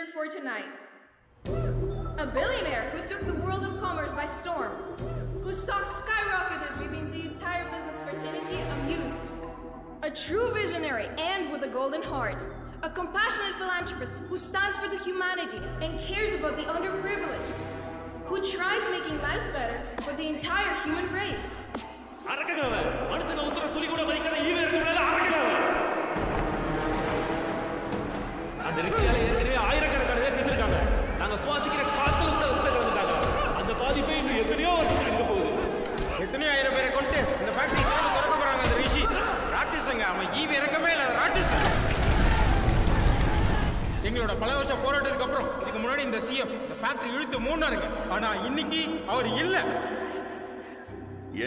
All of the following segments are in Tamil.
introducing the speaker for tonight. A billionaire who took the world of commerce by storm, whose stocks skyrocketed, leaving the entire business fraternity amused. A true visionary and with a golden heart. A compassionate philanthropist who stands for the humanity and cares about the underprivileged. Who tries making lives better for the entire human race. அரக்கங்க கொண்டு இந்த ஃபேக்டரி திறக்க போறாங்க அந்த ரிஷி. ராட்சசங்க அவன் ஈவி இறக்கமே இல்லை ராட்சசன். எங்களோட பல வருஷம் போராட்டத்துக்கு அப்புறம் இதுக்கு முன்னாடி இந்த சிஎம் இந்த ஃபேக்டரி இழுத்து மூணாருங்க ஆனா இன்னைக்கு அவர் இல்ல.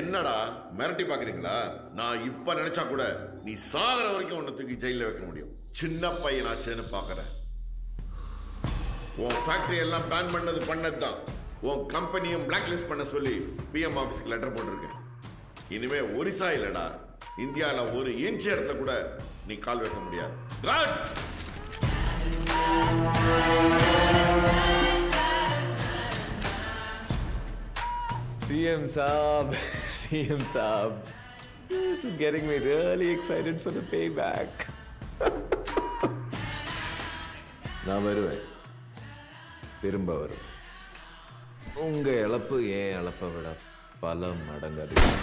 என்னடா மிரட்டி பாக்குறீங்களா நான் இப்ப நினைச்சா கூட நீ சாகிற வரைக்கும் உன்னை தூக்கி ஜெயில வைக்க முடியும். சின்ன பையனாச்சேன்னு பாக்குறேன். உன் ஃபேக்டரி எல்லாம் பேன் பண்ணது தான் உன் கம்பெனியும் பிளாக் லிஸ்ட் பண்ண சொல்லி பிஎம் ஆபீஸ்க்கு லெட்டர் போட்டிருக்கேன். இனிமே ஒரிசா இல்லடா. இந்தியாவில் ஒரு இன்ச் இடத்துல கூட நீ கால் வைக்க முடியாது. சிஎம் சாப் சிஎம் சாப் This is getting me really excited for the payback. நான் வருவேன். திரும்ப வருவேன். உங்க இழப்பு ஏன் இழப்பை விட பல மடங்கு அதிகம்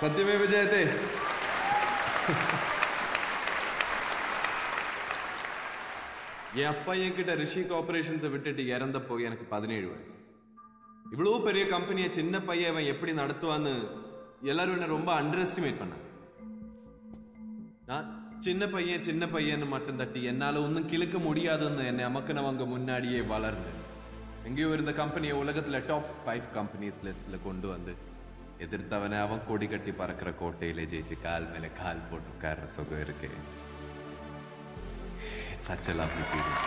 Put என் அப்பா என்கிட்ட ரிஷி கார்பரேஷன்ஸை விட்டுட்டு இறந்தப்போ எனக்கு பதினேழு வயசு. இவ்வளோ பெரிய கம்பெனியை சின்ன பையன் அவன் எப்படி நடத்துவான்னு எல்லாரும் என்ன ரொம்ப அண்டர் எஸ்டிமேட் பண்ணாங்க. நான் சின்ன பையன் சின்ன பையன்னு மட்டும் தட்டி என்னால் ஒன்றும் கிழக்க முடியாதுன்னு என்னை அமக்கினவங்க முன்னாடியே வளர்ந்து எங்கேயோ இருந்த கம்பெனியை உலகத்துல டாப் ஃபைவ் கம்பெனிஸ் லிஸ்ட்ல கொண்டு வந்து எதிர்த்தவனை அவன் கொடி கட்டி பறக்கிற கோட்டையில ஜெயிச்சு கால் மேலே கால் போட்டு உட்கார்ற சுகம் இருக்கேன் such a lovely feeling.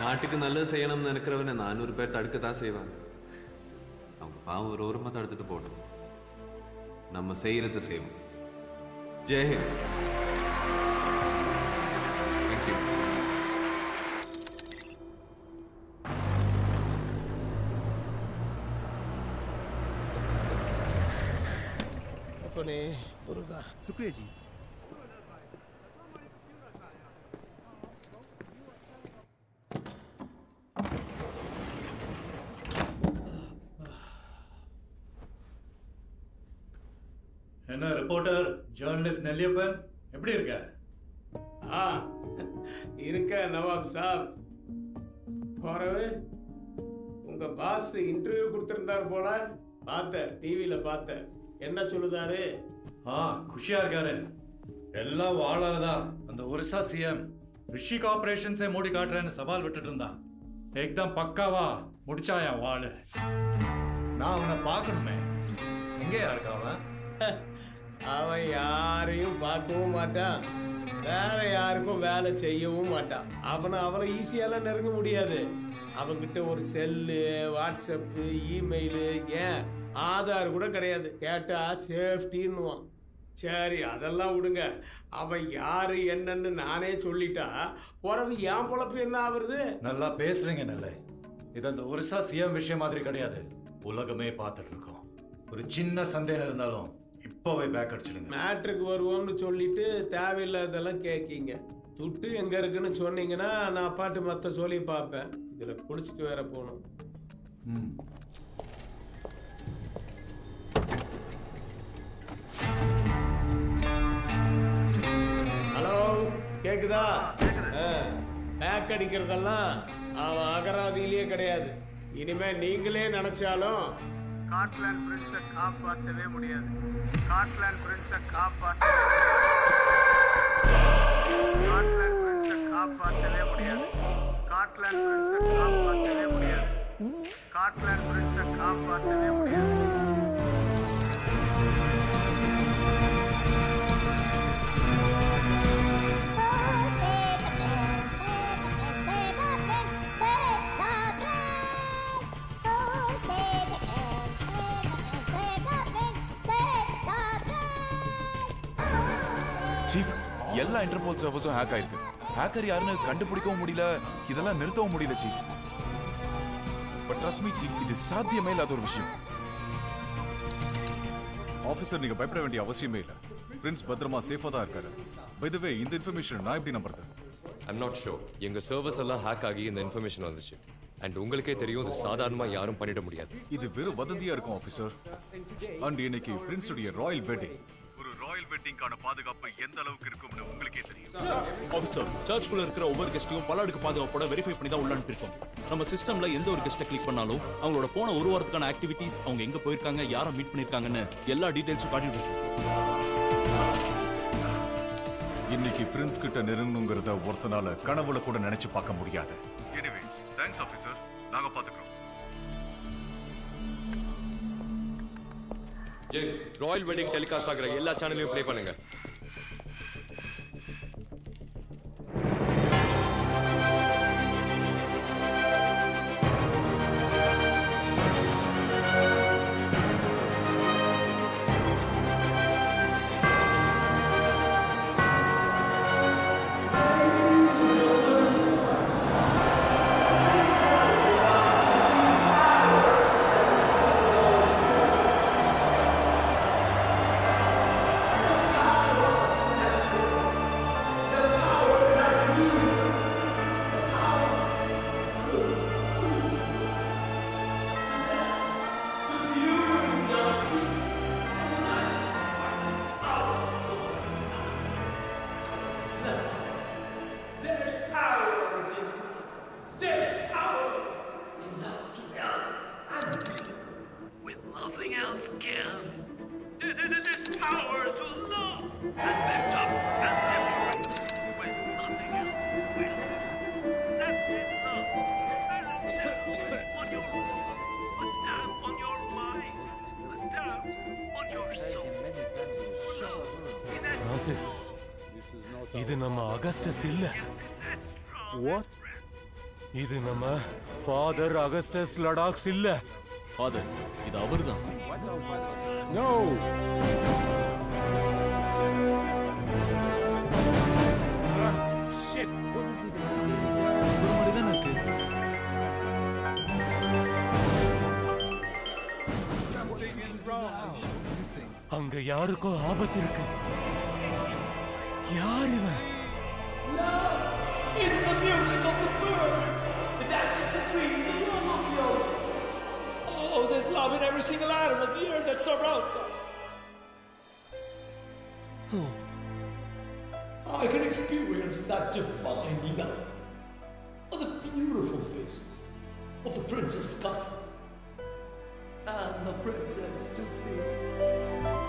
நாட்டுக்கு நல்லது செய்யணும்னு நினைக்கிறவனை நானூறு பேர் தடுக்கத்தான் செய்வாங்க அவங்க பாவம் ஒரு ஓரமா தடுத்துட்டு போட்டோம் நம்ம செய்யறத செய்வோம் ஜெயஹிந்த் தேங்க்யூ अपने मुर्गा शुक्रिया जी என்ன ரிப்போர்ட்டர் ஜேர்னலிஸ்ட் நெல்லியப்பன் எப்படி இருக்க? ஆ இருக்க நவாப் சாப் போறவு உங்க பாஸ் இன்டர்வியூ கொடுத்திருந்தார் போல. பார்த்தேன் டிவியில பார்த்தேன். என்ன சொல்லுதாரு? ஆ குஷியா இருக்காரு. எல்லாம் வாழால தான். அந்த ஒரிசா சிஎம் ரிஷி கார்பரேஷன்ஸே மூடி காட்டுறேன்னு சவால் விட்டுட்டு இருந்தான் ஏக்தம் பக்காவா முடிச்சாயா வாழு நான் அவனை பார்க்கணுமே. எங்கேயா இருக்கா அவன்? அவன் யாரையும் பார்க்கவும் மாட்டான். வேற யாருக்கும் வேலை செய்யவும் மாட்டான். அவனை அவ்வளோ ஈஸியாலாம் நெருங்க முடியாது. அவங்கிட்ட ஒரு செல்லு வாட்ஸ்அப்பு இமெயிலு ஏன்? ஆதார் கூட கிடையாது. கேட்டா சேஃப்டின்னுவான். சரி அதெல்லாம் விடுங்க. அவன் யாரு என்னன்னு நானே சொல்லிட்டா பிறகு என் பொழப்பு என்ன ஆகுறது? நல்லா பேசுறீங்க நல்ல. இது அந்த ஒரிசா சிஎம் விஷயம் மாதிரி கிடையாது. உலகமே பார்த்துட்டு இருக்கோம். ஒரு சின்ன சந்தேகம் இருந்தாலும் இப்போவே பேக் அடிச்சிடுங்க. மேட்ருக்கு வருவோம்னு சொல்லிட்டு தேவையில்லாததெல்லாம் கேட்கீங்க துட்டு எங்க இருக்குன்னு சொன்னீங்கன்னா நான் பாட்டு மத்த சொல்லி பார்ப்பேன். இதுல குடிச்சிட்டு வேற போகணும். ம். ஹலோ கேக்குதா? பேக் அடிக்கிறதெல்லாம் அவன் அகராதியிலேயே கிடையாது. இனிமே நீங்களே நினைச்சாலும் ஸ்காட்லாண்ட் பிரின்ஸை காப்பாற்றவே முடியாது. ஸ்காட்லாந்து பிரின்ஸை காப்பாற்ற ஸ்காட்லாண்ட் பிரின்ஸை காப்பாற்றவே முடியாது. ஸ்காட்லாண்ட் பிரின்ஸை காப்பாற்றவே முடியாது. ஸ்காட்லாண்ட் பிரின்ஸை காப்பாற்றவே முடியாது. எல்லா இன்டர்போல் சர்வர்ஸும் ஹேக் ஆயிருக்கு. ஹேக்கர் யாருன்னு கண்டுபிடிக்கவும் முடியல. இதெல்லாம் நிறுத்தவும் முடியல chief but trust me chief இது சாத்தியமே இல்லாத ஒரு விஷயம். ஆபீசர் நீங்க பயப்பட வேண்டிய அவசியமே இல்ல. பிரின்ஸ் பத்திரமா சேஃபா தான் இருக்காரு. பை த வே இந்த இன்ஃபர்மேஷன் நான் எப்படி நம்புறது? ஐம் நாட் ஷோர் எங்க சர்வர்ஸ் எல்லாம் ஹேக் ஆகி இந்த இன்ஃபர்மேஷன் வந்துச்சு. அண்ட் உங்களுக்கே தெரியும் இது சாதாரணமா யாரும் பண்ணிட முடியாது. இது வெறும் வதந்தியா இருக்கும் ஆபீசர் அண்ட் இன்னைக்கு பிரின்ஸ் உடைய ராயல் வெட்டிங் ராயல் வெட்டிங்கான பாதுகாப்பு எந்த அளவுக்கு இருக்கும்னு உங்களுக்கே தெரியும். ஆஃபீஸர் சர்ச்சுக்குள்ள இருக்கிற ஒவ்வொரு கெஸ்ட்டையும் பல அடுக்கு பாதுகாப்போட வெரிஃபை பண்ணி தான் உள்ள அனுப்பியிருக்கோம். நம்ம சிஸ்டம்ல எந்த ஒரு கெஸ்ட்டை கிளிக் பண்ணாலும் அவங்களோட போன ஒரு வாரத்துக்கான ஆக்டிவிட்டீஸ் அவங்க எங்க போயிருக்காங்க யாரை மீட் பண்ணிருக்காங்கன்னு எல்லா டீடைல்ஸும் காட்டிட்டு சார் இன்னைக்கு பிரின்ஸ் கிட்ட நெருங்கணுங்கிறத ஒருத்தனால கனவுல கூட நினைச்சு பார்க்க முடியாது. எனிவேஸ் தேங்க்ஸ் ஆபீசர் நாங்க பாத்துக்கிறோம் ஜேம்ஸ் ராயல் வெட்டிங் டெலிகாஸ்ட் ஆகிற எல்லா சேனலையும் ப்ளே பண்ணுங்க. இல்ல. வாட் இது நம்ம ஃபாதர் அகஸ்டஸ் லடாக்ஸ் இல்ல. ஃபாதர் இது அவர்தான். நோ அங்க யாருக்கோ ஆபத்து இருக்கு. யார் இவன்? Is the music of the birds, the dance of the trees, the love of the ocean. Oh, there's love in every single atom of the earth that surrounds us. Oh. I can experience that divine love on the beautiful faces of the Prince of and the Princess to.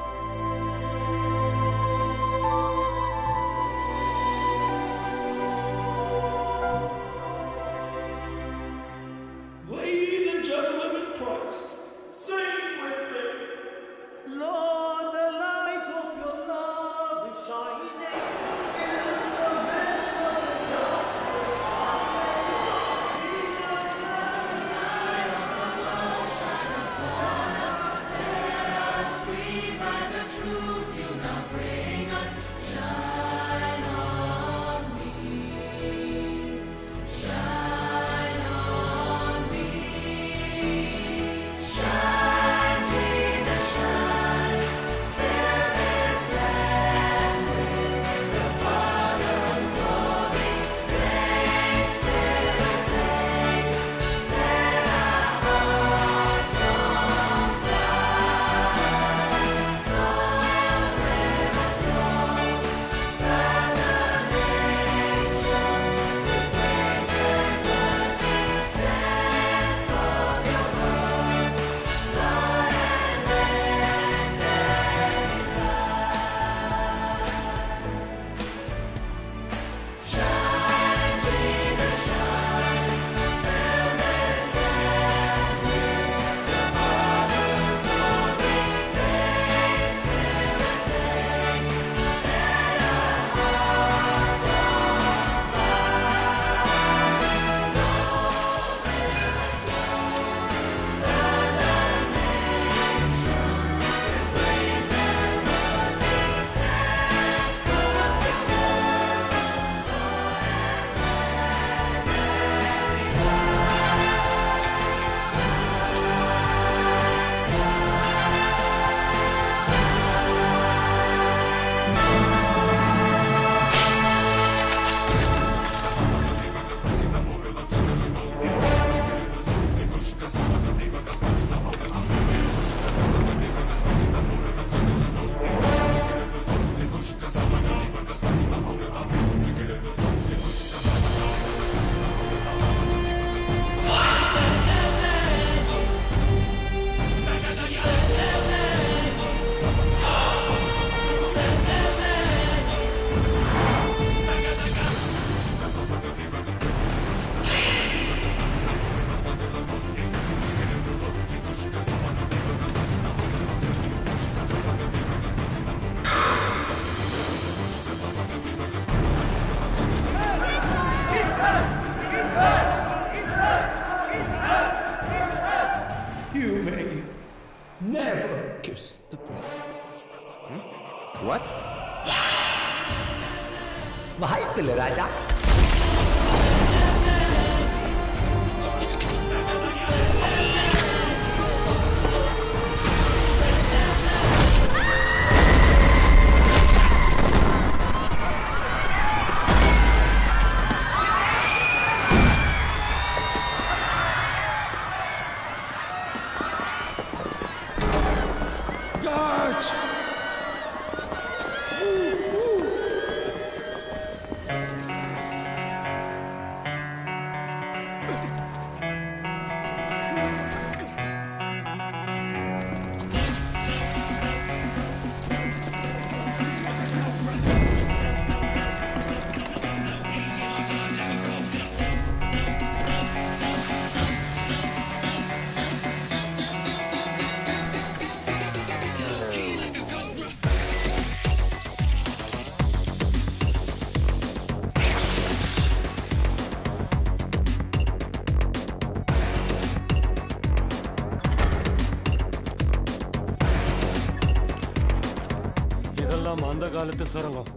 காலத்து சுரங்கம்.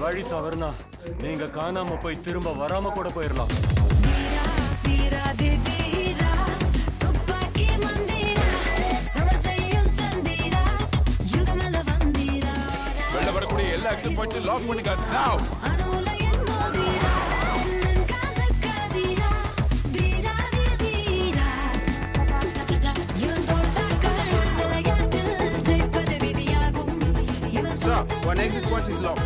வழி தவறுனா நீங்க காணாம போய் திரும்ப வராம கூட போயிடலாம் வெளில வரக்கூடிய எல்லா எக்ஸிட் பாயிண்ட்ஸும் லாக் பண்ணிக்காது. Now! much is love?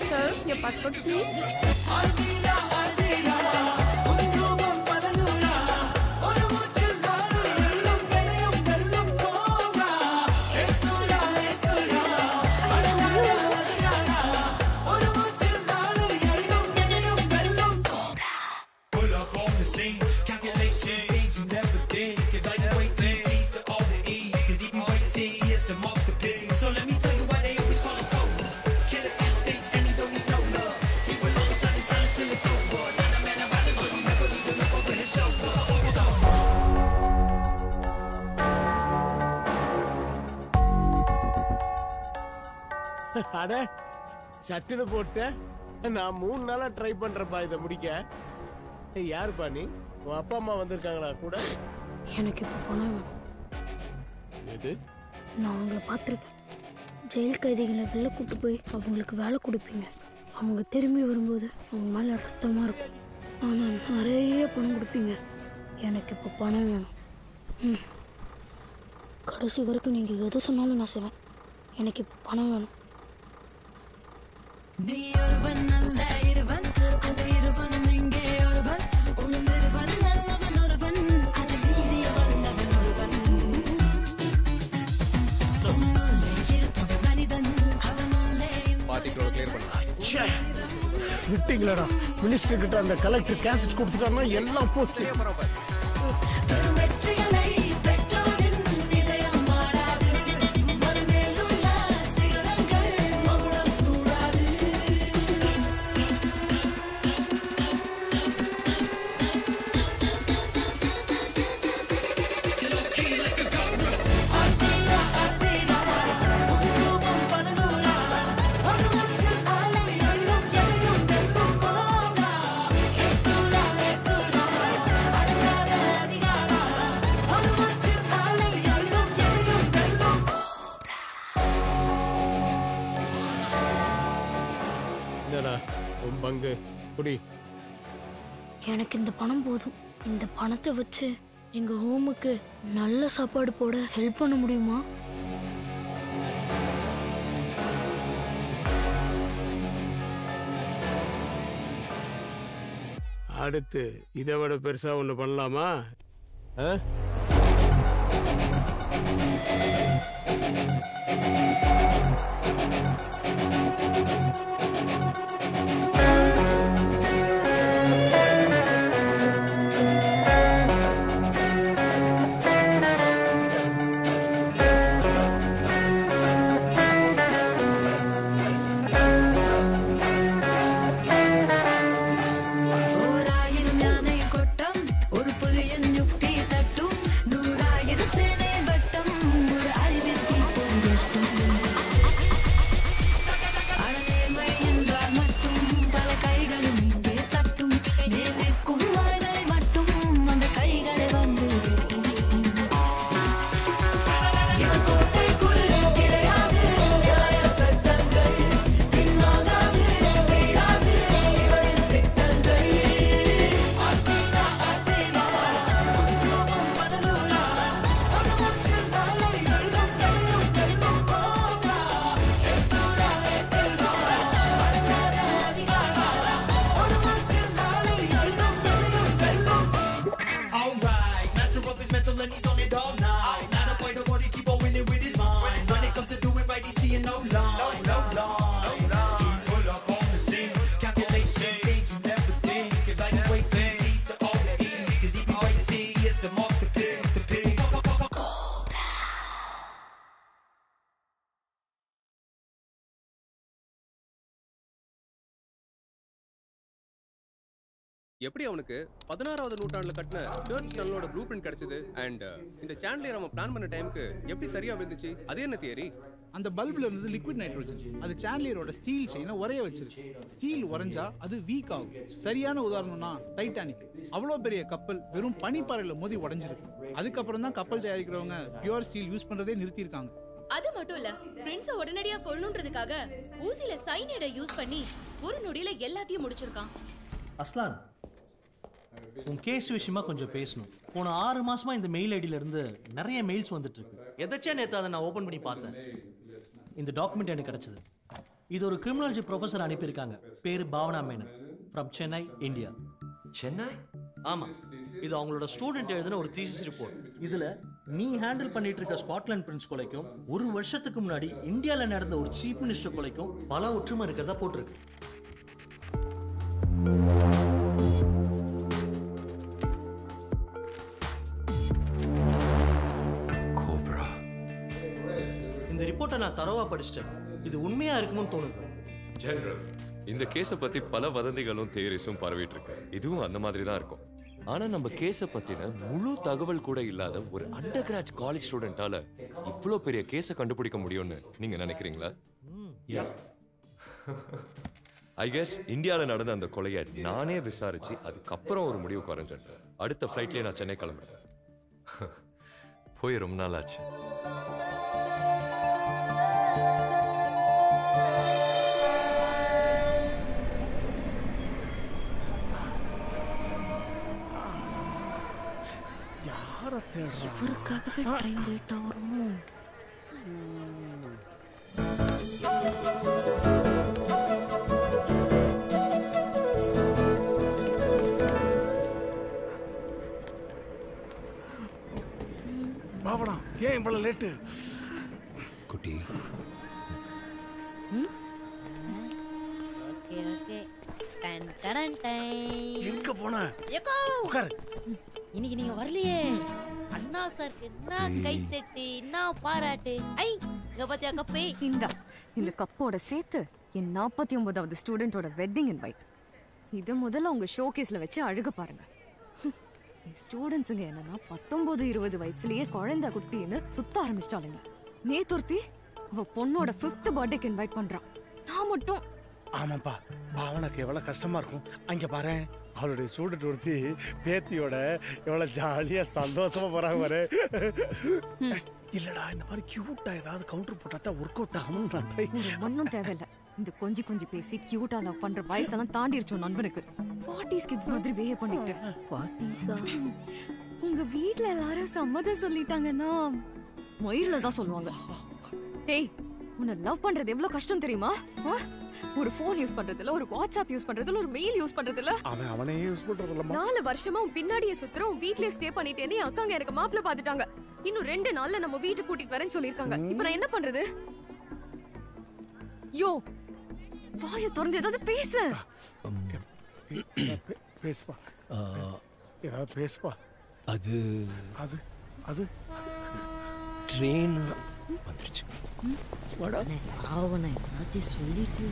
Sir, your passport please. சட்டுன்னு போட்ட நான் மூணு நாளா ட்ரை பண்றேன்ப்பா இதை முடிக்க. யாருப்பா நீ? உன் அப்பா அம்மா வந்திருக்காங்களா கூட? எனக்கு இப்போ பணம் வேணும் எது? நான் அவங்கள பார்த்துருக்கேன். ஜெயில் கைதிகளை வெளில கூட்டு போய் அவங்களுக்கு வேலை கொடுப்பீங்க. அவங்க திரும்பி வரும்போது அவங்க மேலே ரத்தமாக இருக்கும். ஆனால் நிறைய பணம் கொடுப்பீங்க. எனக்கு இப்போ பணம் வேணும். ம். கடைசி வரைக்கும் நீங்கள் எது சொன்னாலும் நான் செய்வேன். எனக்கு இப்போ பணம் வேணும். விட்டீங்களடா. மினிஸ்டர் கிட்ட அந்த கலெக்டர் கேசட் கொடுத்துட்டாங்கன்னா எல்லாம் போச்சு. என்னடா உன் பங்கு? குடி. எனக்கு இந்த பணம் போதும். இந்த பணத்தை வச்சு எங்கள் ஹோமுக்கு நல்ல சாப்பாடு போட ஹெல்ப் பண்ண முடியுமா? அடுத்து இதை விட பெருசா ஒண்ணு பண்ணலாமா? ஆ? thank you எப்படி அவனுக்கு பதினாறாவது நூற்றாண்டுல கட்டின சர்ச் டனலோட ப்ளூ பிரிண்ட் கிடைச்சது அண்ட் இந்த சாண்ட்லியர் அவன் பிளான் பண்ண டைமுக்கு எப்படி சரியா விழுந்துச்சு? அது என்ன தியரி அந்த பல்பில் இருந்தது லிக்விட் நைட்ரோஜன் அது சாண்ட்லியரோட ஸ்டீல் செயினை உரைய வச்சிருக்கு. ஸ்டீல் உறைஞ்சா அது வீக் ஆகும். சரியான உதாரணம்னா டைட்டானிக் அவ்வளோ பெரிய கப்பல் வெறும் பனிப்பாறையில் மோதி உடைஞ்சிருக்கு. அதுக்கப்புறம் தான் கப்பல் தயாரிக்கிறவங்க பியூர் ஸ்டீல் யூஸ் பண்றதே நிறுத்தியிருக்காங்க. அது மட்டும் இல்ல பிரின்ஸ உடனடியா கொல்லணுன்றதுக்காக ஊசில சைனைடை யூஸ் பண்ணி ஒரு நொடியில எல்லாத்தையும் முடிச்சிருக்கான். அஸ்லான் உன் கேஸ் விஷயமா கொஞ்சம் பேசணும். போன ஆறு மாசமா இந்த மெயில் ஐடியில இருந்து நிறைய மெயில்ஸ் வந்துட்டு இருக்கு. எதாச்சும் நேற்று அதை நான் ஓபன் பண்ணி பார்த்தேன். இந்த டாக்குமெண்ட் எனக்கு கிடைச்சது. இது ஒரு கிரிமினாலஜி ப்ரொஃபஸர் அனுப்பியிருக்காங்க. பேரு பாவனா மேனன் ஃப்ரம் சென்னை இந்தியா சென்னை ஆமா. இது அவங்களோட ஸ்டூடெண்ட் எழுதின ஒரு தீசிஸ் ரிப்போர்ட் இதுல நீ ஹேண்டில் பண்ணிட்டு இருக்க ஸ்காட்லாந்து பிரின்ஸ் கொலைக்கும் ஒரு வருஷத்துக்கு முன்னாடி இந்தியால நடந்த ஒரு சீஃப் மினிஸ்டர் கொலைக்கும் பல ஒற்றுமை இருக்கிறதா போட்டிருக்கு. ரிப்போர்ட்டை நான் தரவா படிச்சிட்டேன். இது உண்மையா இருக்கும்னு தோணுது. ஜெனரல் இந்த கேஸை பத்தி பல வதந்திகளும் தேரிஸும் பரவிட்டு இருக்கு இதுவும் அந்த மாதிரி தான் இருக்கும். ஆனா நம்ம கேஸை பத்தின முழு தகவல் கூட இல்லாத ஒரு அண்டர் கிராட் காலேஜ் ஸ்டூடெண்டால இவ்வளோ பெரிய கேஸை கண்டுபிடிக்க முடியும்னு நீங்க நினைக்கிறீங்களா? ஐ கெஸ் இந்தியாவில் நடந்த அந்த கொலையை நானே விசாரிச்சு அதுக்கப்புறம் ஒரு முடிவுக்கு வரைஞ்சேன் அடுத்த ஃப்ளைட்லேயே நான் சென்னை கிளம்புறேன். போய் ரொம்ப நாள் ஆச்சு. இவருக்காகவே ட்ரெயின் லேட்டா வருமோ? பாவனா ஏன் இவ்வளவு லேட்டு குட்டி எங்க போன? உட்காரு. இன்னைக்கு நீங்க வரலையே. அண்ணா சாருக்கு என்ன கை தட்டு என்ன பாராட்டு? ஐ இங்க பாத்தியா கப்பே? இந்தா இந்த கப்போட சேர்த்து என் நாற்பத்தி ஒன்பதாவது ஸ்டூடெண்டோட வெட்டிங் இன்வைட் இது முதல்ல உங்க ஷோ கேஸ்ல வச்சு அழுக பாருங்க. ஸ்டூடெண்ட்ஸுங்க என்னன்னா பத்தொன்பது இருபது வயசுலயே குழந்தை குட்டின்னு சுத்த ஆரம்பிச்சிட்டாளுங்க. நேத்துர்த்தி அவ பொண்ணோட ஃபிஃப்த் பர்த்டேக்கு இன்வைட் பண்றான் நான் மட்டும். ஆமாப்பா பாவனாக்கு எவ்வளவு கஷ்டமா இருக்கும். அங்க பாரு அவளுடைய ஸ்டூடெண்ட் ஒருத்தி பேத்தியோட எவ்வளவு ஜாலியா சந்தோஷமா போறாங்க பாரு. இல்லடா இந்த மாதிரி கியூட்டா ஏதாவது கவுண்டர் போட்டா தான் ஒர்க் அவுட் ஆகும் நான் ஒன்றும் தேவையில்ல. இந்த கொஞ்சி கொஞ்சி பேசி கியூட்டா லவ் பண்ற வயசெல்லாம் தாண்டிருச்சு உன் நண்பனுக்கு. ஃபார்ட்டிஸ் கிட்ஸ் மாதிரி பிஹேவ் பண்ணிட்டு ஃபார்ட்டிஸா உங்க வீட்ல எல்லாரும் சம்மதம் சொல்லிட்டாங்கன்னா மயிரில் தான் சொல்லுவாங்க. ஏய் உன்னை லவ் பண்றது எவ்வளவு கஷ்டம் தெரியுமா? ஒரு ஃபோன் யூஸ் பண்றதுல ஒரு வாட்ஸ்அப் யூஸ் பண்றதுல ஒரு மெயில் யூஸ் பண்றதுல அவன் அவனே யூஸ் பண்றது இல்லம்மா நாலு வருஷமா உன் பின்னாடியே சுத்துறோம் உன் வீட்லயே ஸ்டே பண்ணிட்டேன்னு என் அக்காங்க எனக்கு மாப்பிள்ள பாத்துட்டாங்க இன்னும் ரெண்டு நாள்ல நம்ம வீட்டுக்கு கூட்டிட்டு வரேன்னு சொல்லிருக்காங்க இப்போ நான் என்ன பண்றது? யோ வாய திறந்து ஏதாவது பேசு. பேசுப்பா. ஏதாவது பேசுப்பா. அது அது அது ட்ரெயின் வந்துருச்சு. வாடா. அவனை சொல்லிட்டு.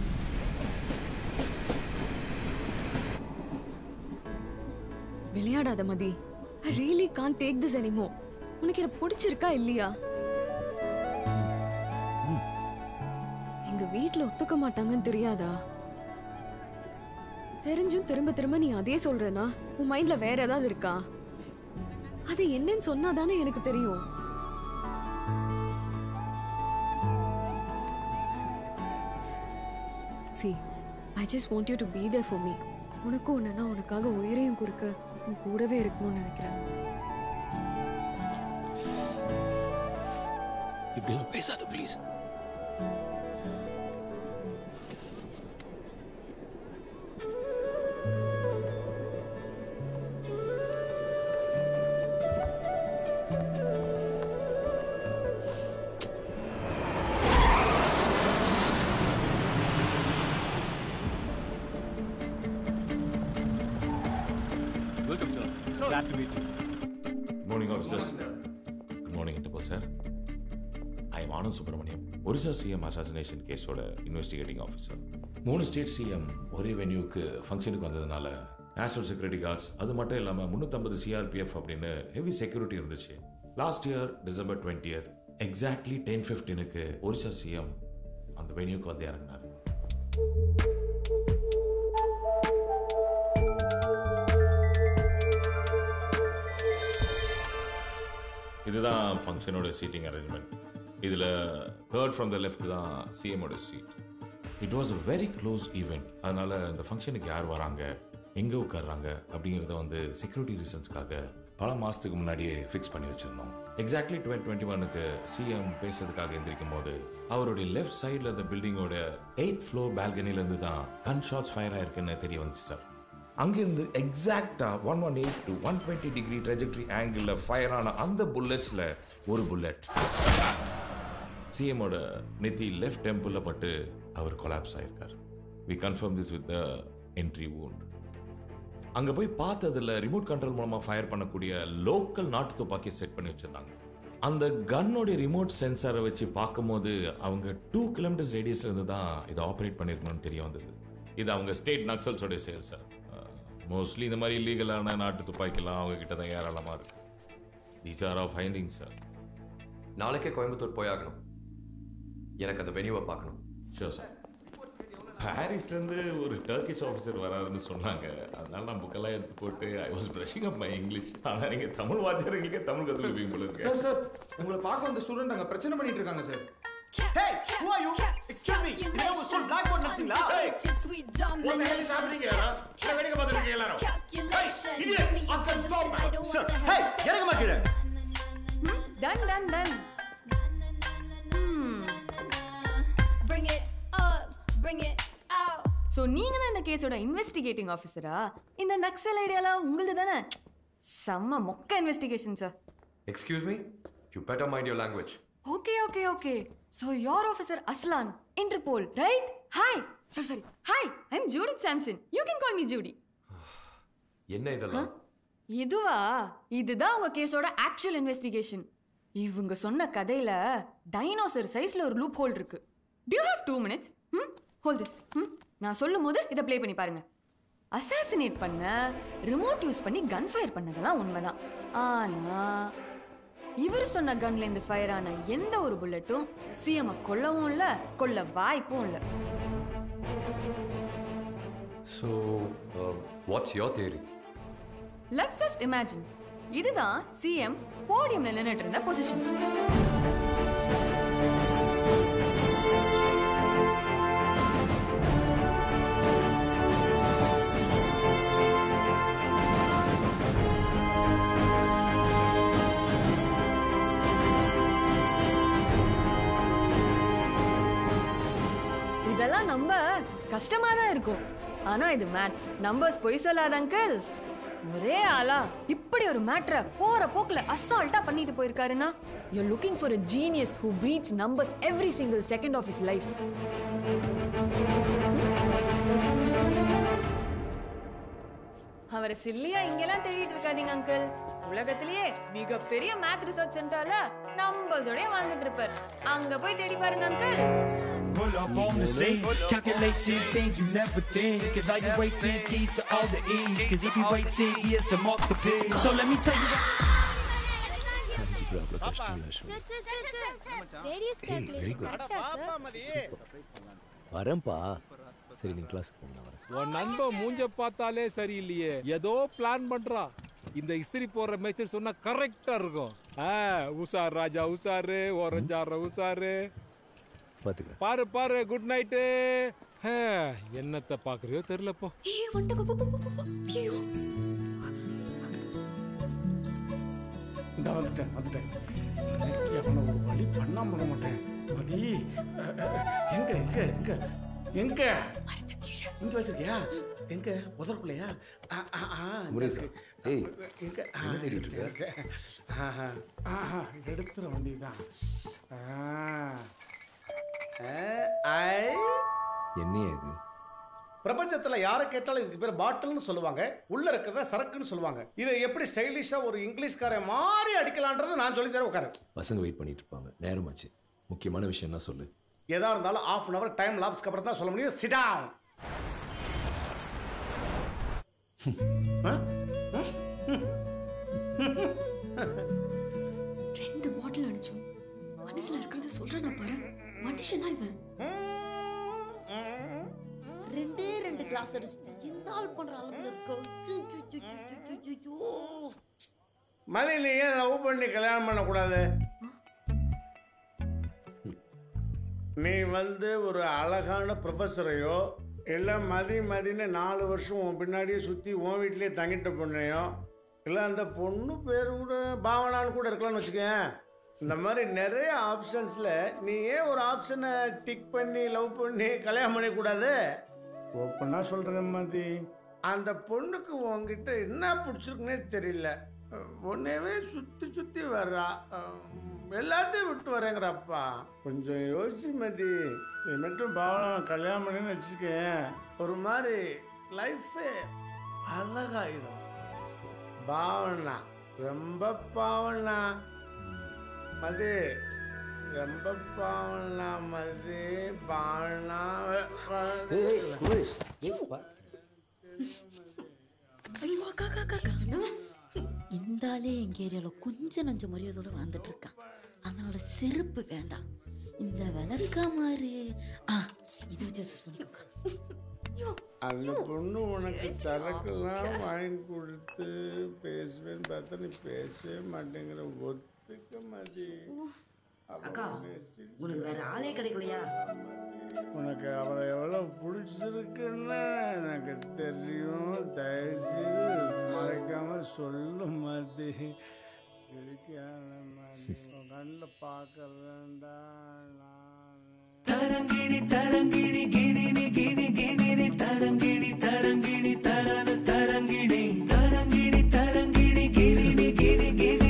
விளையாடாத Mathi. I really can't take this anymore உனக்கு என்ன பிடிச்சிருக்கா இல்லையா? எங்க வீட்ல ஒத்துக்க மாட்டாங்கன்னு தெரியாதா? தெரிஞ்சும் திரும்ப திரும்ப நீ அதே சொல்றனா? உன் மைண்ட்ல வேற ஏதாவது இருக்கா? அது என்னன்னு சொன்னாதானே எனக்கு தெரியும். See I just want you to be there for me உனக்கும் ஒன்றுனா உனக்காக உயிரையும் கொடுக்க உன் கூடவே இருக்கணும்னு நினைக்கிறேன். இப்படிலாம் பேசாத ப்ளீஸ் சுப்பிரமணியம் சிஎம் அசாசினேஷன் கேஸோட இன்வெஸ்டிகேட்டிங் ஆஃபீஸர் மூணு ஸ்டேட் சிஎம் ஒரே வென்யூக்கு ஃபங்க்ஷனுக்கு வந்ததுனால நேஷனல் செக்யூரிட்டி கார்ட்ஸ் அது மட்டும் இல்லாமல் முந்நூற்றம்பது சிஆர்பிஎஃப் அப்படின்னு ஹெவி செக்யூரிட்டி இருந்துச்சு. Last year December twentieth exactly ten ஃபிஃப்டீனுக்கு Orissa CM அந்த வென்யூக்கு வந்து இறங்கினார். இதுதான் ஃபங்க்ஷனோட சீட்டிங் அரேஞ்ச்மெண்ட் இதில் தேர்ட் ஃப்ரம் த லெஃப்ட் தான் சிஎமோட seat it was a very close event அதனால் இந்த ஃபங்க்ஷனுக்கு யார் வராங்க எங்கே உட்கார்றாங்க அப்படிங்கிறத வந்து செக்யூரிட்டி ரீசன்ஸ்க்காக பல மாதத்துக்கு முன்னாடியே ஃபிக்ஸ் பண்ணி வச்சுருந்தோம். எக்ஸாக்ட்லி டுவெல் டுவெண்ட்டி ஒனுக்கு சிஎம் பேசுறதுக்காக எந்திரிக்கும் போது அவருடைய லெஃப்ட் சைடில் அந்த பில்டிங்கோட எயித் ஃப்ளோர் பால்கனிலேருந்து தான் கன் ஷாட்ஸ் ஃபயர் ஆயிருக்குன்னு தெரிய வந்துச்சு சார் அங்கிருந்து எக்ஸாக்டாக one one eight to one twenty degree trajectory ஆங்கிளில் ஃபயர் ஆன அந்த புல்லட்ஸில் ஒரு புல்லட் சிஎமோட நெத்தி லெஃப்ட் டெம்பிளில் பட்டு அவர் collapse ஆயிருக்கார். We confirm this with the entry wound. அங்கே போய் பார்த்ததில் ரிமோட் கண்ட்ரோல் மூலமாக ஃபயர் பண்ணக்கூடிய லோக்கல் நாட்டு துப்பாக்கியை செட் பண்ணி வச்சிருந்தாங்க. அந்த கன்னோடைய ரிமோட் சென்சாரை வச்சு பார்க்கும்போது அவங்க டூ கிலோமீட்டர்ஸ் ரேடியஸ்லேருந்து தான் இதை ஆப்ரேட் பண்ணியிருக்கணும்னு தெரிய வந்தது. இது அவங்க ஸ்டேட் நக்சல்ஸோடைய செயல் சார் மோஸ்ட்லி uh, இந்த மாதிரி இல்லீகலான நாட்டு துப்பாக்கிலாம் அவங்க கிட்ட தான் ஏராளமாக இருக்கு. These are of finding sir நாளைக்கே கோயம்புத்தூர் போய் ஆகணும் எனக்கு அந்த வெனியூவை பார்க்கணும் ஷோர் சார் பாரிஸ்லேருந்து ஒரு டர்க்கிஷ் ஆஃபீஸர் வராருன்னு சொன்னாங்க அதனால நான் புக்கெல்லாம் எடுத்து போட்டு I was brushing up my English ஆனால் நீங்கள் தமிழ் வாத்தியாரங்களுக்கே தமிழ் கற்றுக் கொடுப்பீங்க போல இருக்கு சார் சார் உங்களை பார்க்க வந்த ஸ்டூடெண்ட் அங்க பிரச்சனை பண்ணிட்டு இருக்காங்க sir Hey, who are you? Excuse me. இது blackboard நினைச்சீங்களா? What the hell is happening here, huh? என்ன வேடிக்கை பார்த்துட்டு இருக்கீங்க எல்லாரும்? Hey, idiot! Ask them to stop. Sir, hey, இறங்குமா கீழே. டன் டன் டன் Bring it up, bring it out. So நீங்க தான் இந்த கேஸோட இன்வெஸ்டிகேட்டிங் ஆஃபீஸரா இந்த நக்சல் ஐடியாலாம் உங்களுது தானே? செம்ம மொக்க investigation sir excuse me you better mind your language okay okay okay so your officer Aslan Interpol right hi sorry sorry hi I am Judith Samson you can call me Judy என்ன இதெல்லாம்? இதுவா? இதுதான் உங்க கேஸோட ஆக்சுவல் இன்வெஸ்டிகேஷன் இவங்க சொன்ன கதையில டைனோசர் சைஸ்ல ஒரு லூப் ஹோல் இருக்கு. You have two minutes hmm hold this hmm நான் சொல்லும் போது இதை ப்ளே பண்ணி பாருங்க. அசாசினேட் பண்ண ரிமோட் யூஸ் பண்ணி கன் ஃபயர் பண்ணதெல்லாம் உண்மைதான். ஆனா இவர் சொன்ன கன்ல இருந்து ஃபயர் ஆன எந்த ஒரு புல்லட்டும் சிஎம் கொல்லவும் இல்ல கொல்ல வாய்ப்பும் இல்ல. So what's your theory let's just imagine இதுதான் சிஎம் போடியம்ல நின்னுட்டு இருந்த பொசிஷன் கஷ்டமா தான் இருக்கும். ஆனா இது மேட் நம்பர்ஸ் பொய் சொல்லாத அங்கிள் ஒரே ஆளா இப்படி ஒரு மேட்ரை போற போக்குல அசால்ட்டா பண்ணிட்டு போயிருக்காருன்னா? You looking for a genius who beats numbers every single second of his life அவரை சில்லியா இங்கெல்லாம் தேடிட்டு இருக்காதீங்க அங்கிள் உலகத்திலேயே மிகப்பெரிய மேத் ரிசர்ச் சென்டர்ல நம்பர்ஸோட வாழ்ந்துட்டு இருப்பார் அங்க போய் தேடி பாருங்க uncle Pull up on the scene, calculating things you never think. Evaluating keys to all the E's. Cause if you wait 10 years to mark the P. So let me tell you. வரேன்ப்பா சரி நீ கிளாஸுக்கு போங்க வரேன் உன் நண்பன் மூஞ்ச பார்த்தாலே சரியில்லையே ஏதோ பிளான் பண்றான் இந்த இஸ்திரி போடுற மேட்ச் சொன்னா கரெக்டா இருக்கும். ஆ, உஷார் ராஜா உஷாரு ஓரஞ்சார உஷாரு. பார்த்துக்க. பாரு பாரு குட் நைட்டு என்னத்த பாக்குறியோ தெரியலப்போ இந்த வந்துட்டேன் வந்துட்டேன். எவனை ஒரு வழி பண்ணாம பண்ண மாட்டேன். மதி எங்க எங்க எங்க? எங்க இங்க வச்சிருக்கியா? எங்க? என்ன. ஆஹா எடுத்துற வேண்டியதுதான் ஆ. ஐ. என்னையா இது? பிரபஞ்சத்துல யாரை கேட்டாலும் இதுக்கு பேர் பாட்டில்னு சொல்லுவாங்க. உள்ள இருக்கிறத சரக்குன்னு சொல்லுவாங்க. இதை எப்படி ஸ்டைலிஷா ஒரு இங்கிலீஷ்காரன் மாதிரி அடிக்கலான்றதை நான் சொல்லி தரேன் உட்காரு. பசங்க வெயிட் பண்ணிட்டு இருப்பாங்க. நேரமாச்சு. முக்கியமான விஷயம் என்ன சொல்லு. எதா இருந்தாலும் ஆஃப் அன் அவர் டைம் லாப்ஸ்க்கு அப்புறம் தான் சொல்ல முடியும். சிடாம் ரெண்டு பாட்டில் அடிச்சோம். மனசுல இருக்கிறத சொல்றேன் நான் பாரு. மனுஷனா இவன். ரெண்டே ரெண்டு கிளாஸ் அடிச்சுட்டு இந்த ஆள் பண்ற அளவுல இருக்கோ. நீ ஏன் லவ் பண்ணி கல்யாணம் பண்ணக்கூடாது? நீ வந்து ஒரு அழகான ப்ரொஃபஸரையோ இல்லை மதி மதின்னு நாலு வருஷம் உன் பின்னாடியே சுற்றி உன் வீட்டிலேயே தங்கிட்ட பொண்ணையோ இல்லை அந்த பொண்ணு பேர் கூட பாவனான்னு கூட இருக்கலாம்னு வச்சுக்கேன் இந்த மாதிரி நிறைய ஆப்ஷன்ஸில் நீ ஏன் ஒரு ஆப்ஷனை டிக் பண்ணி லவ் பண்ணி கல்யாணம் பண்ணிக்கூடாது? ஓப்பனாக சொல்கிறேன் மதி. அந்த பொண்ணுக்கு உன்கிட்ட என்ன பிடிச்சிருக்குன்னே தெரியல. உன்னையவே சுற்றி சுற்றி வர்றா. எல்லாத்தையும் விட்டு வரேங்கிறப்பா. கொஞ்சம் யோசி மதி. நீ மட்டும் பாவம் கல்யாணம் பண்ணி வச்சுக்கேன் ஒரு மாதிரி லைஃபே அழகாயிடும் பாவனா ரொம்ப பாவனா மதி ரொம்ப பாவனா மதி பாவனா ஐயோ அக்கா அக்கா அக்கா, அக்கா. இந்த ஆளே எங்க ஏரியால கொஞ்சம் நஞ்ச மரியாதையோட வாழ்ந்துட்டு இருக்கான். அதனோட செருப்பு வேண்டாம். இந்த விளக்கா மாறு. ஆ இதை வச்சு அட்ஜஸ்ட் பண்ணிக்கோங்க. அந்த பொண்ணு உனக்கு சரக்குலாம் வாங்கி கொடுத்து பேசுவேன்னு பார்த்தா நீ பேசவே மாட்டேங்கிற. ஒத்துக்க மதி அக்கா உனக்கு வேற ஆளே கிடைக்கலையா? உனக்கு அவளை எவ்வளோ பிடிச்சிருக்குன்னு எனக்கு தெரியும். தயவுசெய்து மறைக்காம சொல்லு மதி. இருக்கான மதி உன் கண்ணில் பார்க்கறேன்டா தரங்கிணி தரங்கிணி கிணினி கிணி கிணினி தரங்கிணி தரங்கிணி தரன தரங்கிணி. தரங்கிணி தரங்கிணி கிணினி கிணி கிணினி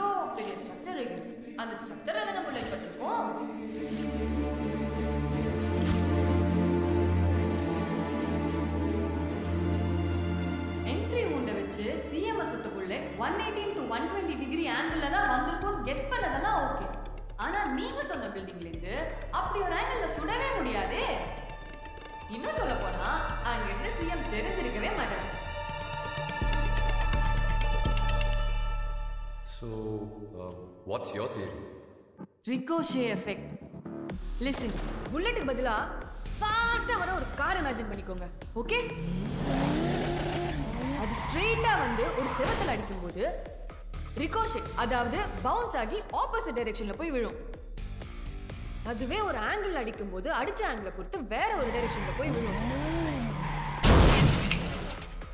பக்கத்துல பெரிய ஸ்ட்ரக்சர் இருக்கு அந்த ஸ்ட்ரக்சர் தானே நம்ம ஏற்பட்டிருக்கோம் என்ட்ரி உண்டை வச்சு சிஎம் சுட்ட bullet one eighteen to one twenty degree angle தான் வந்திருக்கும் கெஸ் பண்ணதெல்லாம் ஓகே ஆனா நீங்க சொன்ன பில்டிங்ல இருந்து அப்படி ஒரு ஆங்கிள் சுடவே முடியாது. இன்னும் சொல்ல போனா அங்கிருந்து சிஎம் தெரிஞ்சிருக்கவே மாட்டாங்க So, uh, what's your theory? Ricochet effect listen புல்லட்டுக்கு பதிலா ஃபாஸ்டா வர ஒரு கார் இமேஜின் பண்ணிக்கோங்க ஓகே அது ஸ்ட்ரெயிட்டா வந்து ஒரு செவத்துல அடிக்கும்போது ரிகோஷே அதாவது பவுன்ஸ் ஆகி ஆப்போசிட் டைரக்ஷன்ல போய் விழும். அதுவே ஒரு ஆங்கிள் அடிக்கும்போது அடிச்ச ஆங்கிளை பொறுத்து வேற ஒரு டைரக்ஷன்ல போய் விழும்.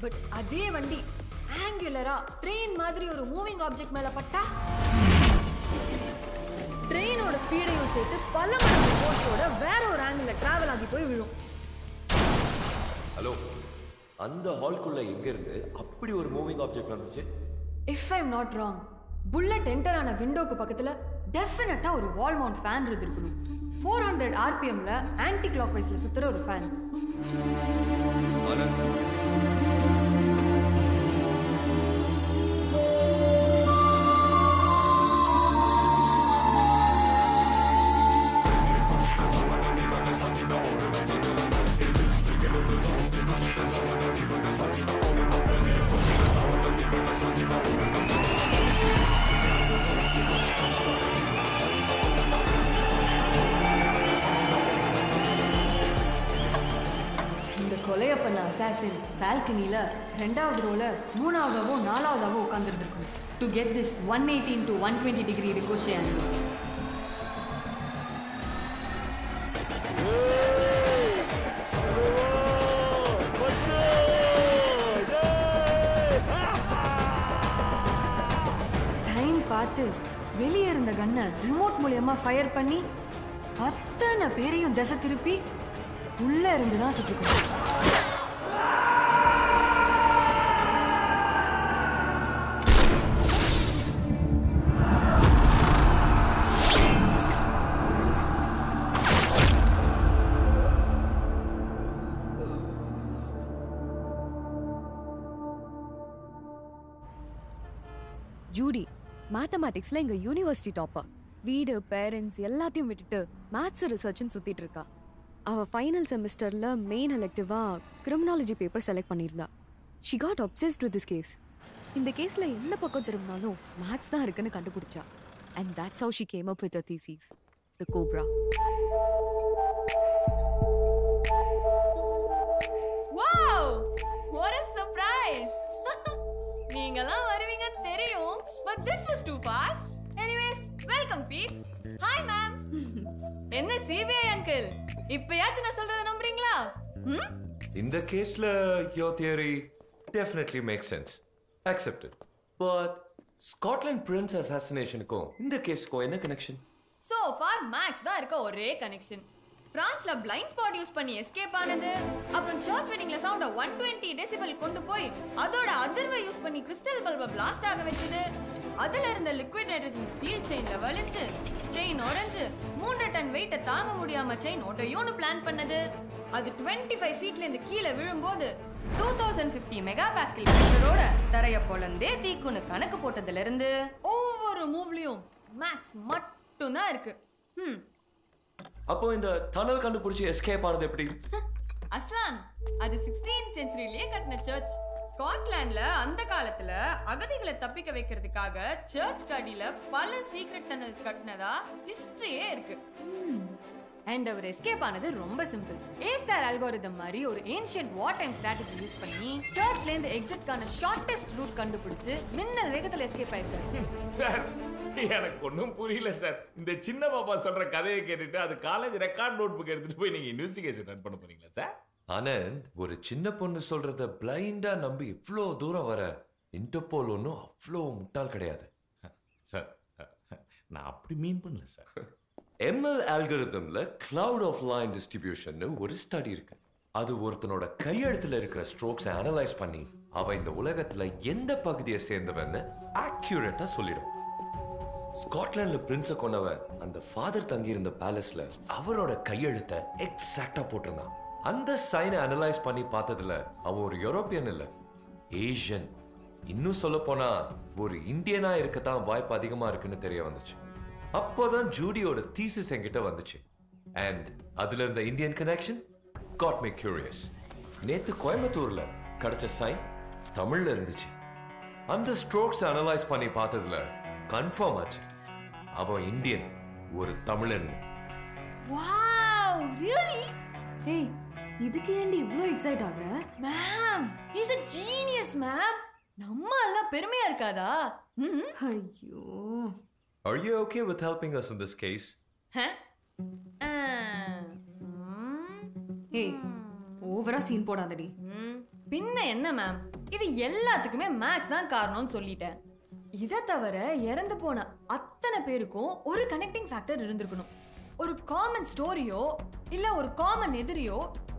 பட் அதே வண்டி ஆங்குலரா ட்ரெயின் மாதிரி ஒரு மூவிங் ஆப்ஜெக்ட் மேல பட்டா? ட்ரெயினோட ஸ்பீடையும் சேர்த்து பல மடங்கு ஃபோர்ஸோட வேற ஒரு ஆங்கிள் டிராவல் ஆகி போய் விழும். ஹலோ அந்த ஹால்குள்ள எங்க இருந்து அப்படி ஒரு மூவிங் ஆப்ஜெக்ட் வந்துச்சு? If I'm not wrong bullet enter ஆன விண்டோக்கு பக்கத்துல டெஃபினட்டா ஒரு வால் மவுண்ட் ஃபேன் இருந்திருக்கணும். ஃபோர் ஹண்ட்ரட் ஆர்பிஎம்ல ஆன்டி கிளாக் வைஸ்ல சுத்துற ஒரு ஃபேன் ரெண்டாவது மூணாவதாவோ நாலாவதாவோ உட்காந்துருந்துருக்கும் to get this one eighteen to one twenty degree ricochet angle time பார்த்து வெளியே இருந்த கன்னை ரிமோட் மூலியமா ஃபயர் பண்ணி அத்தனை பேரையும் திசை திருப்பி உள்ள இருந்து தான் சுட்டுக்கணும் மேத்தமேட்டிக்ஸில் எங்கள் யூனிவர்சிட்டி டாப்பர் வீடு பேரண்ட்ஸ் எல்லாத்தையும் விட்டுட்டு மேத்ஸ் ரிசர்ச்னு சுற்றிட்டு இருக்கா. அவள் ஃபைனல் செமஸ்டரில் மெயின் எலெக்டிவாக கிரிமினாலஜி பேப்பர் செலக்ட் பண்ணியிருந்தா. She got obsessed with this case இந்த கேஸில் எந்த பக்கம் திரும்பினாலும் மேத்ஸ் தான் இருக்குன்னு கண்டுபிடிச்சா. And that's how she came up with thesis the cobra cobra. Wow a surprise! நீங்கலாம் வருவீங்கன்னு தெரியும் but this was too fast anyways welcome peeps hi ma'am என்ன சிபிஐ அங்கிள் இப்பயாச்சும் நான் சொல்றத நம்புறீங்களா? இந்த கேஸ்ல your theory definitely makes sense. Accepted. But Scotland prince அசாசினேஷனுக்கும் இந்த கேஸுக்கும் என்ன கனெக்ஷன் சோ ஃபார் மேக்ஸ் தான் இருக்க ஒரே கனெக்ஷன் பிரான்ஸ்ல பிளைண்ட் ஸ்பாட் யூஸ் பண்ணி எஸ்கேப் ஆனது. அப்புறம் சர்ச் வெட்டிங்ல சவுண்ட ஒன் டுவெண்ட்டி டெசிபல் கொண்டு போய் அதோட அதிர்வை யூஸ் பண்ணி கிறிஸ்டல் பல்பை பிளாஸ்ட் ஆக வச்சது. அதுல இருந்த லிக்விட் நைட்ரஜன் ஸ்டீல் செயின்ல வலிஞ்சு செயின் உடஞ்சு மூன்று டன் வெயிட்ட தாங்க முடியாம செயின் ஓட்டையோன்னு பிளான் பண்ணது. அது டுவெண்ட்டி ஃபைவ் ஃபீட்ல இருந்து கீழே விழும்போது two thousand fifty mega pascal பிரஷரோட தரைய பொலந்தே தீக்குன்னு கணக்கு போட்டதுல இருந்து. ஒவ்வொரு மூவ்லயும் மேக்ஸ் மட்டும் தான் இருக்கு. ம். அப்போ இந்த டனல் கண்டுபிடிச்சி எஸ்கேப் ஆனது எப்படி? அஸ்லான் அது சிக்ஸ்டீன் செஞ்சுரியிலேயே கட்டின சர்ச் ஸ்காட்லாண்ட்ல அந்த காலத்துல அகதிகளை தப்பிக்க வைக்கிறதுக்காக சர்ச் கடியில பல சீக்ரெட் டனல்ஸ் கட்டினதா ஹிஸ்டரியே இருக்கு. அண்ட் அவர் எஸ்கேப் ஆனது ரொம்ப சிம்பிள் ஏ ஸ்டார் அல்கோரிதம் மாதிரி ஒரு ancient war time strategy use பண்ணி சர்ச்ல இருந்து எக்ஸிட்கான ஷார்ட்டஸ்ட் ரூட் கண்டுபிடிச்சு மின்னல் வேகத்துல எஸ்கேப் ஆயிருக்காரு. சார் எனக்கு ஒன்றும் புரியல சார். இந்த சின்ன பாப்பா சொல்ற கதையை கேட்டுட்டு அது காலேஜ் ரெக்கார்ட் நோட் புக் எடுத்துட்டு போய் நீங்க இன்வெஸ்டிகேஷன் ரன் பண்ண போறீங்களா சார்? ஆனந்த் ஒரு சின்ன பொண்ணு சொல்றத பிளைண்டா நம்பி இவ்வளோ தூரம் வர இன்டர்போல் ஒன்றும் அவ்வளோ முட்டாள் கிடையாது. சார் நான் அப்படி மீன் பண்ணல சார். எம்எல் ஆல்கரிதம்ல கிளவுட் ஆஃப் லைன் டிஸ்ட்ரிபியூஷன் ஒரு ஸ்டடி இருக்கு. அது ஒருத்தனோட கையெழுத்துல இருக்கிற ஸ்ட்ரோக்ஸை அனலைஸ் பண்ணி அவன் இந்த உலகத்துல எந்த பகுதியை சேர்ந்தவன்னு ஆக்யூரேட்டா சொல்லிடும். ஸ்காட்லாண்ட்ல பிரின்ஸ கொண்டவன் அந்த ஃபாதர் தங்கியிருந்த பேலஸ்ல அவரோட கையெழுத்தை எக்ஸாக்டா போட்டிருந்தான். அந்த சைனை அனலைஸ் பண்ணி பார்த்ததுல அவன் ஒரு யூரோப்பியன் இல்ல ஏஷியன் இன்னும் சொல்ல போனா ஒரு இந்தியனா இருக்கத்தான் வாய்ப்பு அதிகமா இருக்குன்னு தெரிய வந்துச்சு. அப்போதான் ஜூடியோட தீசிஸ் என்கிட்ட வந்துச்சு. அண்ட் அதுல இருந்த Indian connection got me curious நேத்து கோயம்புத்தூர்ல கிடைச்ச சைன் தமிழ்ல இருந்துச்சு. அந்த ஸ்ட்ரோக்ஸ் அனலைஸ் பண்ணி பார்த்ததுல கன்ஃபார்ம் ஆச்சு. அவன் இந்தியன் ஒரு தமிழன். வாவ் ரியலி ஏய் இதுக்கு ஏண்டி இவ்ளோ எக்ஸைட் ஆகுற? Ma'am is a genius ma'am நம்ம எல்லாம் பெருமையா இருக்காதா? ஐயோ. Are you okay with helping us in this case? ஏய் ஓவரா சீன் போடாதடி. பின்ன என்ன மேம் இது எல்லாத்துக்குமே மேக்ஸ் தான் காரணம்னு சொல்லிட்டேன். இதை தவிர இறந்து போன அத்தனை பேருக்கும் ஒரு கனெக்டிங் ஃபேக்டர் இருந்திருக்கணும். ஒரு காமன் ஸ்டோரியோ இல்ல ஒரு காமன் எதிரியோ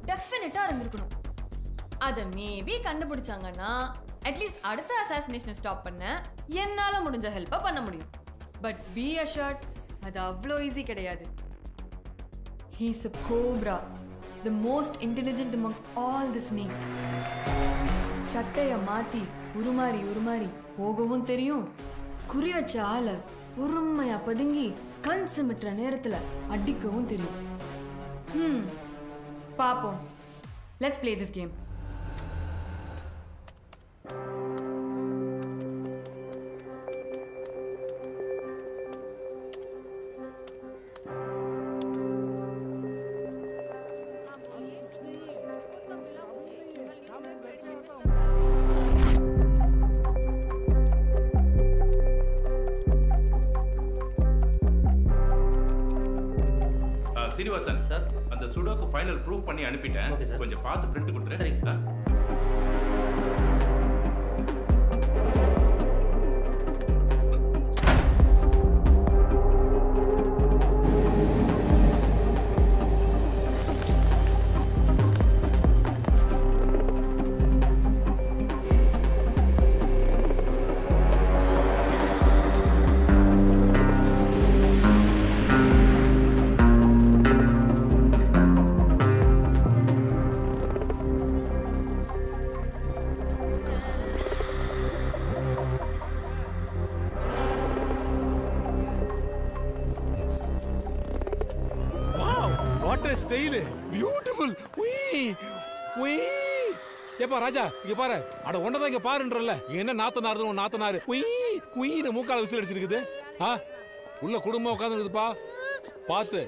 டெஃபினட்டா இருந்திருக்கணும். அதை மேபி கண்டுபிடிச்சாங்கன்னா அட்லீஸ்ட் அடுத்த அசாசினேஷனை ஸ்டாப் பண்ண என்னால முடிஞ்ச ஹெல்ப்பை பண்ண முடியும். பட் பி அஷர்ட் அது அவ்வளோ ஈஸி கிடையாது. He's a cobra the most intelligent among all the snakes சட்டையை மாற்றி உருமாறி உருமாறி போகவும் தெரியும். குறி வச்ச ஆளை பொறுமையா பதுங்கி கண் சிமிட்டுற நேரத்துல அடிக்கவும் தெரியும். ம் பாப்போம். Let's play this game final prove பண்ணி அனுப்பிட்டேன். கொஞ்சம் பார்த்து பிரிண்ட் கொடுத்துரு. சரி சார் இங்க பாரு அட ஒன்னதான் இங்க பாருன்றல என்ன நாத்தனார் உன் நாத்தனார்? குய் உயின்னு மூக்கால விசில் அடிச்சிருக்குது. ஆ உள்ள குடும்பம் உட்காந்துருக்குதுப்பா பார்த்து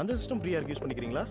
அந்த சிஸ்டம் ஃப்ரீயாக யூஸ் பண்ணிக்கிறீங்களா?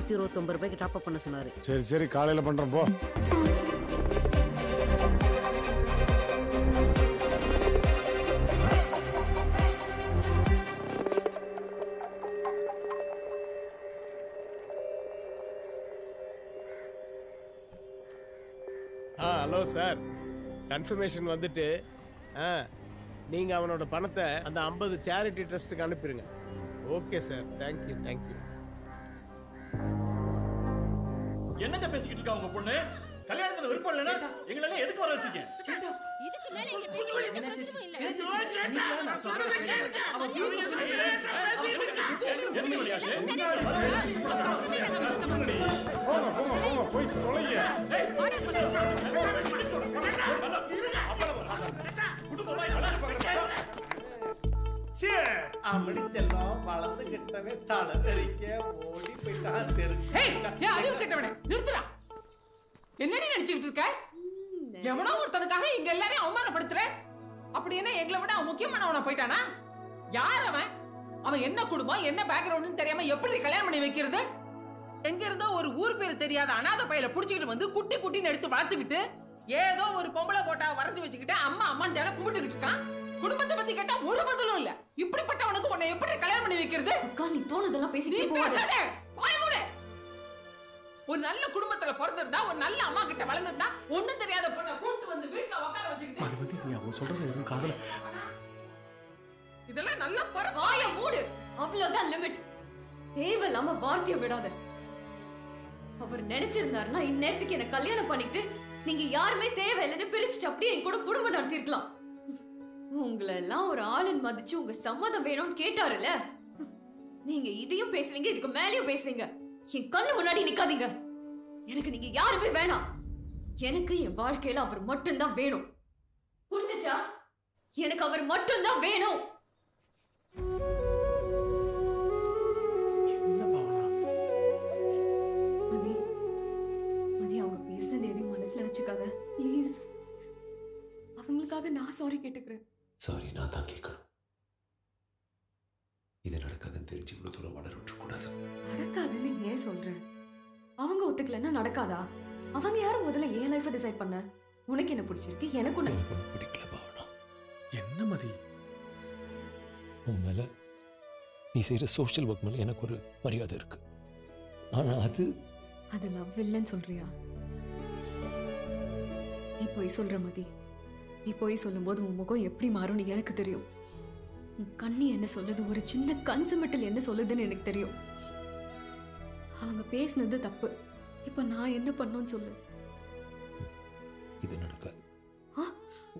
நூற்றி இருபத்தொம்பது ரூபாய்க்கு டாப் அப் பண்ண சொன்னார். சரி சரி காலையில் பண்ணுறோம் போ. ஆ ஹலோ சார். கன்ஃபர்மேஷன் வந்துட்டு ஆ நீங்கள் அவனோட பணத்தை அந்த ஐம்பது சேரிட்டி ட்ரஸ்ட்டுக்கு அனுப்பிடுங்க ஓகே சார் தேங்க்யூ தேங்க்யூ என்னங்க பேசிக்கிட்டு இருக்கா உங்க பொண்ணு கல்யாணத்துல விருப்பம் இல்லைன்னா எங்களெல்லாம் எதுக்கு வர வச்சிருக்கேன் இதுக்கு மேல இங்க பேசி எந்த பிரச்சனையும் இல்ல நான் சொல்றதை கேளுங்க. அவன் போங்க போங்க போங்க போய் தொலைங்க சே அப்படி செல்லம் வளர்ந்து கிட்டவே தலை தெரிக்க ஓடி போயிட்டான் என்னடி நினைச்சுக்கிட்டு இருக்க? எவனோ ஒருத்தனுக்காக இங்க எல்லாரையும் அவமானப்படுத்துற? அப்படி என்ன எங்களை விட அவன் முக்கியமானவனா போயிட்டானா? யார் அவன்? அவன் என்ன குடும்பம் என்ன பேக்ரவுண்ட்னு தெரியாம எப்படி கல்யாணம் பண்ணி வைக்கிறது? எங்க இருந்தோ ஒரு ஊர் பேர் தெரியாத அனாதை பையில புடிச்சுக்கிட்டு வந்து குட்டி குட்டின்னு எடுத்து வளர்த்துக்கிட்டு ஏதோ ஒரு பொம்பளை போட்டா வரைஞ்சு வச்சுக்கிட்டு அம்மா அம்மான்னு கும்பிட்டுக்கிட்டு இருக்கான். குடும்பத்தை பத்தி கேட்டா ஒரு பதிலும் இல்ல. இப்படிப்பட்டவனுக்கு உன்னை எப்படி கல்யாணம் பண்ணி வைக்கிறது? அக்கா நீ தோணுதெல்லாம் பேசிக்கிட்டே போகாத. வாய் மூடு. ஒரு நல்ல குடும்பத்துல பிறந்திருந்தா ஒரு நல்ல அம்மா கிட்ட வளர்ந்திருந்தா ஒண்ணும் தெரியாத பொண்ணை கூட்டு வந்து வீட்டுல உட்கார வச்சுக்கிட்டு மதுமதி நீ அவன் சொல்றது எதுவும் காதல. இதெல்லாம் நல்லா பர வாய மூடு. அவ்வளவுதான் லிமிட் தேவையில்லாம வார்த்தைய விடாத. அவர் நினைச்சிருந்தாருன்னா இந்நேரத்துக்கு என்ன கல்யாணம் பண்ணிட்டு நீங்க யாருமே தேவையில்லைன்னு பிரிச்சுட்டு அப்படியே என் கூட குடும்பம் நடத்திருக்கலாம் உங்களை எல்லாம் ஒரு ஆளுன்னு மதிச்சு உங்க சம்மதம் வேணும்னு கேட்டாருல்ல நீங்க இதையும் பேசுவீங்க இதுக்கு மேலயும் பேசுவீங்க. என் கண்ணு முன்னாடி நிக்காதீங்க. எனக்கு நீங்க யாருமே வேணாம். எனக்கு என் வாழ்க்கையில அவர் மட்டும்தான் வேணும். புரிஞ்சுச்சா? எனக்கு அவர் மட்டும்தான் வேணும். மனசுல வச்சுக்காத. ப்ளீஸ் அவங்களுக்காக நான் சாரி கேட்டுக்கிறேன். சாரி நான் தான் கேட்கணும். இது நடக்காதுன்னு தெரிஞ்சு இவ்வளோ தூரம் வளர விட்டுறக்கூடாது. நடக்காதுன்னு ஏன் சொல்றேன் அவங்க ஒத்துக்கலன்னா நடக்காதா? அவங்க யாரும் முதல்ல ஏன் லைஃபை டிசைட் பண்ண? உனக்கு என்ன பிடிச்சிருக்கு? எனக்கு உன்னை பிடிக்கல பாவனா. என்ன மதி? உன் மேல நீ செய்கிற சோஷியல் ஒர்க் மேலே எனக்கு ஒரு மரியாதை இருக்கு. ஆனால் அது அது லவ் இல்லைன்னு சொல்றியா? நீ போய் சொல்ற மதி. நீ போய் சொல்லும்போது உன் முகம் எப்படி மாறும்னு எனக்கு தெரியும். உன் கண்ணி என்ன சொல்லுது? ஒரு சின்ன கன்சமெட்டல் என்ன சொல்லுதுன்னு எனக்கு தெரியும். அவங்க பேசுனது தப்பு. இப்போ நான் என்ன பண்ணணும்னு சொல்லு. இது நடக்காது.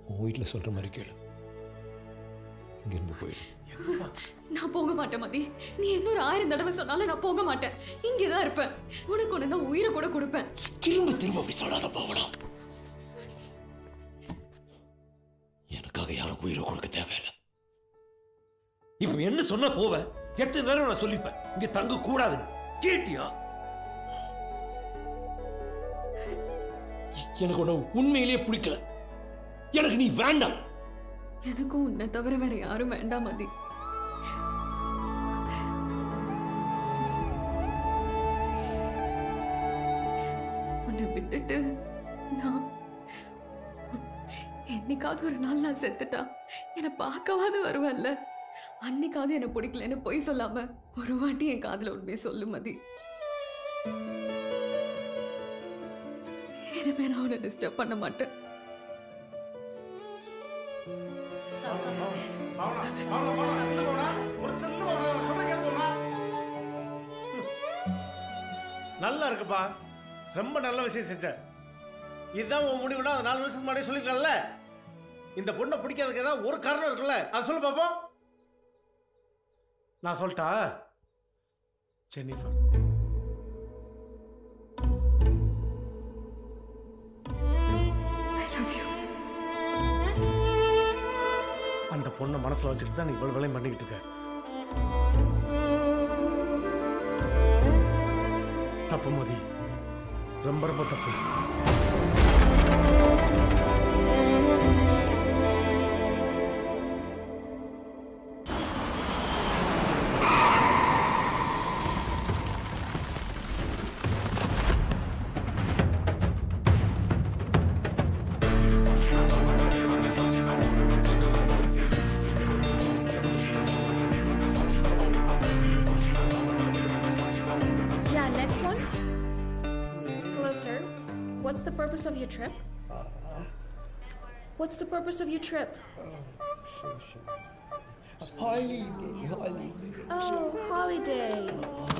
உன் வீட்டில் சொல்கிற மாதிரி கேளு. இங்கேருந்து போயிடு நான் போக மாட்டேன் மதி. நீ இன்னொரு ஆயிரம் தடவை சொன்னாலும் நான் போக மாட்டேன். இங்கே தான் இருப்பேன். உனக்கு ஒன்று நான் உயிரை கூட கொடுப்பேன். திரும்ப திரும்ப அப்படி சொல்லாத பாவனா எனக்காக யாரும் உயிரை கொடுக்க தேவையில்லை. இப்ப என்ன சொன்னா போவ? எட்டு நேரம் நான் சொல்லிப்பேன். இங்க தங்க கூடாது கேட்டியா? எனக்கு உன்னை உண்மையிலேயே பிடிக்கல. எனக்கு நீ வேண்டாம். எனக்கும் உன்னை தவிர வேற யாரும் வேண்டாம் மதி. உன்னை விட்டுட்டு நான் என்னைக்காவது ஒரு நாள் நான் செத்துட்டா என்னை பார்க்கவாது வருவல்ல அன்னைக்காவது என்னை பிடிக்கலன்னு பொய் சொல்லாம ஒரு வாட்டி என் காதல உண்மையை சொல்லு மதி. இனிமே நான் உன்னை டிஸ்டர்ப் பண்ண மாட்டேன். நல்லா இருக்குப்பா. ரொம்ப நல்ல விஷயம் செஞ்ச. இதுதான் உன் முடிவுனா அது நாலு வருஷத்துக்கு முன்னாடியே சொல்லிக்கலாம்ல? இந்த பொண்ணை பிடிக்கிறதுக்கு ஏதாவது ஒரு காரணம் இருக்குல்ல? அதை சொல்லு பாப்போம். நான் சொல்லிட்டா? ஜென்னிஃபர். அந்த பொண்ணை மனசுல வச்சுக்கிட்டு தான் நீ இவ்வளவு வேலையும் பண்ணிக்கிட்டு இருக்க. தப்பு மதி. ரொம்ப ரொம்ப தப்பு. Purpose of your trip? Holiday, holiday. Oh, holiday.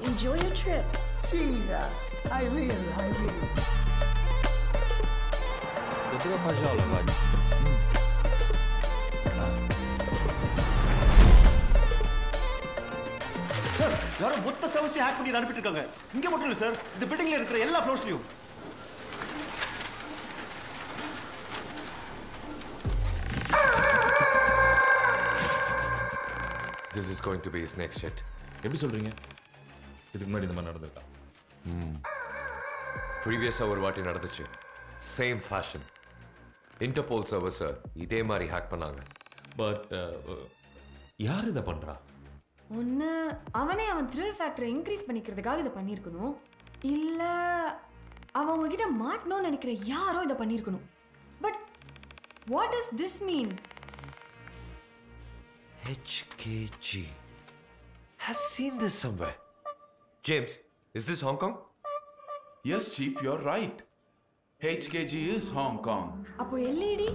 Enjoy your trip. See that? I will, I will. Žala, valjda. Sir யாரோ மொத்த சர்வீஸையும் ஹேக் பண்ணி அனுப்பிட்டு இருக்காங்க இங்க மட்டும் இல்ல சார் இந்த பில்டிங்ல இருக்கிற எல்லா ஃப்ளோர்ஸ்லயும் this is going to be his next set எப்படி சொல்றீங்க? இதுக்கு முன்னாடி இந்த மாதிரி நடந்திருக்கா? ம் ப்ரீவியஸாக ஒரு வாட்டி நடந்துச்சு. சேம் ஃபேஷன் இன்டர்போல் சர்வீஸை இதே மாதிரி ஹேக் பண்ணாங்க. பட் யார் இதை பண்றா? ஒன்று அவனே அவன் த்ரில் ஃபேக்டரை இன்க்ரீஸ் பண்ணிக்கிறதுக்காக இதை பண்ணியிருக்கணும். இல்லை அவன் உங்ககிட்ட மாட்டணும்னு நினைக்கிற யாரோ இதை பண்ணியிருக்கணும். But what does this mean HKG. Have seen this somewhere. James, is this Hong Kong? Yes, Chief, you're right. HKG is Hong Kong. அப்போ LED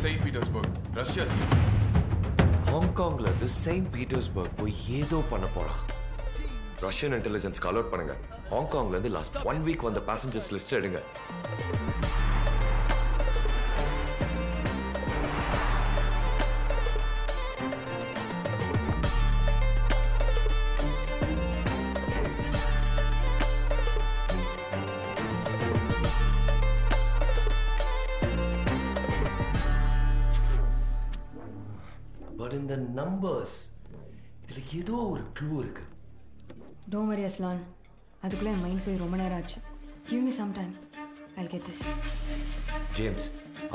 St. Petersburg, Russia, Chief. ஹாங்காங்ல இருந்து செயின்ட் பீட்டர்ஸ்பர்க் போய் ஏதோ பண்ண போறான் ரஷ்யன் இன்டெலிஜென்ஸ்க்கு அலர்ட் பண்ணுங்க ஹாங்காங்ல இருந்து லாஸ்ட் ஒன் வீக் வந்த பேசஞ்சர்ஸ் லிஸ்ட் எடுங்க இந்த நம்பர்ஸ் இதுல ஏதோ ஒரு க்ளூ இருக்கு. டோன்ட் வரி அஸ்லான் அதுக்குள்ளே என் மைண்ட் போய் ரொம்ப நேரம் ஆச்சு. Give me some time I get this James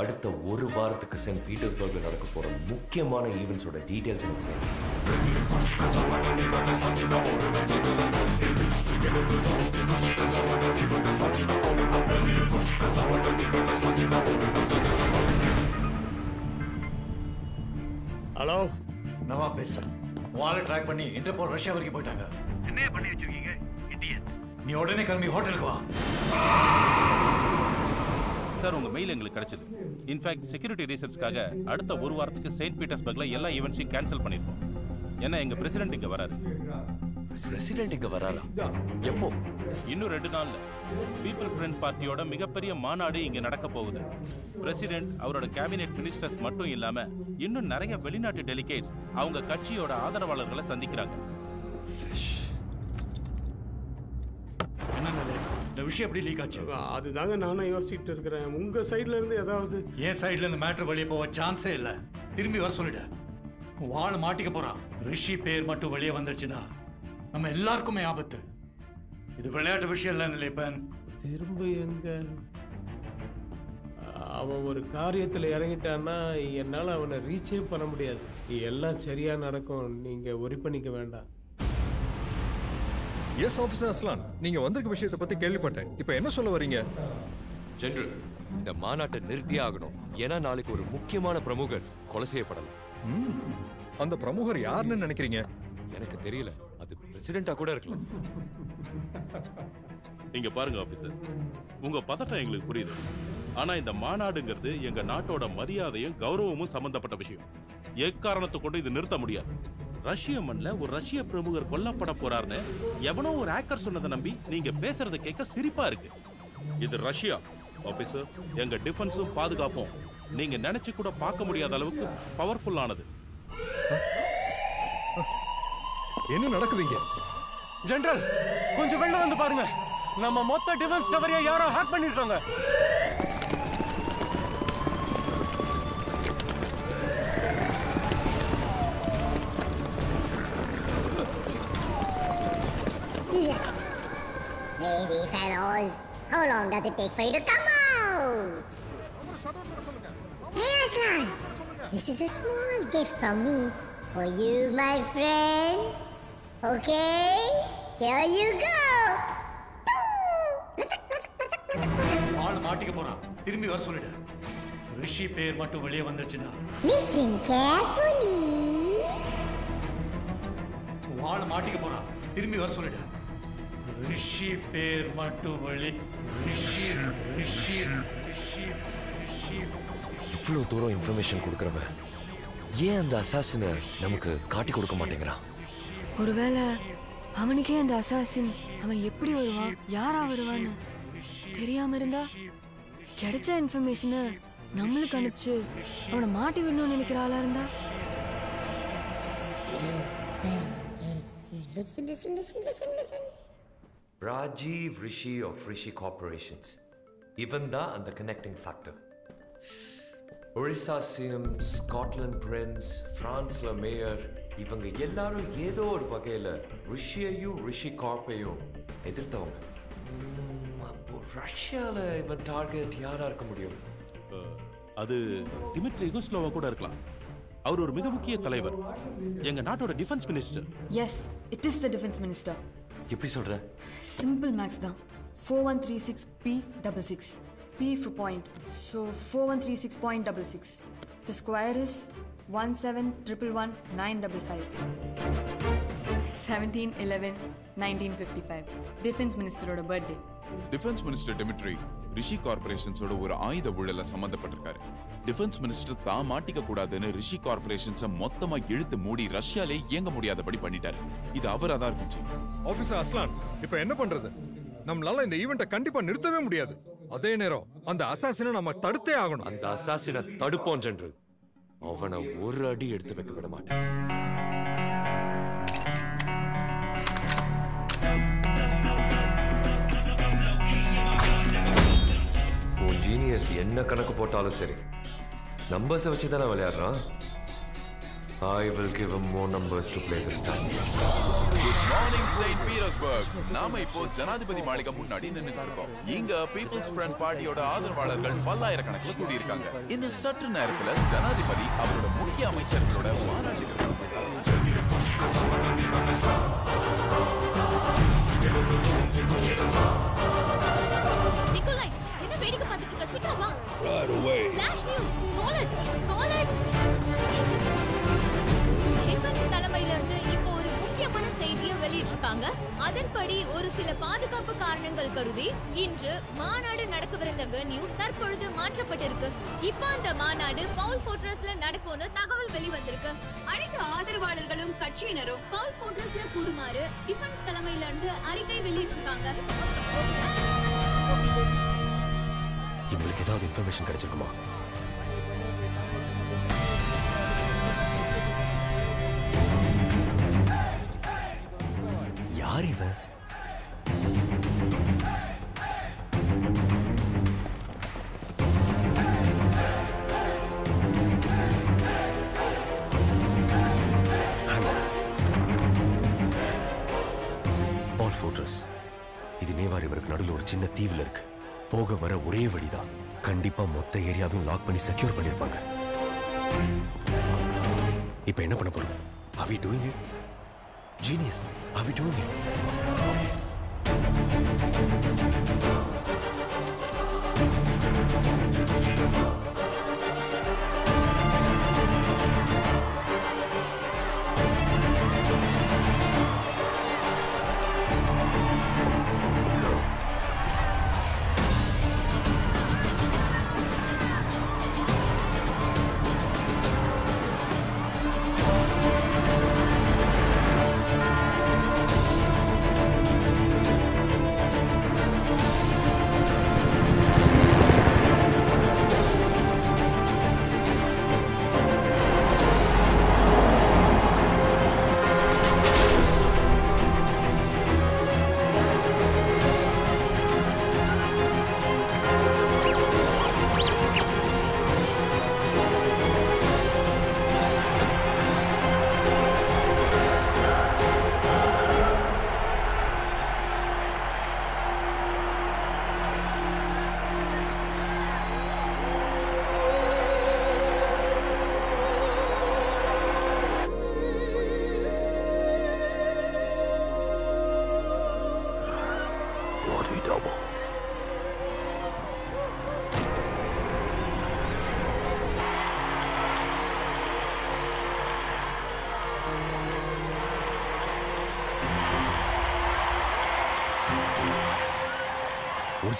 அடுத்த ஒரு வாரத்துக்கு சென்ட் பீட்டர்ஸ்பர்க்ல நடக்க போற முக்கியமான ஈவெண்ட்ஸோட டீடைல்ஸ் எனக்கு வேணும். ஹலோ. நவா பேசுறேன். வாலை ட்ராக் பண்ணி இன்டர்போல் ரஷ்யா வரைக்கும் போயிட்டாங்க. என்ன பண்ணி வச்சிருக்கீங்க? இந்தியன் நீ உடனே கிளம்பி ஹோட்டலுக்கு வா. சார் உங்க மெயில் எங்களுக்கு கிடைச்சது. இன்ஃபேக்ட் செக்யூரிட்டி ரீசன்ஸ்க்காக அடுத்த ஒரு வாரத்துக்கு செயின்ட் பீட்டர்ஸ்பர்க்ல எல்லா ஈவெண்ட்ஸையும் கேன்சல் பண்ணிருக்கோம். ஏன்னா எங்க பிரசிடென்ட் இங்க வராரு. பிரசிடென்ட் இங்க வராரா? எப்போ? இன்னும் ரெண்டு நாள்ல. பீப்புள் ஃப்ரெண்ட் பார்ட்டியோட மிகப்பெரிய மாநாடு இங்க நடக்க போகுது. பிரசிடென்ட் அவரோட கேபினெட் மினிஸ்டர்ஸ் மட்டும் இல்லாம இன்னும் நிறைய வெளிநாட்டு டெலிகேட்ஸ் அவங்க கட்சியோட ஆதரவாளர்களை சந்திக்கிறாங்க. இந்த விஷயம் எப்படி லீக் ஆச்சு? அதுதாங்க நானும் யோசிச்சுட்டு இருக்கிறேன். உங்க சைடுல இருந்து ஏதாவது என் சைடுல இருந்து மேட்ரு வெளியே போக சான்ஸே இல்ல. திரும்பி வர சொல்லிடு. வாள் மாட்டிக்க போறான். ரிஷி பேர் மட்டும் வெளியே வந்துருச்சுன்னா. நம்ம எல்லாருக்குமே ஆபத்து. இது விளையாட்டு விஷயம் இல்ல நிலைப்பன். திரும்ப எங்க? அவன் ஒரு காரியத்தில் இறங்கிட்டான்னா என்னால் அவனை ரீச்சே பண்ண முடியாது. எல்லாம் சரியா நடக்கும். நீங்க ஒரி பண்ணிக்க வேண்டாம். எஸ் ஆஃபீஸர் அஸ்லான் நீங்க வந்திருக்க விஷயத்தை பத்தி கேள்விப்பட்டேன். இப்போ என்ன சொல்ல வரீங்க? ஜெனரல் இந்த மாநாட்டை நிறுத்தியே ஆகணும். ஏன்னா நாளைக்கு ஒரு முக்கியமான பிரமுகர் கொலை செய்யப்படலாம். ம், அந்த பிரமுகர் யாருன்னு நினைக்கிறீங்க? எனக்கு தெரியல. அது பிரசிடென்ட்டா கூட இருக்கலாம். இங்க பாருங்க ஆபீசர் உங்க பதட்டம் எங்களுக்கு புரியுது. ஆனா இந்த மாநாடுங்கிறது எங்க நாட்டோட மரியாதையும் கௌரவமும் சம்பந்தப்பட்ட விஷயம். எக்காரணத்தை கொண்டு இது நிறுத்த முடியாது. ரஷ்ய மண்ல ஒரு ரஷ்ய பிரமுகர் கொல்லப்பட போறாருன்னு எவனோ ஒரு ஆக்கர் சொன்னதை நம்பி நீங்க பேசுறத கேட்க சிரிப்பா இருக்கு. இது ரஷ்யா. ஆபீசர் எங்க டிஃபென்ஸும் பாதுகாப்பும். நீங்க நினைச்சு கூட பார்க்க முடியாத அளவுக்கு பவர்ஃபுல்லானது என்ன நடக்குதுங்க ஜெனரல் கொஞ்சம் வெளில வந்து பாருங்க நம்ம மொத்த டிஃபென்ஸ் டவரைய யாரோ ஹேக் பண்ணிருக்காங்க Easy, fellows. How long does it take for you to come out? Hey, Aslan. This is a small gift from me for you, my friend. Okay? Here you go. வாள் மாட்டிக்க போறான் திரும்பி வர சொல்லிடு ரிஷி பேர் மட்டும் வெளியே வந்துருச்சுன்னா Listen carefully. வாள் மாட்டிக்க போறான் திரும்பி வர சொல்லிடு ரிஷி பேர் மட்டும் வெளி ரிஷி ரிஷி ரிஷி ரிஷி இவ்வளவு தூரம் இன்ஃபர்மேஷன் கொடுக்குறவன் ஏன் அந்த அசாசினை நமக்கு காட்டி கொடுக்க மாட்டேங்கிறான் ஒருவேளை அவனுக்கே அந்த அசாசின் அவன் எப்படி வருவான்? யாரா வருவான்னு தெரியாம இருந்தா கிடைச்ச இன்ஃபர்மேஷனை நம்மளுக்கு அனுப்பிச்சு அவனை மாட்டி விடணும்னு நினைக்கிற ஆளா இருந்தா. ராஜீவ் ரிஷி ஆஃப் ரிஷி கார்பரேஷன்ஸ் இவன் தான் அந்த connecting factor Orissa CM Scotland prince பிரான்ஸ்ல மேயர் இவங்க எல்லாரும் ஏதோ ஒரு வகையில ரிஷியையும் ரிஷி கார்ப்பையும் எதிர்த்தவங்க அப்போ ரஷ்யால இவன் டார்கெட் யாரா இருக்க முடியும்? அது டிமிட்ரி யுகோஸ்லோவா கூட இருக்கலாம். அவர் ஒரு மிக முக்கிய தலைவர். எங்க நாட்டோட defence minister yes it is the defence minister எப்படி சொல்ற? சிம்பிள் மேக்ஸ் தான். Four one three six by double six by for point so four one three six point double six the square is one seven triple one nine double five seventeen eleven nineteen fifty five defence மினிஸ்டரோட birthday defence minister Dmitri Rishi கார்பரேஷன்ஸோட ஒரு ஆயுத ஊழல்ல சம்பந்தப்பட்டிருக்காரு டிஃபென்ஸ் மினிஸ்டர் தான் மாட்டிக்க கூடாதுன்னு ரிஷி கார்பரேஷன்ஸ மொத்தமா இழுத்து மூடி ரஷ்யாலே இயங்க முடியாதபடி பண்ணிட்டாரு. இது அவரா தான் இருக்கும். ஆபீசர் அஸ்லான் இப்போ என்ன பண்றது? நம்மளால இந்த ஈவெண்ட்டை கண்டிப்பா நிறுத்தவே முடியாது. அதே நேரம் அந்த அசாசினை நம்ம தடுத்தே ஆகணும். அந்த அசாசினை தடுப்போம் ஜெனரல். அவனை ஒரு அடி எடுத்து வைக்க விட மாட்டேன். உன் ஜீனியஸ் என்ன கணக்கு போட்டாலும் சரி. நம்பர்ஸை வச்சு தானே விளையாடுறான்? I will give more numbers to play this time. Good morning Saint Petersburg நாம இப்போ ஜனாதிபதி மாளிகை முன்னாடி நின்னுட்டு இருக்கோம். இங்க பீப்புள்ஸ் ஃப்ரண்ட் பார்ட்டியோட ஆதரவாளர்கள் பல்லாயிரக்கணக்கில் கூடியிருக்காங்க. இன்னும் சற்று நேரத்துல ஜனாதிபதி அவரோட முக்கிய அமைச்சர்களோட மாநாட்டுக்கு நிக்கோலாய் என்ன வேடிக்கை பார்த்துட்டு இருக்க? சீக்கிரம். வா Right away. ஃபிளாஷ் நியூஸ் வெளியிட்டிருக்காங்க அதன்படி ஒரு சில பாதுகாப்பு காரணங்கள் கருதி இன்று மாநாடு நடக்கவிருந்த வென்யூ தற்பொழுது மாற்றப்பட்டிருக்கு. இப்போ அந்த மாநாடு பவுல் ஃபோர்ட்ரஸ்ல நடக்கும்னு தகவல் வெளிவந்திருக்கு. அனைத்து ஆதரவாளர்களும் கட்சியினரும் பவுல் ஃபோர்ட்ரஸ்ல கூடுமாறு டிஃபென்ஸ் தலைமையில இருந்து அறிக்கை வெளியிட்டிருக்காங்க. இவங்களுக்கு ஏதாவது இன்ஃபர்மேஷன் கிடைச்சிருக்குமா? யார் இவன் பால் ஃபோர்ட்ரஸ் இது நேவார் இவருக்கு நடுவில் ஒரு சின்ன தீவில் இருக்கு. போக வர ஒரே வழிதான். கண்டிப்பா மொத்த ஏரியாவையும் லாக் பண்ணி செக்யூர் பண்ணிருப்பாங்க. இப்போ என்ன பண்ண போறோம்? Are we doing it genius are we doing it What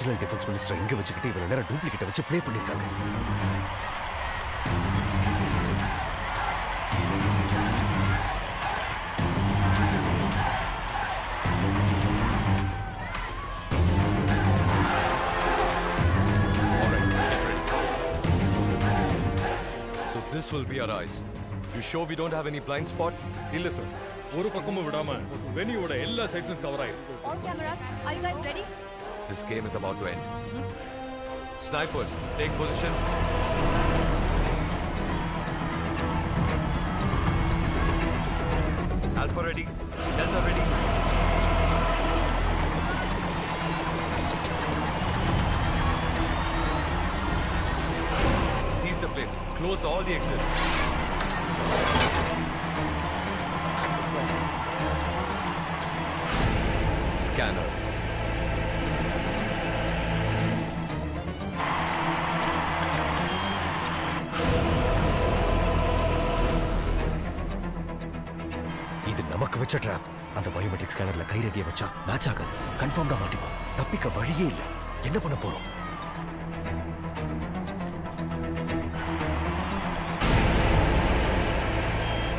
national defence minister இங்க வச்சுக்கிட்டு இவ்வளவு நேரம் டூப்ளிகேட்டை வச்சு ப்ளே பண்ணிருக்காங்க So this will be our eyes. You sure we don't have any blind spot? இல்ல சார் ஒரு பக்கமும் விடாம வெனியோட எல்லா சைட்ஸும் கவர் ஆயிரும் all cameras are you guys ready This game is about to end. Snipers, take positions. Alpha ready. Delta ready. Seize the place. Close all the exits. ஸ்கேனர்ல கைரேகையை வச்சா மேட்ச் ஆகாது. கன்ஃபார்ம்டா மாட்டிப்போம். தப்பிக்க வழியே இல்ல. என்ன பண்ண போறோம்?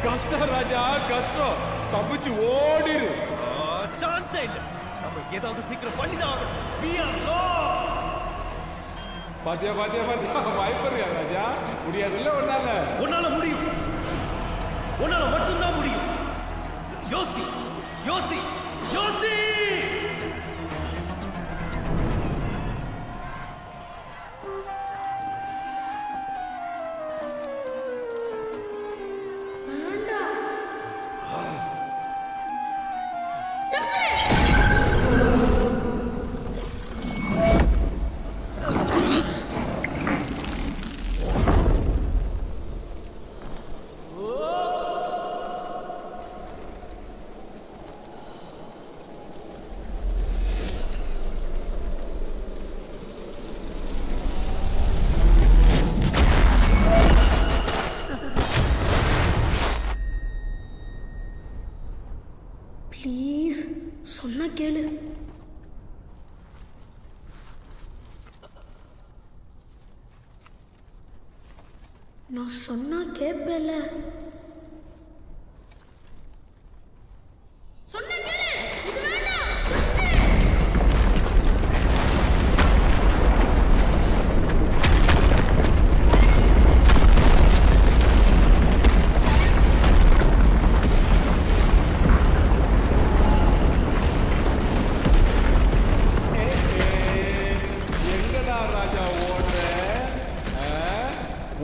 கஷ்டம் ராஜா கஷ்டம். தப்பிச்சு ஓடிரு. சான்ஸே இல்ல. நம்ம ஏதாவது சீக்கிரம் பண்ணி தான் ஆகணும் We are பாத்தியா பாத்தியா பாத்தியா. பயப்படுறியா ராஜா? முடியாதுல்ல ஒன்னால உன்னால முடியும். உன்னால மட்டும்தான் முடியும். நான் சொன்னால் கேட்பேல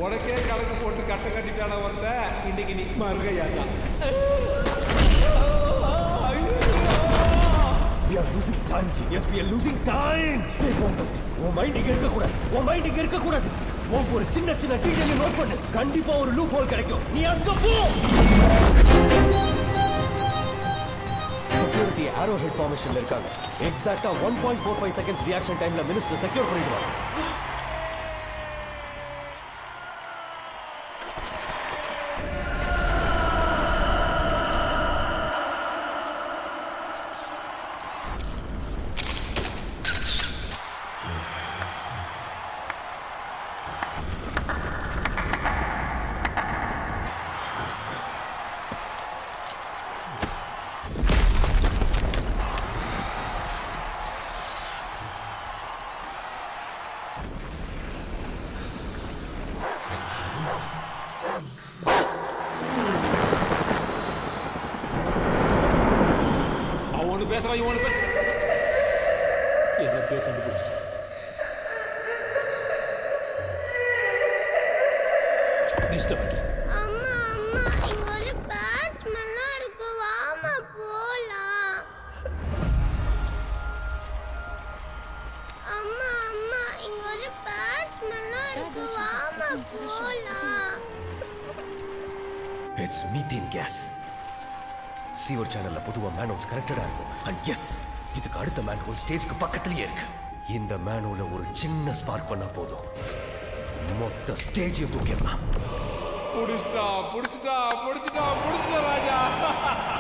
உனக்கே கணக்கு போட்டு கட்ட கட்டிட்டான வந்த இன்னைக்கு நீ மறுகையாட்டா We are losing time, genius. We are losing time. Stay focused. உன் மைண்ட் இங்க இருக்க கூடாது. உன் மைண்ட் இங்க இருக்க கூடாது. உன் ஒரு சின்ன சின்ன டீடைல் நோட் பண்ணு. கண்டிப்பா ஒரு லூப் ஹோல் கிடைக்கும். நீ அங்க போ. செக்யூரிட்டி ஆரோ ஹெட் ஃபார்மேஷன்ல இருக்காங்க. எக்ஸாக்ட்டா 1.45 செகண்ட்ஸ் ரியாக்ஷன் டைம்ல மினிஸ்டர் செக்யூர் பண்ணிடுவாங்க. சின்ன ஸ்பார்க் பண்ணா போதும். மொத்த ஸ்டேஜையும் தூக்கிடலாம். புடிச்சிட்டா புடிச்சிட்டா புடிச்சிட்டா புடிச்சிட்டா ராஜா.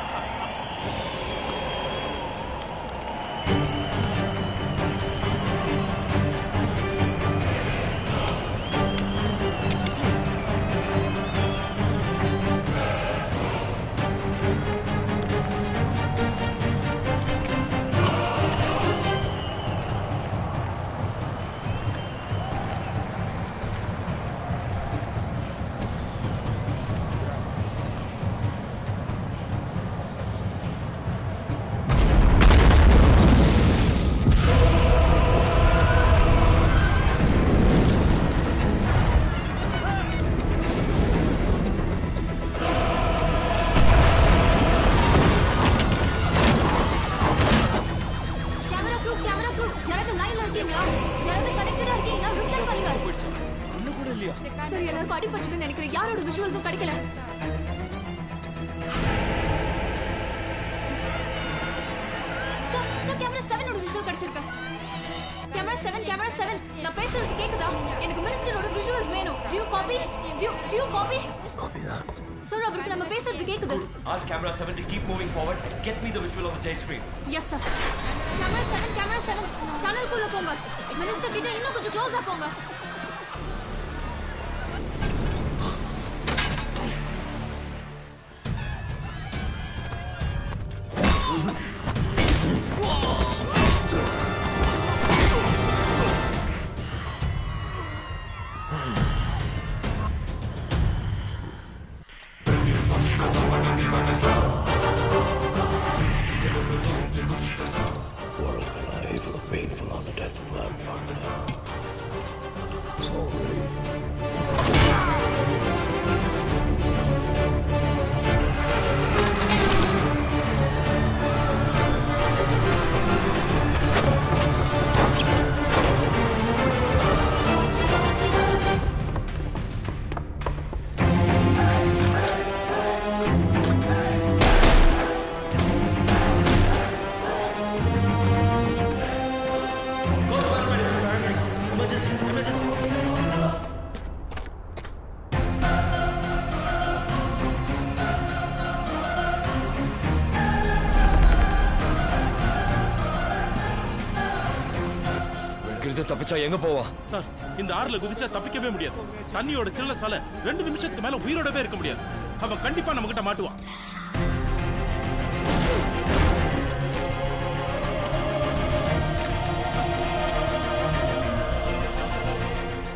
தப்பிச்சா எங்க போவான் சார் இந்த ஆறுல குதிச்சா தப்பிக்கவே முடியாது. தண்ணியோட சில்ல சலை ரெண்டு நிமிஷத்துக்கு மேல உயிரோடவே இருக்க முடியாது. அவன் கண்டிப்பா நம்ம கிட்ட மாட்டுவான்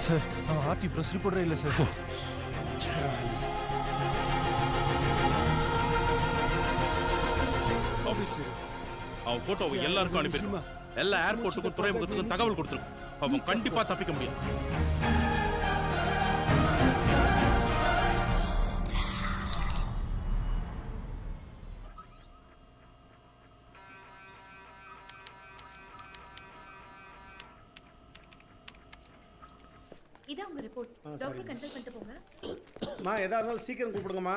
சார் அவன் ஆர்டி ப்ரெஸ் ரிப்போர்ட்டரே இல்லை சார். அவன் போட்டோவை எல்லாருக்கும் அனுப்பிடுவான் எல்லா ஏர்போர்ட்டுக்கும் துறைமுகத்துக்கும் தகவல் கொடுத்துருக்கும் அவன் கண்டிப்பா தப்பிக்க முடியும் இதான் உங்க ரிப்போர்ட் ஆ, டாக்டர் சரிங்க. கன்சல்ட் பண்ணிட்டு போங்க. அம்மா எதா இருந்தாலும் சீக்கிரம் கூப்பிடுங்கம்மா.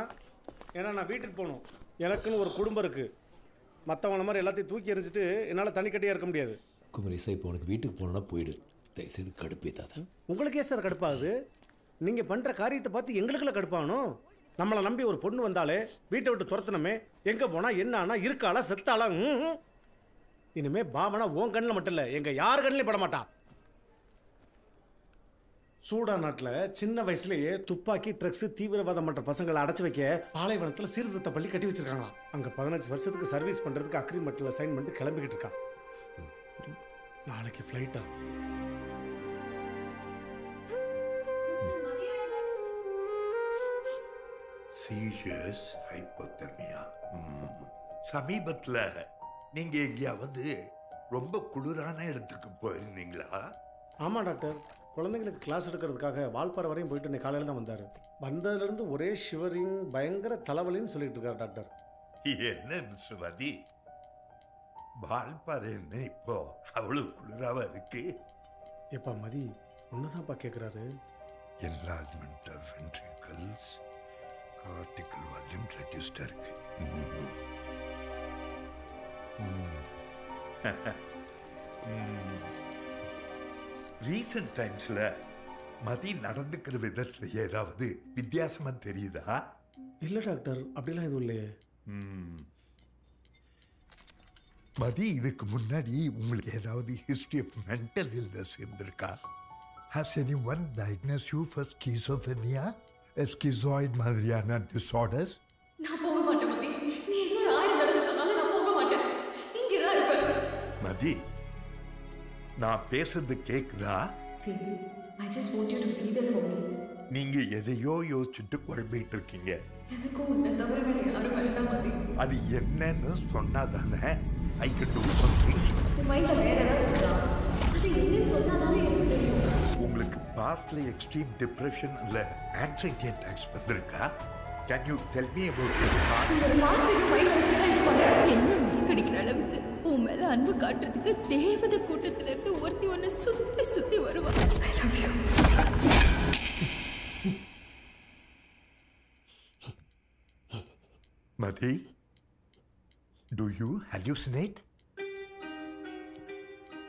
ஏன்னா நான் வீட்டுக்கு போகணும். எனக்குன்னு ஒரு குடும்பம் இருக்குது மற்றவங்கள மாதிரி எல்லாத்தையும் தூக்கி எறிஞ்சிட்டு என்னால் தனிக்கட்டியாக இருக்க முடியாது. குமரேசா இப்போ உனக்கு வீட்டுக்கு போனா போயிடு. தயவுசெய்து கடுப்பேத்தாத. உங்களுக்கே சார் கடுப்பாகுது. நீங்கள் பண்ணுற காரியத்தை பார்த்து எங்களுக்குள்ள கடுப்பாகணும். நம்மளை நம்பி ஒரு பொண்ணு வந்தாலே வீட்டை விட்டு துரத்தணுமே எங்கே போனால் என்ன ஆனா இருக்காளா செத்தாளா. இனிமே பாமனா உன் கண்ணில் மட்டும் இல்லை எங்கள் யார் கண்ணிலையும் பட மாட்டா. சூடா நாட்டில் சின்ன வயசுலயே துப்பாக்கி ட்ரக்ஸ் தீவிரவாதம் பண்ற பசங்களை அடைச்சு வைக்க பாலைவனத்தில் சீர்திருத்த பள்ளி கட்டி வச்சிருக்காங்களாம். அங்க பதினஞ்சு வருஷத்துக்கு சர்வீஸ் பண்றதுக்கு அக்ரிமெண்ட்ல சைன் பண்ணிட்டு கிளம்பிக்கிட்டு இருக்கா. நாளைக்கு ஃப்ளைட்டா சீஷஸ் ஹைப்போதெர்மியா சமீபத்துல நீங்க எங்கேயாவது ரொம்ப குளிரான இடத்துக்கு போயிருந்தீங்களா? ஆமா டாக்டர். குழந்தைங்களுக்கு கிளாஸ் எடுக்கிறதுக்காக வால்பாறை வரையும் போயிட்டு இன்னைக்கு காலையில் தான் வந்தார். வந்ததுலேருந்து ஒரே ஷிவரிங் பயங்கர தலைவலின்னு சொல்லிட்டு இருக்காரு டாக்டர். என்ன சுமதி? வால்பாறைன்னு இப்போ அவ்வளவு குளிராவா இருக்கு? எப்பா மதி ஒன்றுதான்ப்பா கேட்குறாரு enlargement of ventricles cortical volume reduced இருக்கு. ரீசன்ட் டைம்ஸ்ல மதி நடந்துக்கிற விதத்துல ஏதாவது வித்தியாசமா தெரியுதா? இல்லை டாக்டர். அப்படிலாம் எதுவும் இல்லையே. ம். மதி இதுக்கு முன்னாடி உங்களுக்கு ஏதாவது ஹிஸ்டரி ஆஃப் மென்டல் இல்னஸ் இருந்திருக்கா? Has any one diagnosed you for schizophrenia schizoid மாதிரியான டிஸார்டர்ஸ் நான் போக மாட்டேன் மதி. நீ இன்னொரு ஆயிரம் தடவை சொன்னாலும் நான் போக மாட்டேன். இங்கே தான் இருப்பேன். மதி நான் பேசுறது கேக்குதா? See, I just want you to be there for me. நீங்க எதையோ யோசிச்சுட்டு குழம்பிட்டு இருக்கீங்க எனக்கும் உன்னை தவிர வேற யாரும் வேண்டாம் மதி. அது என்னன்னு சொன்னாதானே? ஐ கேன் டூ சம்திங் மைண்ட்ல வேற ஏதாவது இருக்கா? அது என்னன்னு எனக்கு தெரியும் பாஸ்ட்ல எக்ஸ்ட்ரீம் டிப்ரெஷன் இல்ல ஆங்ஸைட்டி அட்டாக்ஸ் வந்திருக்கா? கேன் யூ டெல் மீ வச்சு தான் இது பண்றேன் என்ன மறக்கடிக்கிற அளவுக்கு உன் மேல அன்பு காட்டுறதுக்கு தேவதை கூட்டத்துல இருந்து ஒருத்தி ஒன்னு சுத்தி சுத்தி வருவான் I love you Mathi do you hallucinate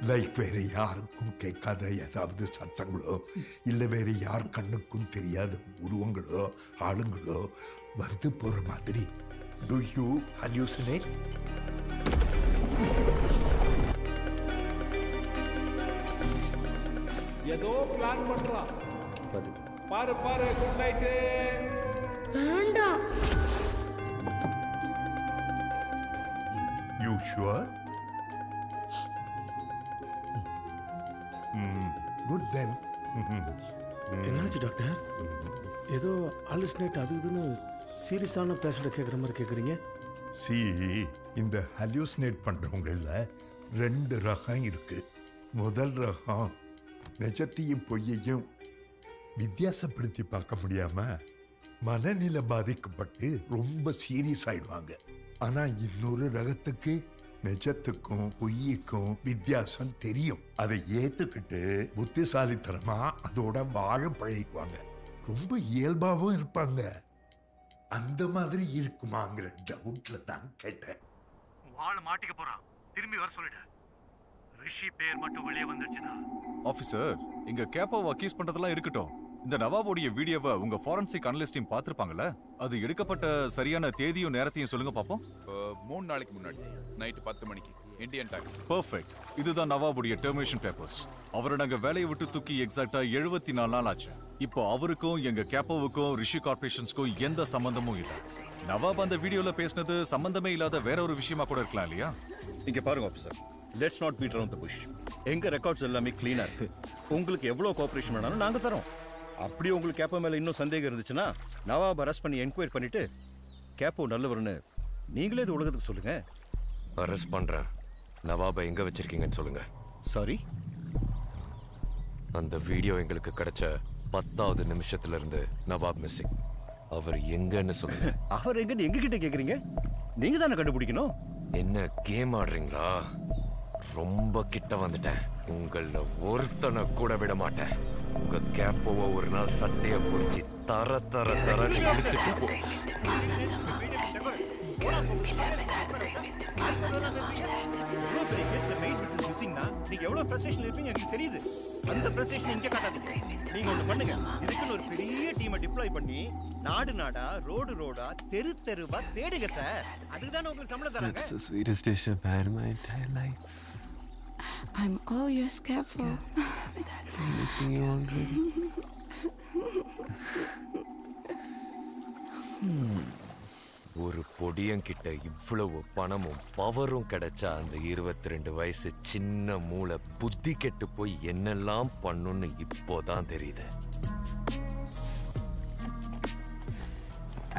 like வேற யாருக்கும் கேட்காத ஏதாவது சத்தங்களோ இல்லை வேற யார் கண்ணுக்கும் தெரியாத உருவங்களோ ஆளுங்களோ வந்து போற மாதிரி. டு யூ ஹல்யூசினேட் ஏதோ பிளான் பண்றான். பாரு பாரு குட் நைட்டு வேண்டாம். யூ ஷுவர் குட் தென் என்னாச்சு டாக்டர்? ஏதோ ஆலிஸ்னேட் அது இதுன்னு சீரியஸான பேஷண்ட்டை கேட்குற மாதிரி கேட்குறீங்க. சி இந்த ஹல்யூசினேட் பண்றவங்கள ரெண்டு ரகம் இருக்கு. முதல் ரகம் நிஜத்தையும் பொய்யையும் வித்தியாசப்படுத்தி பார்க்க முடியாம மனநிலை பாதிக்கப்பட்டு ரொம்ப சீரியஸ் ஆயிடுவாங்க. ஆனா இன்னொரு ரகத்துக்கு நிஜத்துக்கும் பொய்யுக்கும் வித்தியாசம் தெரியும். அதை ஏத்துக்கிட்டு புத்திசாலித்தனமா அதோட வாழ பழகிக்குவாங்க. ரொம்ப இயல்பாவும் இருப்பாங்க. அந்த மாதிரி இருக்குமாங்கிற டவுட்ல தான் கேட்டேன். வாழ மாட்டிக்க போறான். திரும்பி வர சொல்லிடு. ரிஷி பேர் மட்டும் வெளியே வந்துருச்சுன்னா. ஆபீசர் இங்க கேப்போவை அக்யூஸ் பண்றதெல்லாம் இருக்கட்டும். இந்த நவாபோடைய வீடியோவை உங்க ஃபாரன்சிக் அனலிஸ்ட் டீம் பார்த்திருப்பாங்கல்ல? அது எடுக்கப்பட்ட சரியான தேதியும் நேரத்தையும் சொல்லுங்க பாப்போம். மூணு நாளைக்கு முன்னாடி நைட்டு பத்து மணிக்கு இந்தியன் டைம் பெர்ஃபெக்ட் இதுதான் நவாபுடைய டெர்மினேஷன் பேப்பர்ஸ் அவரை நாங்க வேலையை விட்டு தூக்கி எக்ஸாக்டா எழுபத்தி நாலு நாள் ஆச்சு. இப்போ அவருக்கும் எங்க கேப்போவுக்கும் ரிஷி கார்பரேஷன்ஸ்க்கும் எந்த சம்பந்தமும் இல்லை. நவாப் அந்த வீடியோல பேசினது சம்பந்தமே இல்லாத வேற ஒரு விஷயமா கூட இருக்கலாம் இல்லையா? இங்க பாருங்க officer let's not beat around the bush எங்க ரெக்கார்ட்ஸ் எல்லாமே கிளீனா இருக்கு. உங்களுக்கு எவ்வளவு கோஆபரேஷன் வேணாலும் நாங்க தரோம். அப்படி உங்களுக்கு கேப்போ மேல இன்னும் சந்தேகம் இருந்துச்சுன்னா நவாப் அரெஸ்ட் பண்ணி என்கொயரி பண்ணிட்டு கேப்போ நல்லவர்னு நீங்களே இது உலகத்துக்கு சொல்லுங்க. அரெஸ்ட் பண்றேன் நவாபை எங்க வச்சிருக்கீங்கன்னு சொல்லுங்க. சாரி அந்த வீடியோ எங்களுக்கு கிடைச்ச பத்தாவது நிமிஷத்துல இருந்து நவாப் மிஸ்ஸிங் அவர் எங்கன்னு சொல்லுங்க. அவர் எங்க எங்க கிட்ட கேக்குறீங்க? நீங்க தானே கண்டுபிடிக்கணும்? என்ன கேம் ஆடுறீங்களா? ரொம்ப கிட்ட வந்துட்டேன். உங்கள ஒருத்தனை கூட விட மாட்டேன். உங்க கேப்போவ ஒரு நாள் சட்டைய பிடிச்சி தர தர தர இழுத்துட்டு போ. நீங்க எவ்வளவு ஃப்ரஸ்ட்ரேஷன் இருப்பீங்க எனக்கு தெரியுது. அந்த ஃப்ரஸ்ட்ரேஷன் இங்க காட்டாதீங்க. நீங்க ஒண்ணு பண்ணுங்க. இதுக்குன்னு ஒரு பெரிய டீமை டிப்ளாய் பண்ணி நாடு நாடா ரோடு ரோடா தெரு தெருவா தேடுங்க சார் அதுதானே உங்களுக்கு சம்பளம் தராங்க? I'm all yours, careful. I'm missing you already. ஒரு பொடியங்கிட்ட இவ்வளவு பணமும் பவரும் கிடைச்சா அந்த இருபத்தி ரெண்டு வயசு சின்ன மூளை புத்தி கெட்டு போய் என்னெல்லாம் பண்ணுன்னு இப்போதான் தெரியுது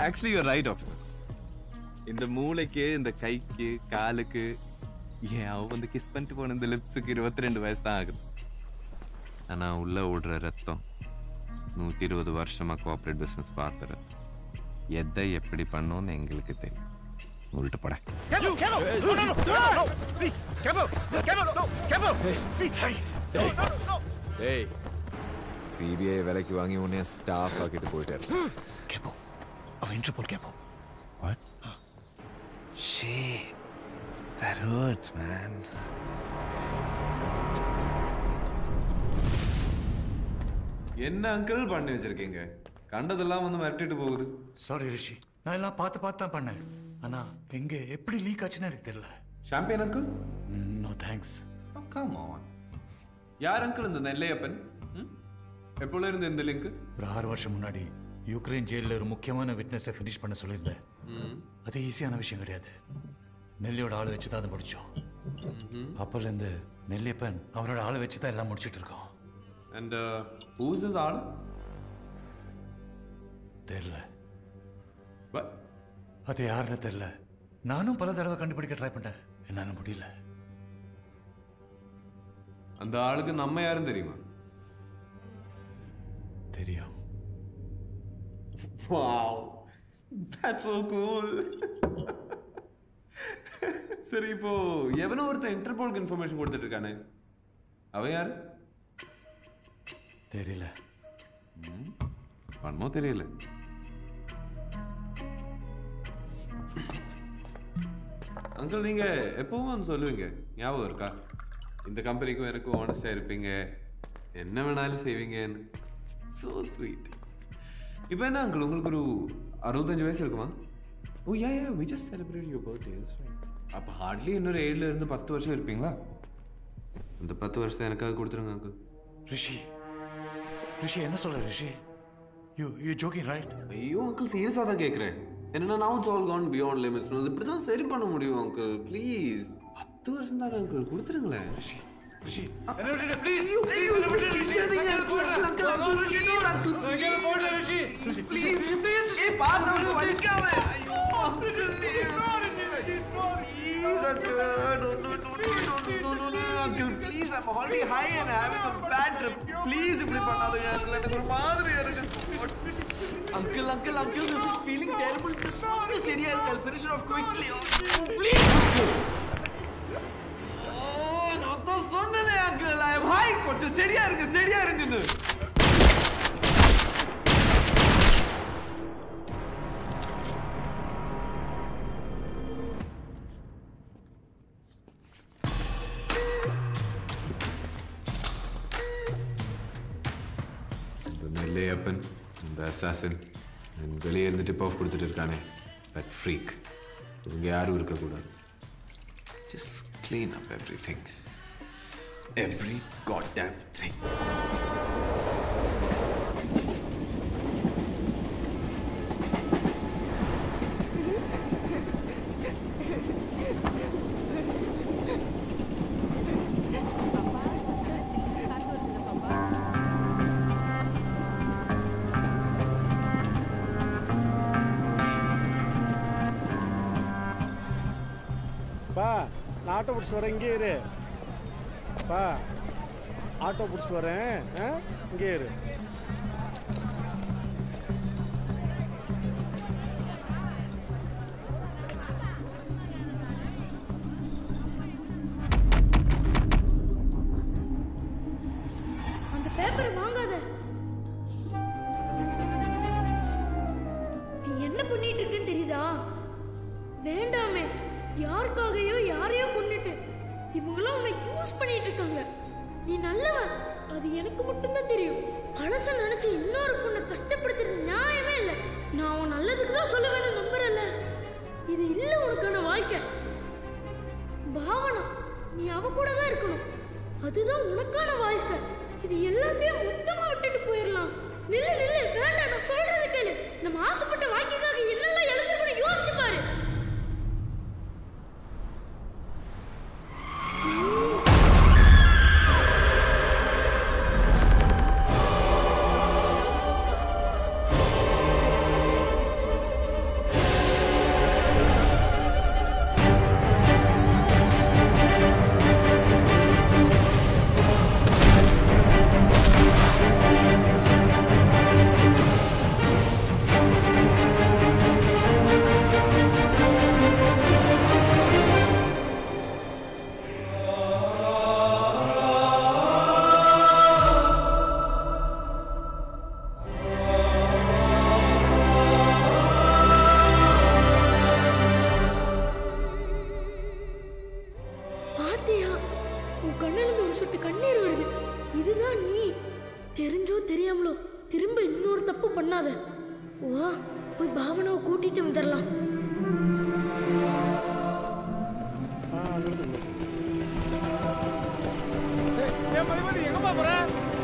ஆக்சுவலி ரைட் ஆஃப் இந்த மூளைக்கு இந்த கைக்கு காலுக்கு ஏன் அவ வந்து கிஸ் பண்ணிட்டு போன இந்த லிப்ஸுக்கு இருபத்தி ரெண்டு வயசு தான் ஆகுது. ஆனா உள்ள ஓடுற ரத்தம் நூற்றி இருபது வருஷமா கோஆப்ரேட் பிஸ்னஸ் பார்த்த ரத்தம். எதை எப்படி பண்ணோன்னு எங்களுக்கு தெரியும். உருட்டு பட. சிபிஐ விலைக்கு வாங்கி உன்னைய ஸ்டாஃப் ஆக்கிட்டு போயிட்டாரு. கேப்போ அவன் இன்டர்போல் கேப்போ What? Shit. That hurts, man. என்ன அங்கிள் பண்ணி வச்சிருக்கீங்க? கண்டதெல்லாம் வந்து மிரட்டிட்டு போகுது. சாரி ரிஷி நான் எல்லாம் பார்த்து பார்த்து தான் பண்ணேன். ஆனா எங்க எப்படி லீக் ஆச்சுன்னு எனக்கு தெரியல. Champagne uncle no thanks come on யார் அங்கிள் இந்த நெல்லையப்பன்? ம்? எப்போல இருந்து இந்த லிங்க் ஒரு ஆறு வருஷம் முன்னாடி யுக்ரைன் ஜெயிலில் ஒரு முக்கியமான விட்னஸை ஃபினிஷ் பண்ண சொல்லியிருந்தேன். அது ஈஸியான விஷயம் கிடையாது. நெல்லியோட ஆளை வச்சு தான் அதை முடிச்சோம். அப்போலேருந்து நெல்லியப்பன் அவரோட ஆளை வச்சு தான் எல்லாம் முடிச்சிட்டு இருக்கோம். அண்ட் ஹூஸ் இஸ் ஆள்? தெரியல. அது யாருன்னு தெரியல. நானும் பல தடவை கண்டுபிடிக்க ட்ரை பண்ணேன் என்னால முடியல. அந்த ஆளுக்கு நம்ம யாரும் தெரியுமா? தெரியும். Wow that's so cool. சரி இப்போ எவனோ ஒருத்தன் இன்டர்போலுக்கு இன்ஃபர்மேஷன் கொடுத்துட்டு இருக்கானே அவன் யாரு? தெரியல. பண்ணுமோ தெரியல. அங்கிள் நீங்க எப்பவும் சொல்லுவீங்க ஞாபகம் இருக்கா? இந்த கம்பெனிக்கும் எனக்கும் ஆனஸ்டா இருப்பீங்க. என்ன வேணாலும் செய்வீங்கன்னு. ஸோ ஸ்வீட் இப்போ என்ன அங்கிள் உங்களுக்கு ஒரு அறுபத்தஞ்சு வயசு இருக்குமா? ஓ yeah yeah we just celebrate your birthday அப்போ ஹார்ட்லி இன்னொரு ஏழுல இருந்து பத்து வருஷம் இருப்பீங்களா? இந்த பத்து வருஷத்தை எனக்காக கொடுத்துருங்க அங்கிள் ரிஷி ரிஷி என்ன சொல்ற Rishi? You you joking right ஐயோ அங்கிள் சீரியஸாக தான் கேட்குறேன் என்னன்னா நான் it's all gone beyond limits இப்படி தான் சரி பண்ண முடியும் அங்கிள் ப்ளீஸ் பத்து வருஷம் தானே uncle கொடுத்துருங்களேன். Rishi Rishi. Please I'm already high and having a bad trip. Please இப்படி பண்ணாதீங்க uncle. எனக்கு ஒரு மாதிரியா இருக்கு uncle uncle uncle this is feeling terrible just கொஞ்சம் ஸ்டெடியா இருக்கு? I'll finish it off quickly. Oh, please Oh, நான் தான் சொன்னேனே அங்கிள் ஐ அம் ஹை கொஞ்சம் ஸ்டெடியா இருங்க ஸ்டெடியா இருங்க இந்த நெல்லையப்பன் இந்த அசாசன் வெளியே இருந்து டிப் ஆஃப் கொடுத்துட்டு இருக்கானே தட் ஃப்ரீக் இவங்க யாரும் இருக்கக்கூடாது just clean up everything every god damn thing பிடிச்சிட்டு வரேன் இங்கே இரு. பா. ஆட்டோ பிடிச்சிட்டு வரேன் இங்கே இரு.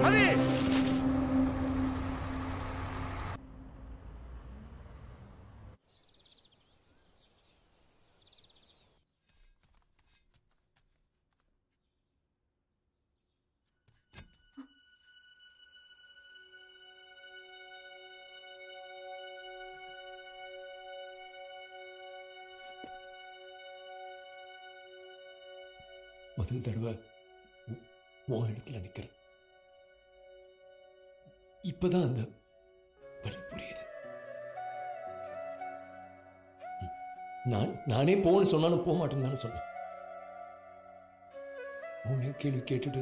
மதி. முதல் தடவை உன் இடத்துல நிற்கிறேன் இப்பதான் அந்த வழி புரியுது. நான் நானே போன்னு சொன்னாலும் போக மாட்டேன்னு சொன்னேன். உன்னே கேள்வி கேட்டுட்டு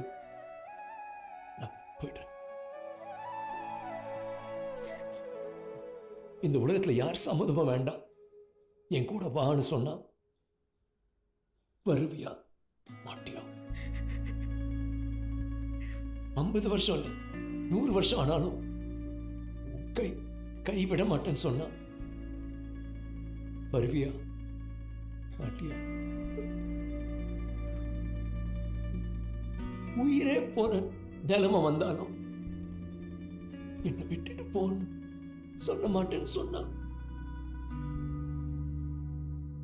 நான் போயிடுறேன் இந்த உலகத்துல யார் சம்மதமாக வேண்டாம். என் கூட வான்னு சொன்னா வருவியா? மாட்டியா? ஐம்பது வருஷம் இல்லை. நூறு வருஷம் ஆனாலும் கை கைவிட மாட்டேன்னு சொன்னான் வருவியா? மாட்டியா? உயிரே போற நிலைமை வந்தாலும் என்னை விட்டுட்டு போன்னு சொல்ல மாட்டேன்னு சொன்னான்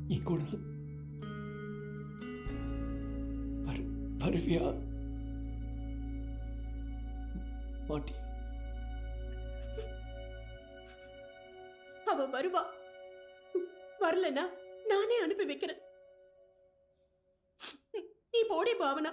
நீ கூட வருவியா? மாட்டியா அவ வருவா. வரலன்னா நானே அனுப்பி வைக்கிறேன். நீ போடி பாவனா.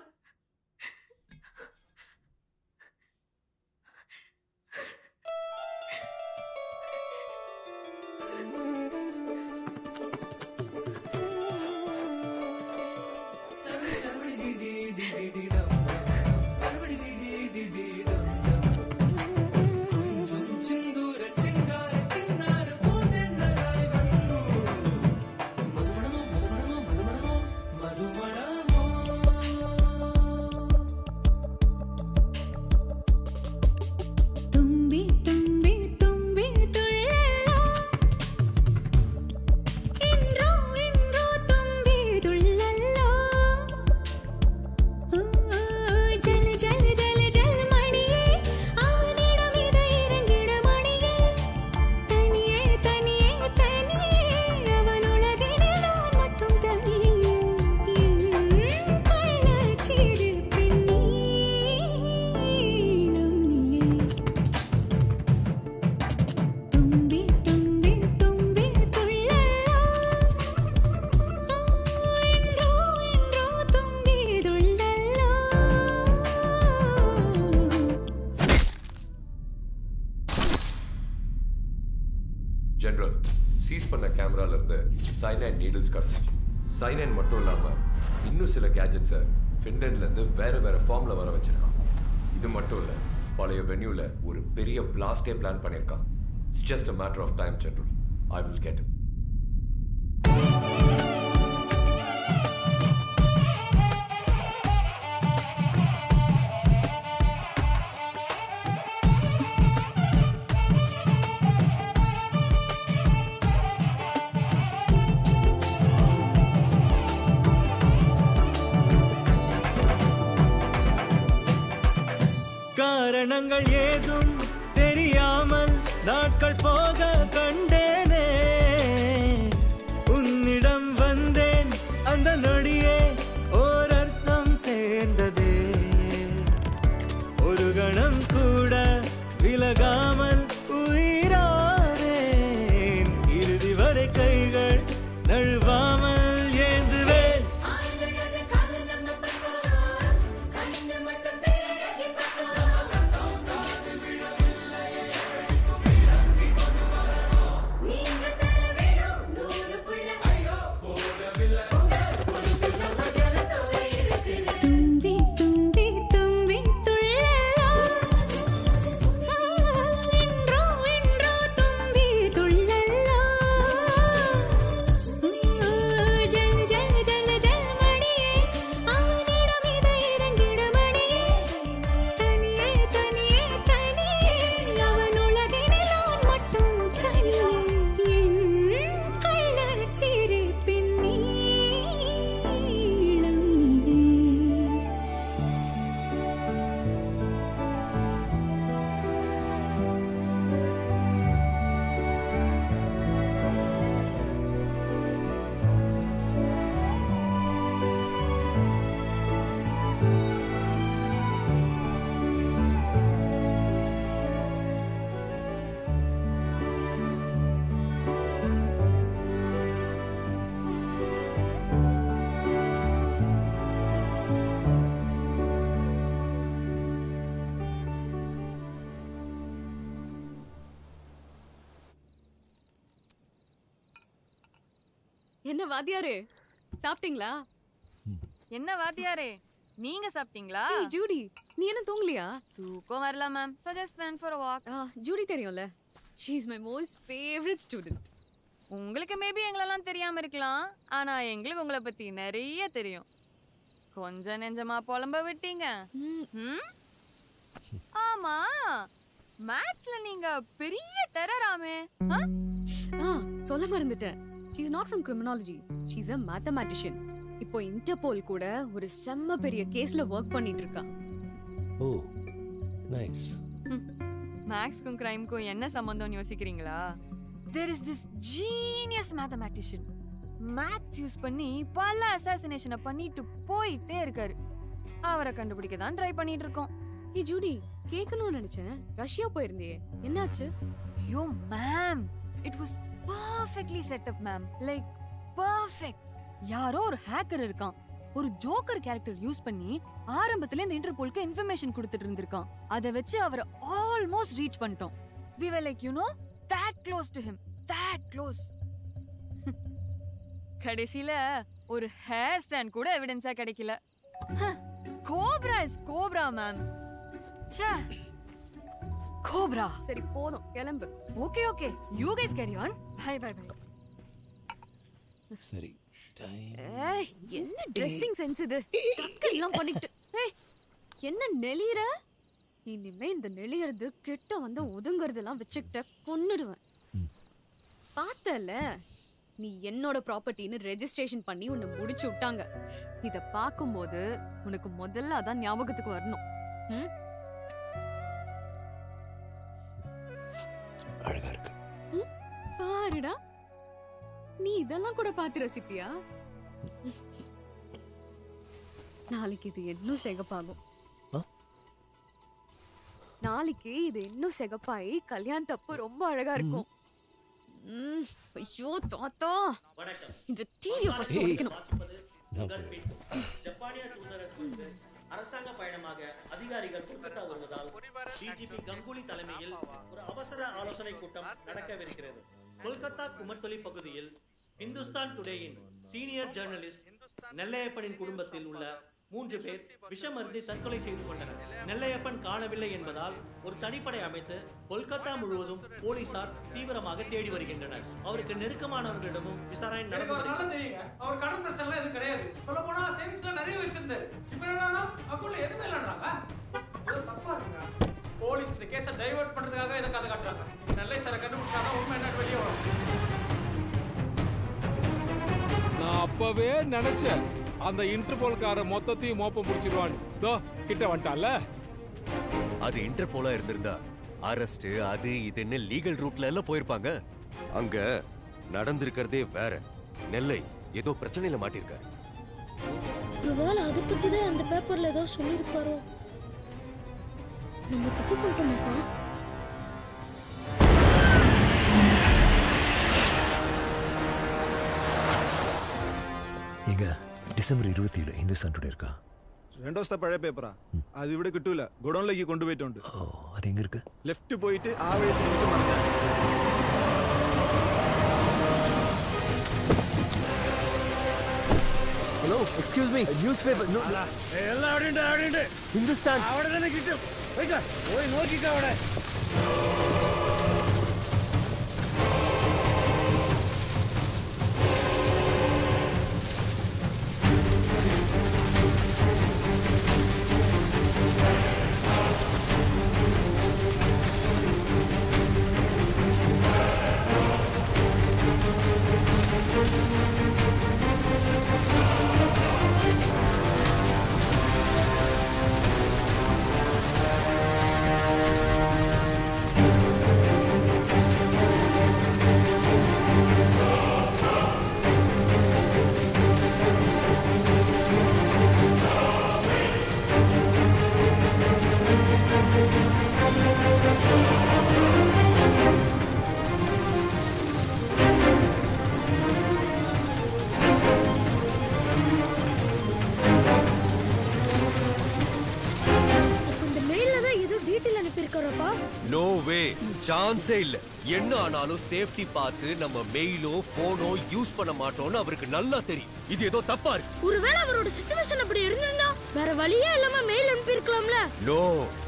சில கேஜெட்ஸை ஃபின்லேண்ட்லேருந்து வேறு வேறு ஃபார்மில் வர வச்சுருக்கான். இது மட்டும் இல்லை பழைய வென்யூவில் ஒரு பெரிய பிளாஸ்டே பிளான் பண்ணியிருக்கான் it's just a matter of time general I will get it Vathiyare சாப்பிட்டீங்களா? என்ன வாத்தியாரே நீங்க சாப்பிட்டீங்களா? ஜூடி நீ என்ன தூங்கலையா? தூக்கம் வரல ma'am so just went for a walk Judy தெரியும்ல. She is my most favourite student உங்களுக்கு மேபி எங்களெல்லாம் தெரியாம இருக்கலாம். ஆனா எங்களுக்கு உங்களை பத்தி நிறைய தெரியும். கொஞ்ச நெஞ்சமா புலம்ப விட்டீங்க. ஆமா. மேத்ஸ்ல நீங்க பெரிய டெரராமே சொல்ல மறந்துட்டேன். She is not from criminology she is a mathematician இப்போ இன்டர்போல் கூட ஒரு செம்ம பெரிய கேஸ்ல ஒர்க் பண்ணிட்டு இருக்கா. ஓ நைஸ் மேக்ஸ்க்கும் கிரைம்க்கும் என்ன சம்பந்தம்னு யோசிக்கிறீங்களா? There is this genius mathematician maths use பண்ணி பல அசாசினேஷனை பண்ணிட்டு போயிட்டே இருக்காரு. அவரை கண்டுபிடிக்க தான் ட்ரை பண்ணிட்டு இருக்கோம். ஏ ஜூடி கேட்கணும்னு நினைச்சேன். ரஷ்யா போயிருந்தியே. என்னாச்சு? ஐயோ ma'am it was perfectly set up ma'am like perfect யாரோ ஒரு ஹேக்கர் இருக்கான். ஒரு ஜோக்கர் கேரக்டர் யூஸ் பண்ணி ஆரம்பத்துல இந்த இன்டர்போலுக்கு இன்ஃபர்மேஷன் கொடுத்துட்டு இருந்திருக்கான். அதை வச்சு அவரை ஆல்மோஸ்ட் ரீச் பண்ணிட்டோம். We were like you know that close to him that close கடைசியில ஒரு ஹேர் ஸ்டாண்ட் கூட எவிடன்ஸா கிடைக்கல. கோப்ரா இஸ் கோப்ரா மேம் ச்சே. கோப்ரா. சரி போதும். கிளம்பு. Okay okay. You guys carry on bye bye bye சரி டைம் ஏய், என்ன ட்ரெஸ்ஸிங் சென்ஸ் இது? டக்கு எல்லாம் பண்ணிட்டு. ஏய் என்ன நெளியற? இனிமே இந்த நெளியறது கிட்ட வந்து ஒதுங்கறதெல்லாம் வச்சுக்கிட்ட கொன்னுடுவேன். பார்த்தல நீ என்னோட ப்ராப்பர்ட்டின்னு ரெஜிஸ்ட்ரேஷன் பண்ணி உன்னை முடிச்சு விட்டாங்க. இத பார்க்கும்போது உனக்கு முதல்ல அதான் ஞாபகத்துக்கு வரணும். ம்? அழகா இருக்கு? பாருடா. நீ இதெல்லாம் கூட பார்த்து ரசிப்பியா? நாளைக்கு இது இன்னும் சிகப்பாகும். ஆ? நாளைக்கு இது இன்னும் சிகப்பாயி கல்யாணத்தப்ப ரொம்ப அழகா இருக்கும். ஐயோ தாத்தா. இந்த டிவியை ஃபர்ஸ்ட் ஏய். அரசாங்க பயணமாக அதிகாரிகள் கொல்கத்தா வருவதால் டிஜிபி கங்குலி தலைமையில் ஒரு அவசர ஆலோசனை கூட்டம் நடக்கவிருக்கிறது. கொல்கத்தா குமர்தொலி பகுதியில் இந்துஸ்தான் டுடேயின் சீனியர் ஜேர்னலிஸ்ட் நெல்லையப்பனின் குடும்பத்தில் உள்ள மூன்று பேர் விஷமருந்தி தற்கொலை செய்து கொண்டனர். நெல்லையப்பன் காணவில்லை என்பதால் ஒரு தனிப்படை அமைத்து கொல்கத்தா முழுவதும் போலீசார் தீவிரமாக தேடி வருகின்றனர். அவருக்கு நெருக்கமானவர்களிடமும் விசாரணை நடந்து அவர் கடன் பிரச்சனை எதுவும் கிடையாது. சொல்ல போனா சேவிங்ஸ்ல நிறைய வச்சிருந்தாரு. இப்ப என்னன்னா அக்கௌண்ட்ல எதுவுமே இல்லைன்றாங்க. அது தப்பா இருக்குங்க. போலீஸ் இந்த கேஸை டைவர்ட் பண்றதுக்காக இதை கதை காட்டுறாங்க. நெல்லை சாரை கண்டுபிடிச்சாதான் உண்மை என்னன்னு வெளியே வரும். நான் அப்பவே நினைச்சேன். அந்த இன்டர்போல்கார மொத்தத்தையும் மோப்பம் முடிச்சிருவான்னு. தோ கிட்ட வந்துட்டான்ல. அது இன்டர்போலா இருந்திருந்தா அரெஸ்ட் அது இதுன்னு லீகல் ரூட்ல எல்லாம் போயிருப்பாங்க. அங்க நடந்திருக்கிறதே வேற. நெல்லை ஏதோ பிரச்சனையில மாட்டிருக்காரு ஒருவேளை அதை பத்தி தான் அந்த பேப்பர்ல ஏதோ சொல்லியிருப்பாரோ? நம்ம தப்பு பண்ணிட்டோமாப்பா எங்க డిసెంబర్ ఇరవై ఏడు హిందుస్థాన్ టుడే இருக்கா? ரெண்டோஸ்த பழைய பேப்பரா அது இவிட கிட்டூல குடோன்லக்கு கொண்டு போயிட்டு உண்டு ஓ அது எங்க இருக்கு? லெஃப்ட் போயிட்டு ஆ வழிக்கு மட்டும் வரணும் hello excuse me newspaper no எல்லாம் அப்படிண்டு அப்படிண்டு ஹிந்துஸ்தான். அவட தானே கிட்டும் போய் போய் நோக்கிக்க நோ வே சான்ஸே இல்ல. என்ன ஆனாலும் சேஃப்டி பார்த்து நம்ம மெயிலோ போனோ யூஸ் பண்ண மாட்டோம்னு அவருக்கு நல்லா தெரியும். இது ஏதோ தப்பா இருக்கு. ஒருவேளை அவரோட சிச்சுவேஷன் அப்படி இருந்திருந்தா வேற வழியே இல்லாம மெயில் அனுப்பி இருக்கலாம்ல no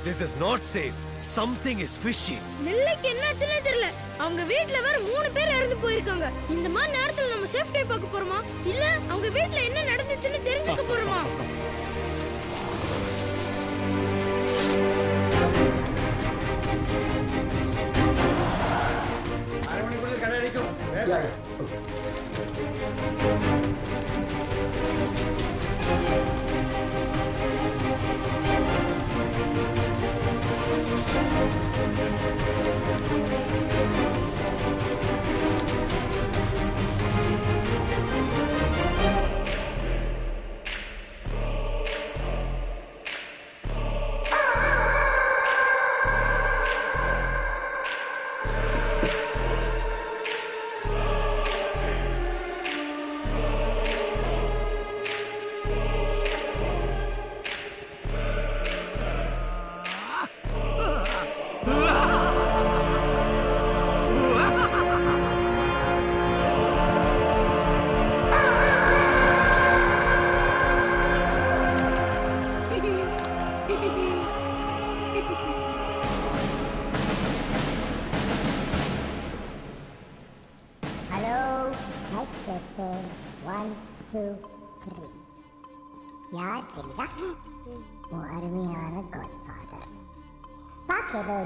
this is not safe something is fishy நெல்லைக்கு என்னாச்சுன்னே தெரியல. அவங்க வீட்ல வேற மூணு பேர் இறந்து போயிருக்காங்க. இந்த மாதிரி நேரத்துல நம்ம சேஃப்டியை பார்க்க போறோமா? இல்ல அவங்க வீட்ல என்ன நடந்துச்சுன்னு தெரிஞ்சுக்க போறோமா? அடிக்கும் ஹலோ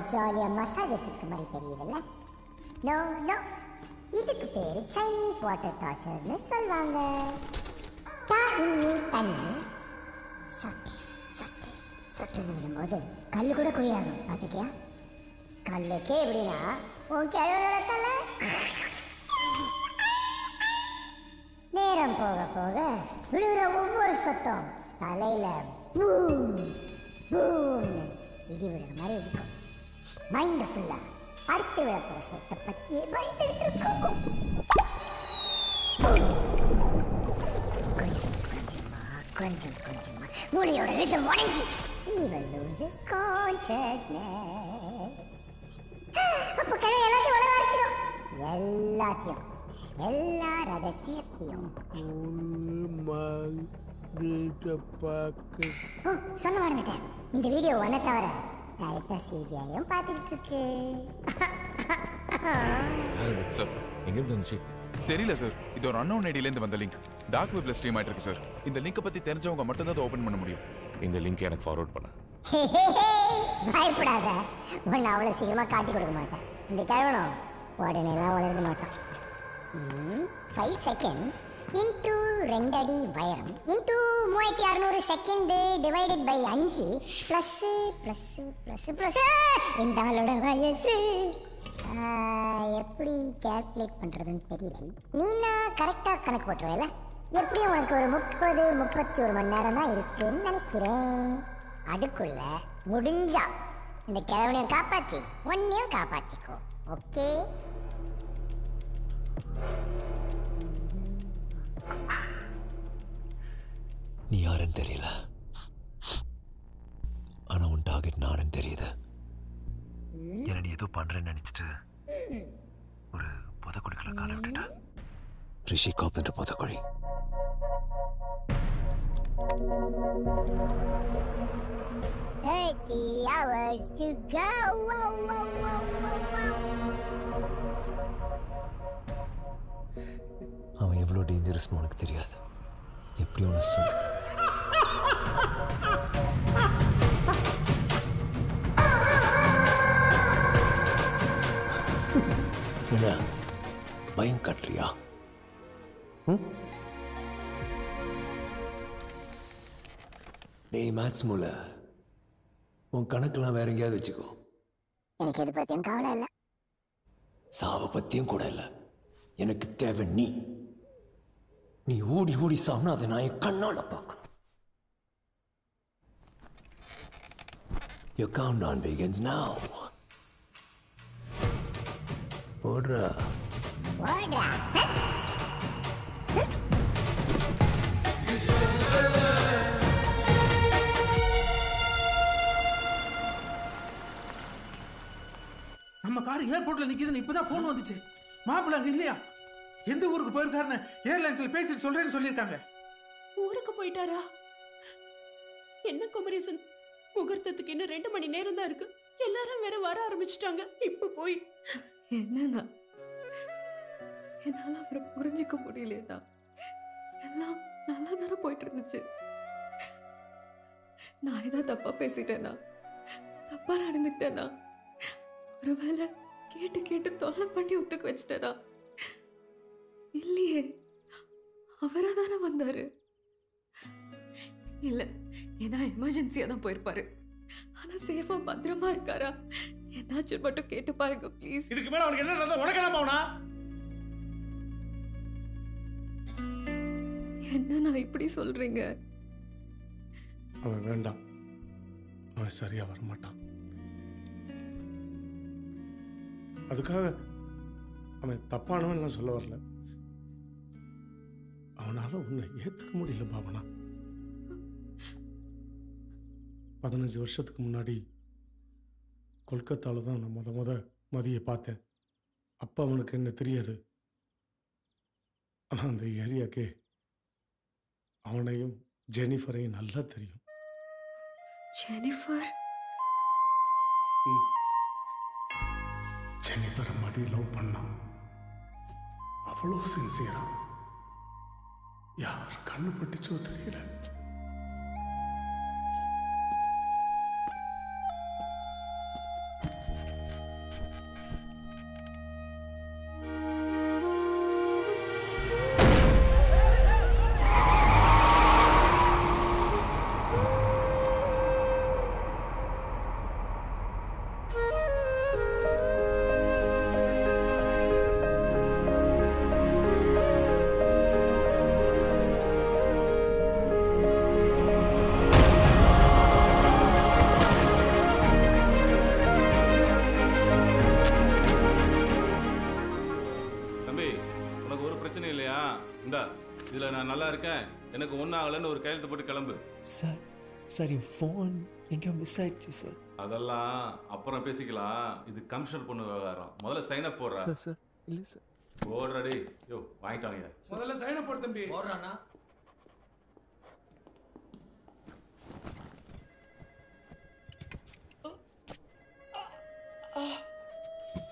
ஜாலியாக மசாஜ் எடுத்துட்டு மாதிரி தெரியுதுல்ல? நோ நோ இதுக்கு பேர் சைனீஸ் வாட்டர் டார்ச்சர்னு சொல்லுவாங்க டா இன்னி தண்ணி சொட்டு சொட்டு சொட்டுன்னு விடும்போது கல் கூட குழியாகும். பார்த்துக்கியா கல்லுக்கே எப்படின்னா உன் கிழவனோட தலை. நேரம் போக போக விழுகிற ஒவ்வொரு சொட்டம் தலையில பூம் பூம்னு இடி விழுற மாதிரி இருக்கும். மைண்ட் ஃபுல்லா அடுத்து விழப்போற சொட்டை பத்தி பயந்துட்டு இருக்கும் கொஞ்சம் கொஞ்சமா கொஞ்சம் கொஞ்சமா. மூளையோட ரிதம் உடைஞ்சி. இவன் loses consciousness. அப்போ கிழமை எல்லாத்தையும் வளர ஆரம்பிச்சிடும் எல்லாத்தையும். எல்லா ரகசியத்தையும். சொல்ல மறந்துட்டேன் இந்த வீடியோ ஒன்றை தவிர டைரக்டா சிபிஐயும் பார்த்துக்கிட்டு இருக்கு சார் எங்க இருந்து வந்துச்சு? தெரியல சார் இது ஒரு அன்னோன் ஐடியில இருந்து வந்த லிங்க் டார்க் வெப்ல ஸ்ட்ரீம் ஆயிட்டு இருக்கு சார் இந்த லிங்கை பத்தி தெரிஞ்சவங்க மட்டும் தான் ஓபன் பண்ண முடியும். இந்த லிங்க் எனக்கு ஃபார்வர்ட் பண்ண. பயப்படாத. உன்னை அவ்வளோ சீக்கிரமா காட்டி கொடுக்க மாட்டேன். இந்த கிழவனும் உடனேலாம் வளர்க்க மாட்டான் ஃபைவ் செகண்ட்ஸ் இன்டூ ரெண்டடி வயரம் இன்டூ மூவாயிரத்தி அறநூறு செகண்டு டிவைடட் பை அஞ்சு. ப்ளஸ் ப்ளஸ் ப்ளஸ் ப்ளஸ் இந்த ஆளோட வயசு. எப்படி கேல்குலேட் பண்ணுறதுன்னு தெரியல. நீனா கரெக்டாக கணக்கு போட்டுருவேல? எப்படியும் உனக்கு ஒரு முப்பது முப்பத்தி ஒரு மணி நேரம் தான் இருக்குன்னு நினைக்கிறேன்? அதுக்குள்ள முடிஞ்சா இந்த கிழவனையும் காப்பாற்றி ஒன்னையும் காப்பாற்றிக்கோ ஓகே நீ யாருன்னு தெரியல ஆனா உன் டார்கெட் நானுன்னு தெரியுது என்ன நீ ஏதோ பண்றேன்னு நினைச்சிட்டு ஒரு புதக்குழிக்குள்ள காலை விட்டுட்ட ரிஷி காப் என்ற புதக்குழி Thirty hours to go. Whoa, whoa, whoa, whoa, whoa. அவன் எவ்வளோ டேஞ்சரஸ்னு உனக்கு தெரியாது. எப்படி உன சொல். என்ன பயம் காட்டுறியா? டேய் மேட்ச் மூல உன் கணக்கெல்லாம் வேற எங்கேயாவது வச்சுக்கோ. எனக்கு எது பத்தியும் கவலை இல்லை. சாவை பத்தியும் கூட இல்லை. எனக்கு தேவை நீ. நீ ஓடி ஓடி சாவுனா அதை நான் என் கண்ணால பார்க்கணும். Your countdown begins now. ஓடுறா ஓடுறா நம்ம கார் ஏர்போர்ட்ல நிக்குதுன்னு இப்பதான் போன் வந்துச்சு. மாப்பிள்ள அங்க இல்லையா? எந்த ஊருக்கு போயிருக்காருன்னு ஏர்லைன்ஸ்ல பேசிட்டு சொல்றேன்னு சொல்லியிருக்காங்க. ஊருக்கு போயிட்டாரா? என்ன குமரேசன்? முகூர்த்தத்துக்கு இன்னும் ரெண்டு மணி நேரம் தான் இருக்கு. எல்லாரும் வேற வர ஆரம்பிச்சிட்டாங்க. இப்ப போய். என்னண்ணா? என்னால அவரை புரிஞ்சுக்க முடியலையேண்ணா எல்லாம் நல்லா தானே போயிட்டு இருந்துச்சு நான் ஏதாவது தப்பா பேசிட்டேனா தப்பா நடந்துக்கிட்டேனா ஒருவேளை கேட்டு கேட்டு தொல்லை பண்ணி ஒத்துக்க வச்சிட்டேனா இல்லையே. அவரா தானே வந்தாரு? இல்ல ஏன்னா எமர்ஜென்சியா தான் போயிருப்பாரு. ஆனா சேஃபா பத்திரமா இருக்காரா? என்னாச்சு மட்டும் கேட்டு பாருங்க ப்ளீஸ் இதுக்கு மேல அவனுக்கு என்ன உனக்கு என்ன போனா என்ன நான் இப்படி சொல்றீங்க? அவன் வேண்டாம். அவன் சரியா வரமாட்டான். அதுக்காக அவன் தப்பானவன் நான் சொல்ல வரல. அவனால உன்னை ஏத்துக்க முடியல பாவனா. பதினஞ்சு வருஷத்துக்கு முன்னாடி கொல்கத்தால தான் நான் முத முத மதியை பார்த்தேன். அப்போ அவனுக்கு என்ன தெரியாது. ஆனால் அந்த ஏரியாக்கே அவனையும் ஜெனிஃபரையும் நல்லா தெரியும். ஜெனிஃபர்? ஜெனிஃபரை மதி லவ் பண்ணான். அவ்வளோ சின்சியரா. யார் கண்ணு பட்டுச்சோ தெரியல சார் என் ஃபோன் எங்கேயோ மிஸ் ஆயிடுச்சு சார் அதெல்லாம் அப்புறம் பேசிக்கலாம். இது கமிஷனர் பொண்ணு விவகாரம். முதல்ல சைன் அப் போடுறா. சார் சார் இல்லை சார் ஓடுறாடி யோ வாங்கிட்டாங்க முதல்ல சைன போடு தம்பி. போடுறானா?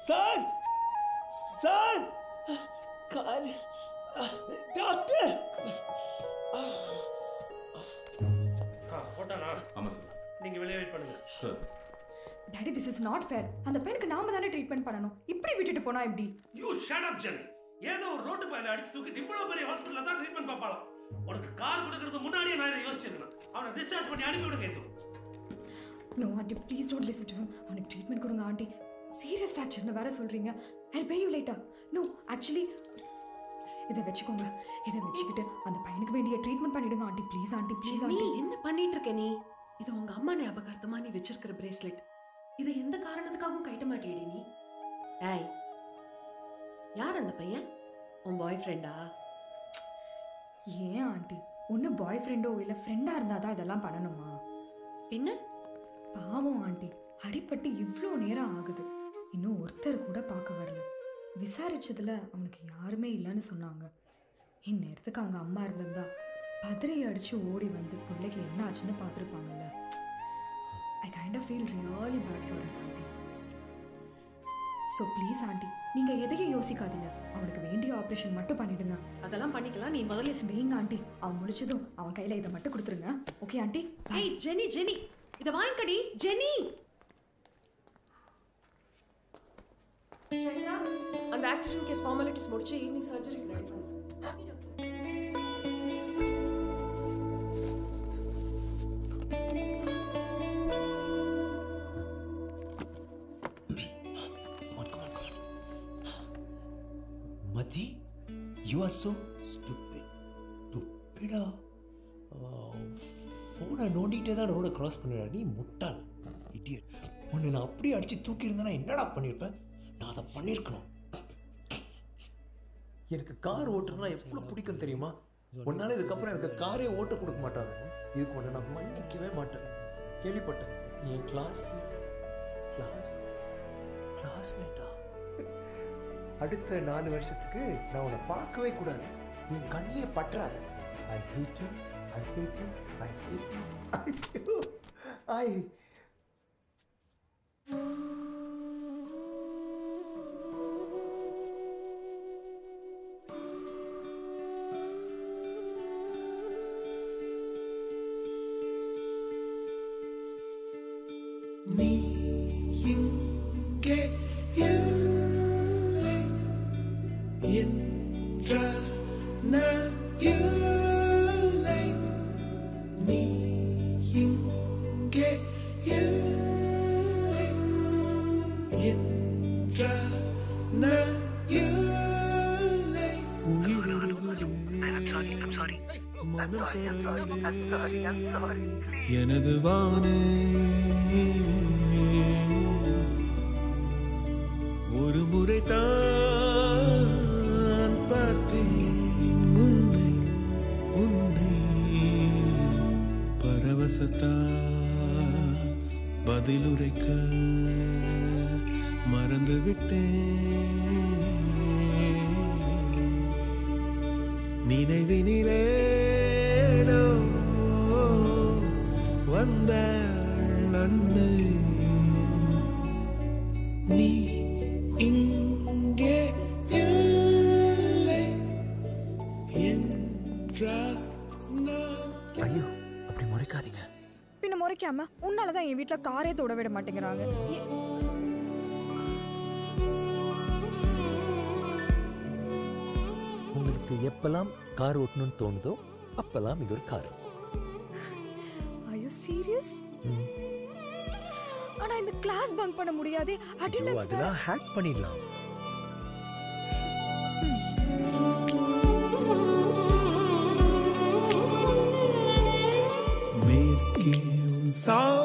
சார் சார் கால் டாக்டர் ஆமா சார் நீங்க வெளியே வெயிட் பண்ணுங்க. Sir daddy this is not fair அந்த பையனுக்கு நாம தானே ட்ரீட்மெண்ட் பண்ணணும். இப்படி விட்டுட்டு போனா எப்படி? யூ ஷட் அப் ஜெனி ஏதோ ஒரு ரோட்டு பாயில அடிச்சு தூக்கிட்டு இவ்வளவு பெரிய ஹாஸ்பிடல்ல தான் ட்ரீட்மெண்ட் பார்ப்பாளாம். உனக்கு கார் கொடுக்கறது முன்னாடியே நான் இதை யோசிச்சிருக்கேன் அவனை டிஸ்சார்ஜ் பண்ணி அனுப்பி விடுங்க இது no aunty please don't listen to him அவனுக்கு ட்ரீட்மெண்ட் கொடுங்க ஆண்டி சீரியஸ் ஃப்ராக்சர்னு வேற சொல்றீங்க? ஐ பே யூ லேட்டா நோ ஆக்சுவலி இதை வச்சுக்கோங்க. இதை வச்சுக்கிட்டு அந்த பையனுக்கு வேண்டிய ட்ரீட்மெண்ட் பண்ணிடுங்க aunty. Please aunty please aunty. என்ன பண்ணிட்டு இருக்க நீ? இது உங்க அம்மா ஞாபகார்த்தமா நீ வச்சிருக்கிற பிரேஸ்லெட் இதை எந்த காரணத்துக்காகவும் கைட்ட மாட்டியடி நீ? ஏய் யார் அந்த பையன்? உன் பாய் ஃப்ரெண்டா ஏன் ஆண்டி? ஒன்று பாய் ஃப்ரெண்டோ இல்லை ஃப்ரெண்டாக இருந்தால் தான் இதெல்லாம் பண்ணணுமா? என்ன? பாவம் ஆண்டி. அடிபட்டு இவ்வளோ நேரம் ஆகுது. இன்னும் ஒருத்தர் கூட பார்க்க வரல. விசாரிச்சதுல அவனுக்கு யாருமே இல்லைன்னு சொன்னாங்க. இந்நேரத்துக்கு அவங்க அம்மா இருந்திருந்தா பதறி அடிச்சு ஓடி வந்து பிள்ளைக்கு என்ன ஆச்சுன்னு பார்த்துருப்பாங்கல்ல. I kind of feel really bad for aunty. So please aunty நீங்கள் எதையும் யோசிக்காதீங்க. அவனுக்கு வேண்டிய ஆப்ரேஷன் மட்டும் பண்ணிடுங்க. அதெல்லாம் பண்ணிக்கலாம் நீ முதல்ல வேங்க ஆண்டி. அவன் முடிச்சதும் அவன் கையில் இதை மட்டும் கொடுத்துருங்க. Okay aunty? ஏய் ஜெனி ஜெனி. இத வாங்கிக்கடி ஜெனி. சந்திரா அந்த ஆக்சிடென்ட் கேஸ் ஃபார்மாலிட்டிஸ் முடிச்சு evening surgery Mathi you are so stupid. Stupidா ஃபோனை ah. oh, நோண்டிகிட்டே தான் ரோடை கிராஸ் பண்ணிடா நீ முட்டாள். இடியட் உன்னை நான் அப்படியே அடித்து தூக்கியிருந்தேன்னா என்னடா பண்ணியிருப்பேன்? நான் அதை பண்ணியிருக்கணும். எனக்கு கார் ஓட்டுறதுனா எவ்வளோ பிடிக்கும் தெரியுமா? உன்னால இதுக்கப்புறம் எனக்கு காரே ஓட்ட கொடுக்க மாட்டாங்க. இதுக்கு உன்னை நான் மன்னிக்கவே மாட்டேன். கேள்விப்பட்டேன். நீ என் கிளாஸ் கிளாஸ் கிளாஸ்மேட்டா அடுத்த நாலு வருஷத்துக்கு நான் உன்னை பார்க்கவே கூடாது. என் கண்ணிலே பற்றாத. I hate you I hate you I hate you I எனது வானே வீட்ல காரே தொட விட மாட்டேங்கிறாங்க. உங்களுக்கு எப்பெல்லாம் கார் ஓட்டணும்னு தோணுதோ அப்பெல்லாம் இங்க ஒரு கார். Are you serious? ஆனா இந்த கிளாஸ் பங்க் பண்ண முடியாதே. அட்டெண்டன்ஸ் அதெல்லாம் ஹேக் பண்ணிடலாம். மேற்கே உன் சாரல்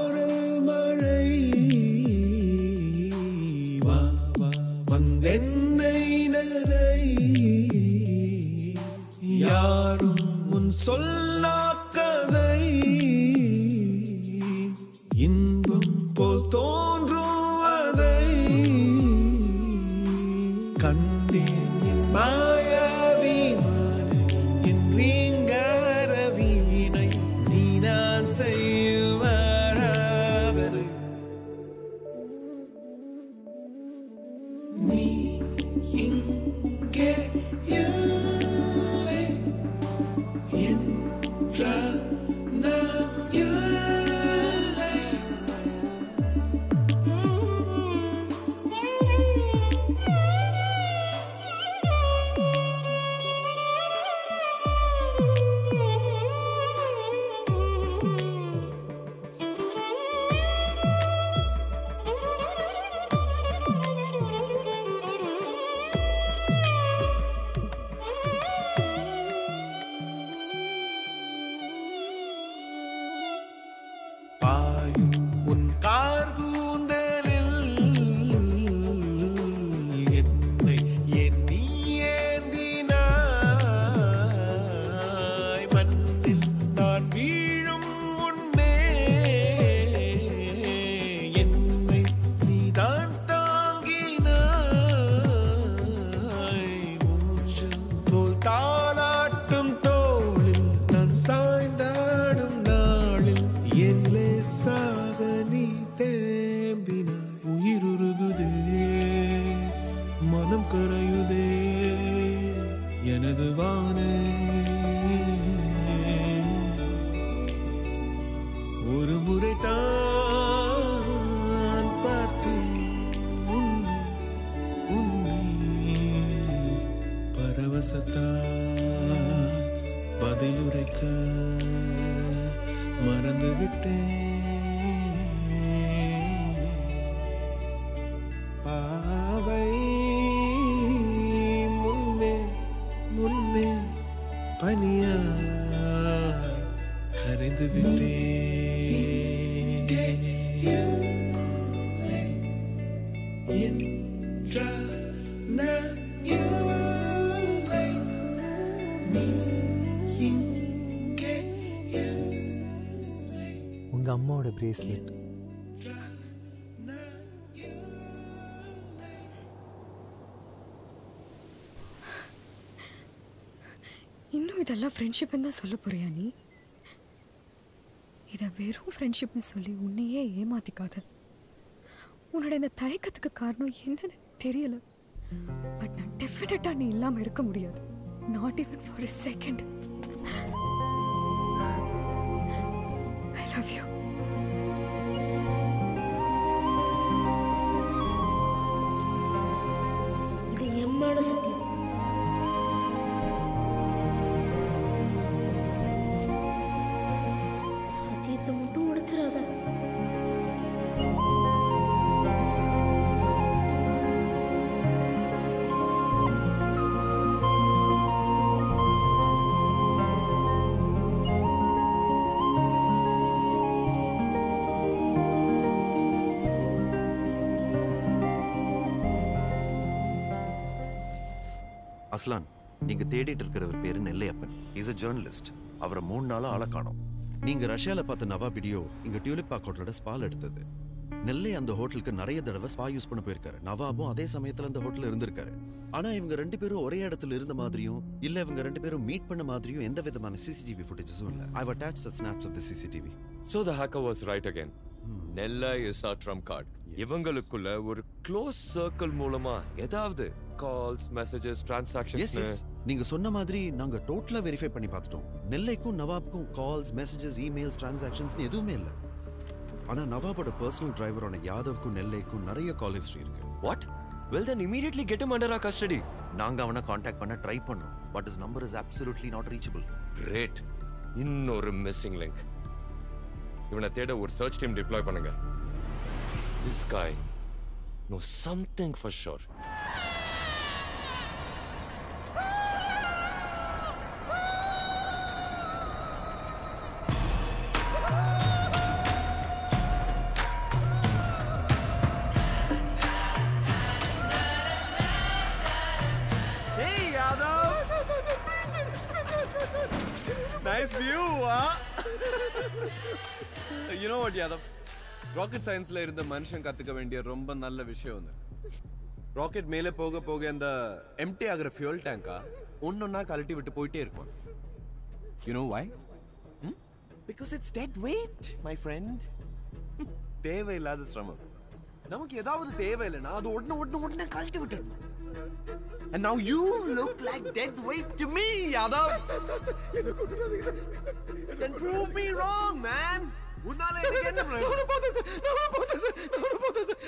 bracelet. இன்னும் இதெல்லாம் ஃப்ரெண்ட்ஷிப்னு தான் சொல்ல போறியா நீ? இதை வெறும் ஃப்ரெண்ட்ஷிப்னு சொல்லி உன்னையே ஏமாத்திக்காத. உன்னோட இந்த தயக்கத்துக்கு காரணம் என்னன்னு தெரியல. பட் நான் டெஃபினட்டா நீ இல்லாம இருக்க முடியாது. Not even for a second Aslan நீங்க தேடிட்டு இருக்கிறவர் பேரு நெல்லையப்பன். இஸ் அ ஜேர்னலிஸ்ட் அவரை மூணு நாளா ஆள காணோம். நீங்க ரஷ்யால பார்த்த நவா வீடியோ இங்க டியூலிப் ஹோட்டலோட ஸ்பால் எடுத்தது. நெல்லை அந்த ஹோட்டலுக்கு நிறைய தடவை ஸ்பா யூஸ் பண்ண போயிருக்காரு. நவாபும் அதே சமயத்துல அந்த ஹோட்டல்ல இருந்திருக்காரு. ஆனா இவங்க ரெண்டு பேரும் ஒரே இடத்துல இருந்த மாதிரியும் இல்ல இவங்க ரெண்டு பேரும் மீட் பண்ண மாதிரியும் எந்த விதமான சிசிடிவி ஃபுட்டேஜஸும் இல்ல. I attach the snaps of the CCTV so the hacker was right again Nella is our trump card. இவங்களுக்குள்ள ஒரு க்ளோஸ் சர்க்கிள் மூலமா ஏதாவது கால்ஸ் மெசேஜஸ் டிரான்சாக்ஷன்ஸ் நீங்க சொன்ன மாதிரி நாங்க டோட்டலா வெரிஃபை பண்ணி பார்த்துட்டோம். நெல்லைக்கும் நவாப்க்கும் கால்ஸ் மெசேஜஸ் இமெயில்ஸ் டிரான்சாக்ஷன்ஸ் எதுவுமே இல்ல. ஆனா நவாபோட பர்சனல் டிரைவரான யாதவ்க்கும் நெல்லைக்கும் நிறைய கால் ஹிஸ்டரி இருக்கு. What well then immediately get him under our custody. நாங்க அவனை காண்டாக்ட் பண்ண ட்ரை பண்ணோம். But his number is absolutely not reachable great இன்னொரு மிஸ்ஸிங் லிங்க் இவனை தேட ஒரு சர்ச் டீம் டிப்ளாய் பண்ணுங்க. This guy know something for sure what, Yadav? ராக்கெட் சயின்ஸ்ல இருந்த மனுஷன் கத்துக்க வேண்டிய ரொம்ப நல்ல விஷயம் ஒன்று ராக்கெட் மேலே போக போக இந்த எம்டி ஆகிற ஃபியூல் டேங்கா ஒன்னொன்னா கழட்டி விட்டு போயிட்டே இருக்கும் you know why because it's dead weight my friend தேவையில்லாத சிரமம் நமக்கு ஏதாவது தேவையில்லைன்னா அது உடனே உடனே உடனே கழட்டி விட்டுடணும் And now you look like dead weight to me, Yadav. then prove me wrong, man. உன்னால எனக்கு என்ன எங்க இருக்கு என் போட்டோ சார். என் போட்டோ சார்.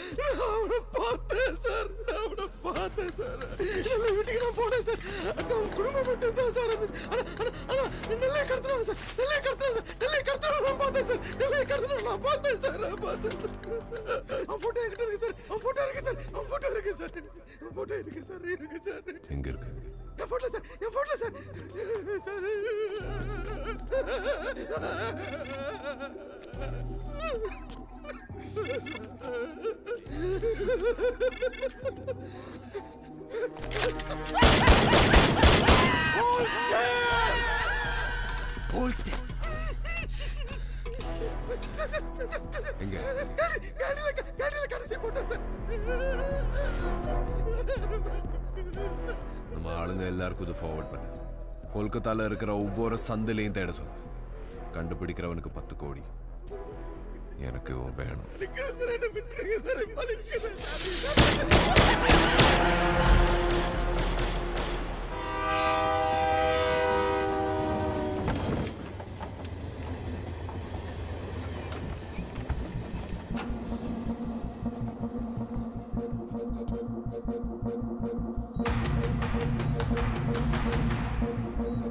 Hold still. எங்க காடியில காடியில கடைசி போட்டோ சார் நம்ம ஆளுங்க எல்லாருக்கும் இது ஃபார்வர்ட் பண்ணு. கொல்கத்தால இருக்கிற ஒவ்வொரு சந்திலையும் தேட சொல்லு. கண்டுபிடிக்கிறவனுக்கு பத்து கோடி. எனக்கு வேணும்.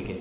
के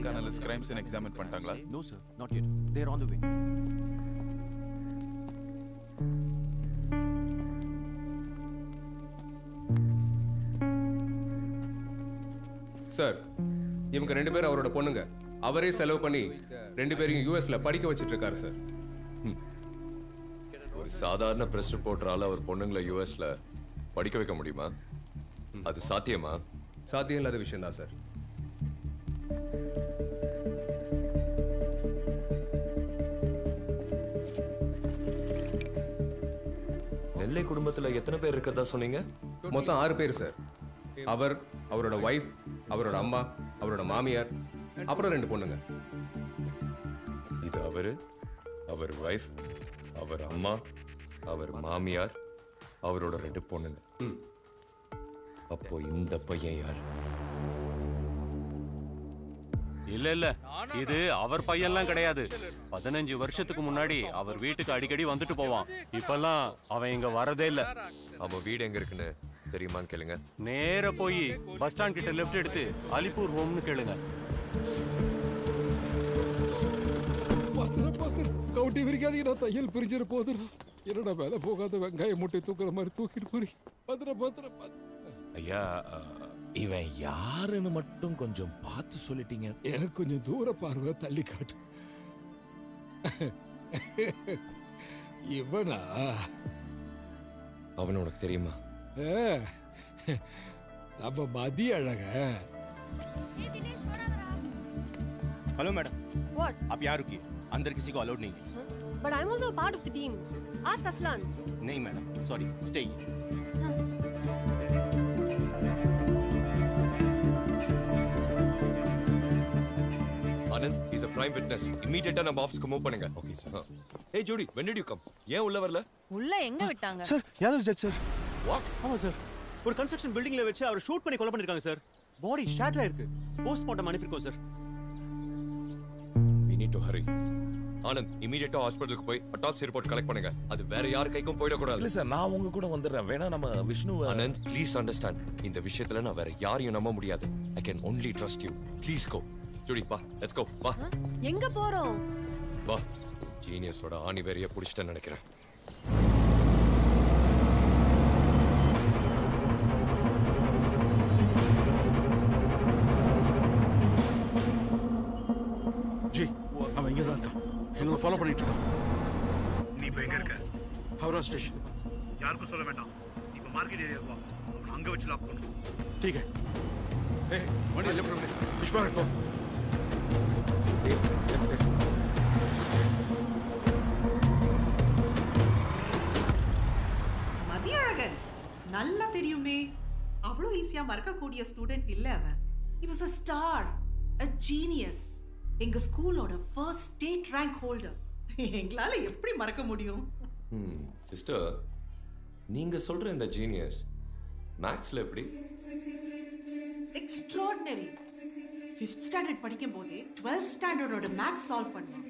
forensic analyst crime scene examine பண்ணிட்டாங்களா? No, sir, not yet. They're on the way. Sir இவங்க ரெண்டு பேரும் அவரோட பொண்ணுங்க. அவரே செலவு பண்ணி ரெண்டு பேரையும் யூஎஸ்ல படிக்க வச்சிட்டு இருக்காரு சார் ஒரு சாதாரண பிரஸ் ரிப்போர்ட்டரால அவர் பொண்ணுங்களை யூஎஸ்ல படிக்க வைக்க முடியுமா? அது சாத்தியமா? சாத்தியம் இல்லாத விஷயம் தான் சார் நெல்லை குடும்பத்துல எத்தனை பேர் இருக்கிறதா சொன்னீங்க? மொத்தம் ஆறு பேர் சார் அவர் அவரோட ஒய்ஃப் அவரோட அம்மா அவரோட மாமியார் அப்புறம் ரெண்டு பொண்ணுங்க. இது அவரு அவர் வைஃப் அவர் அம்மா அவர் மாமியார் அவரோட ரெண்டு பொண்ணுங்க. அப்போ இந்த பையன் யாரு? இல்ல இல்ல. இது அவர் பையன்லாம் கிடையாது. பதினஞ்சு வருஷத்துக்கு முன்னாடி அவர் வீட்டுக்கு அடிக்கடி வந்துட்டு போவான். இப்பெல்லாம் அவன் இங்க வரதே இல்ல. அவன் வீடு எங்க இருக்குன்னு தெரியுமான்னு கேளுங்க. நேர போய் பஸ் ஸ்டாண்ட் கிட்ட லெஃப்ட் எடுத்து அலிப்பூர் ஹோம்னு கேளுங்க. கவுட்டி விரிக்காதீங்கடா தையல் பிரிஞ்சிட போதுடா என்னடா மேல போகாத வெங்காயம் மூட்டை தூக்குற மாதிரி தூக்கிட்டு போறீங்க? பாத்துறா பாத்துறா ஐயா இவன் யாருன்னு மட்டும் கொஞ்சம் பார்த்து சொல்லிட்டீங்க எனக்கு கொஞ்சம் தூர பார்வை தள்ளி காட்டு இவனா அவன் உனக்கு தெரியுமா ஏ, நம்ம மதிய அழக हेलो मैडम What? आप यहाँ रुकिए अंदर किसी को अलाउड नहीं है But I'm also a part of the team. Ask Aslan. नहीं madam sorry stay Anand is a prime witness. இமீடியட்டா நம்ம ஆஃபீஸ்க்கு மூவ் பண்ணுங்க. ஓகே சார் ஏய் ஜோடி when did you come? ஏன் உள்ள வரல? உள்ள எங்க விட்டாங்க? Sir Yadav dead sir what ஆமா சார் ஒரு கன்ஸ்ட்ரக்ஷன் பில்டிங்ல வச்சு அவர் ஷூட் பண்ணி கொலை பண்ணிருக்காங்க சார் பாடி ஷேட்டர் ஆயிருக்கு postmortem அனுப்பியிருக்கோம் sir we need to hurry. Anand இமீடியட்டா ஹாஸ்பிடலுக்கு போய் அட்டாப்சி ரிப்போர்ட் கலெக்ட் பண்ணுங்க. அது வேற யார் கைக்கும் போயிடக்கூடாது. இல்ல சார் நான் உங்க கூட வந்துடுறேன். வேணா நம்ம விஷ்ணு ஆனந்த் ப்ளீஸ் அண்டர்ஸ்டாண்ட் இந்த விஷயத்துல நான் வேற யாரையும் நம்ப முடியாது. I can only trust you please go Judy வா லெட்ஸ் கோ வா. எங்க போறோம்? வா. ஜீனியஸோட ஆணி வேறைய புடிச்சிட்டேன்னு நினைக்கிறேன். ஜி அவன் இங்கே தான் இருக்கான். எங்களை ஃபாலோ பண்ணிட்டு இருக்கான். நீ இப்போ எங்கே இருக்க? ஹவரா ஸ்டேஷன். யாருக்கும் சொல்ல வேண்டாம். இப்போ மார்க்கெட் ஏரியா அங்கே வச்சு லாக் பண்ணும் ठीक है. ए मणि ले विश्वास रखो மதியழகன் நல்லா தெரியுமே. அவ்வளோ ஈஸியா மறக்கக்கூடிய ஸ்டூடெண்ட் இல்ல அவன். He was a star a genius எங்க ஸ்கூலோட ஃபர்ஸ்ட் ஸ்டேட் ரேங்க் ஹோல்டர் எங்களால எப்படி மறக்க முடியும்? சிஸ்டர் நீங்க சொல்ற இந்த ஜீனியஸ் மேக்ஸ்ல எப்படி? எக்ஸ்ட்ராடினரி ஃபிஃப்த் ஸ்டாண்டர்ட் படிக்கும் போதே டுவெல்த் ஸ்டாண்டர்டோட மேத்ஸ் சால்வ் பண்ணுவான்.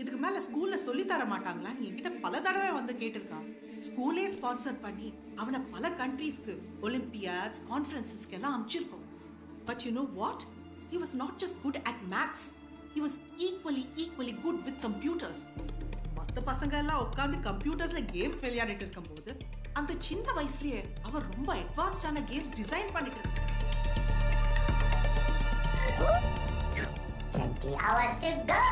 இதுக்கு மேலே ஸ்கூலில் சொல்லி தர மாட்டாங்களான்னு என்கிட்ட பல தடவை வந்து கேட்டிருக்கான் ஸ்கூலே ஸ்பான்சர் பண்ணி அவனை பல கண்ட்ரீஸ்க்கு ஒலிம்பியாட்ஸ் கான்ஃபரன்சஸ்க்கு எல்லாம் அனுப்பிச்சிருக்கோம். But you know what he was not just good at maths he was equally equally good with computers மற்ற பசங்க எல்லாம் உட்காந்து கம்ப்யூட்டர்ஸ்ல கேம்ஸ் விளையாடிட்டு இருக்கும்போது அந்த சின்ன வயசுலயே அவர் ரொம்ப அட்வான்ஸ்டான கேம்ஸ் டிசைன் பண்ணிட்டு இருக்கான் 20 hours to go.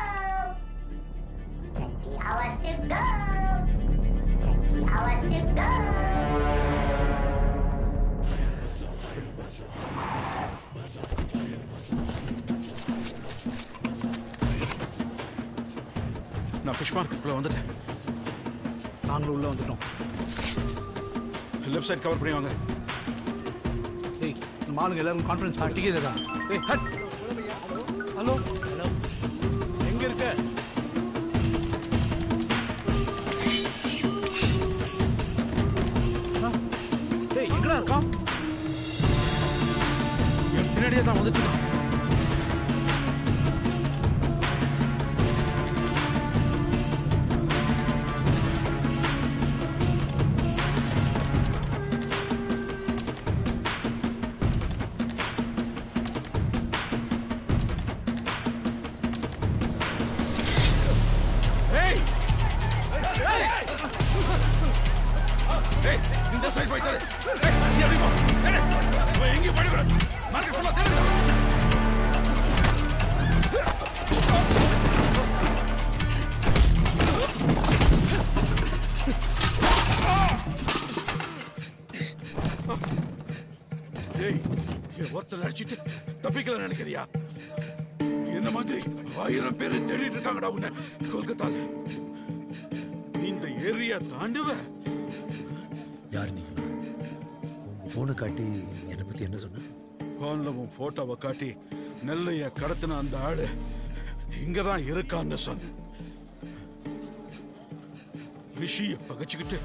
20 hours to go. 20 hours to go. நான் ஃபிஷ் மார்க்கெட்டுக்குள்ள வந்துட்டேன் நாங்களும் உள்ள வந்துட்டோம் லெஃப்ட் சைடு கவர் பண்ணி வாங்க ஏய் நம்ம ஆளுங்க எல்லாரும் கான்ஃபரன்ஸ் டிக்கெட் இருக்கா ஏய் ஹட் ஹலோ? ஹலோ எங்க இருக்க? ஆ? எங்கடா இருக்கான்? பின்னாடியே தான் வந்துட்டு இருக்கான். போட்டோவை காட்டி நெல்லைய கடத்தின அந்த ஆளு இங்கதான் இருக்கான்னு சொன்ன. ரிஷிய பகச்சுக்கிட்டு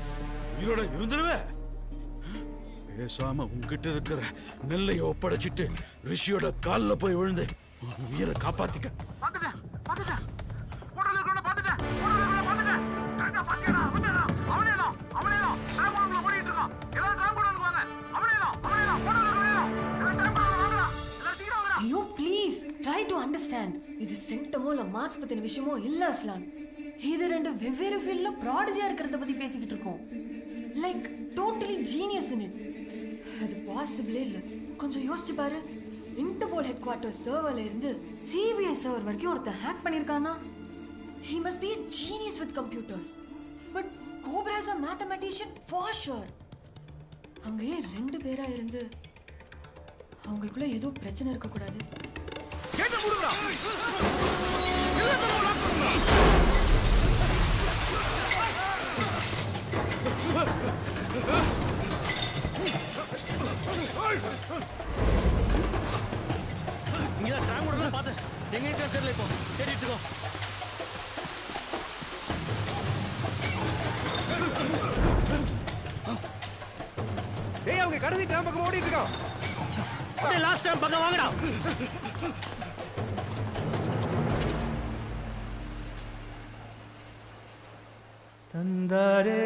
உயிரோட இருந்துருவ? பேசாம உங்ககிட்ட இருக்கிற நெல்லைய ஒப்படைச்சிட்டு ரிஷியோட கால்ல போய் விழுந்து உயிரை காப்பாத்திக்க. பாத்துட்டேன் பாத்துட்டேன் அவனே தான் அவனே தான் அவனே தான் எல்லாரும் கூட டு அண்டர்ஸ்டாண்ட் இது சிம்டமோ இல்லை மார்க்ஸ் பத்தின விஷயமோ இல்ல அஸ்லான். இது ரெண்டு வெவ்வேறு ஃபீல்டில் ப்ராடஜியாக இருக்கிறத பத்தி பேசிக்கிட்டு இருக்கோம். Like totally genius in it அது பாசிபிளே இல்ல. கொஞ்சம் யோசிச்சு பாரு. இன்டர்போல் ஹெட் குவார்ட்டர் சர்வர்ல இருந்து சிபிஐ சர்வர் வரைக்கும் ஒருத்தர் hack பண்ணியிருக்கானா? He must be genius with computers but cobra is a for for அங்கேயே ரெண்டு பேரா இருந்து அவங்களுக்குள்ள ஏதோ பிரச்சனை இருக்கக்கூடாது. கேட்ட முடுங்கடா. இங்க டைம் கூட பாத்து எங்க இருக்க தெரியல இப்போ. தேடிட்டு இருக்கோம் டேய் அவங்க கடைசி டைம் பக்கம் ஓடிட்டு இருக்கான். லாஸ்ட் டைம் பக்கம் வாங்கடா. andaré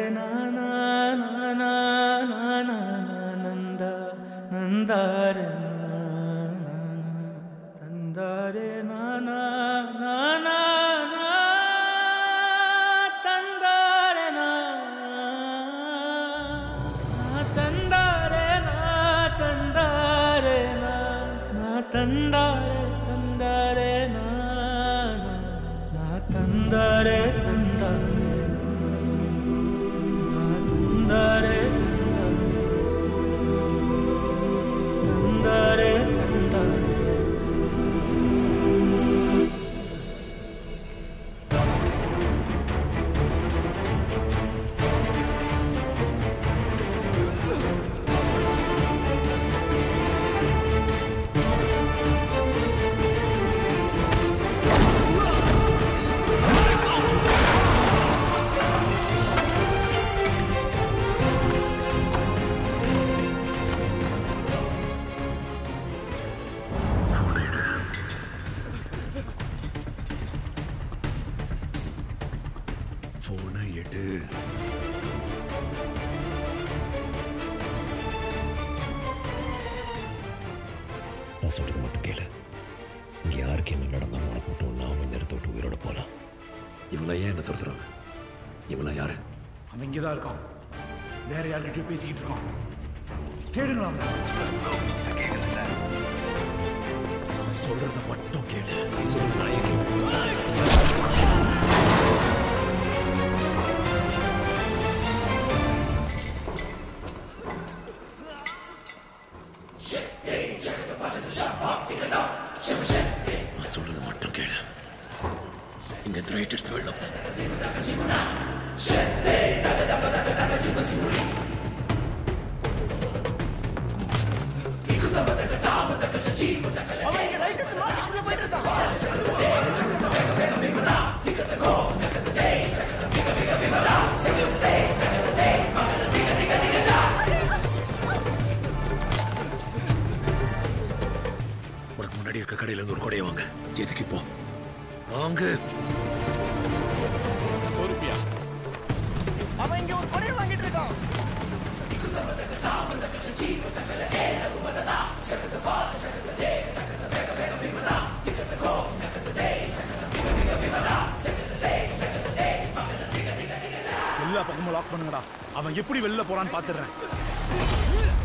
எப்படி வெளில போறான்னு பாத்துறேன்.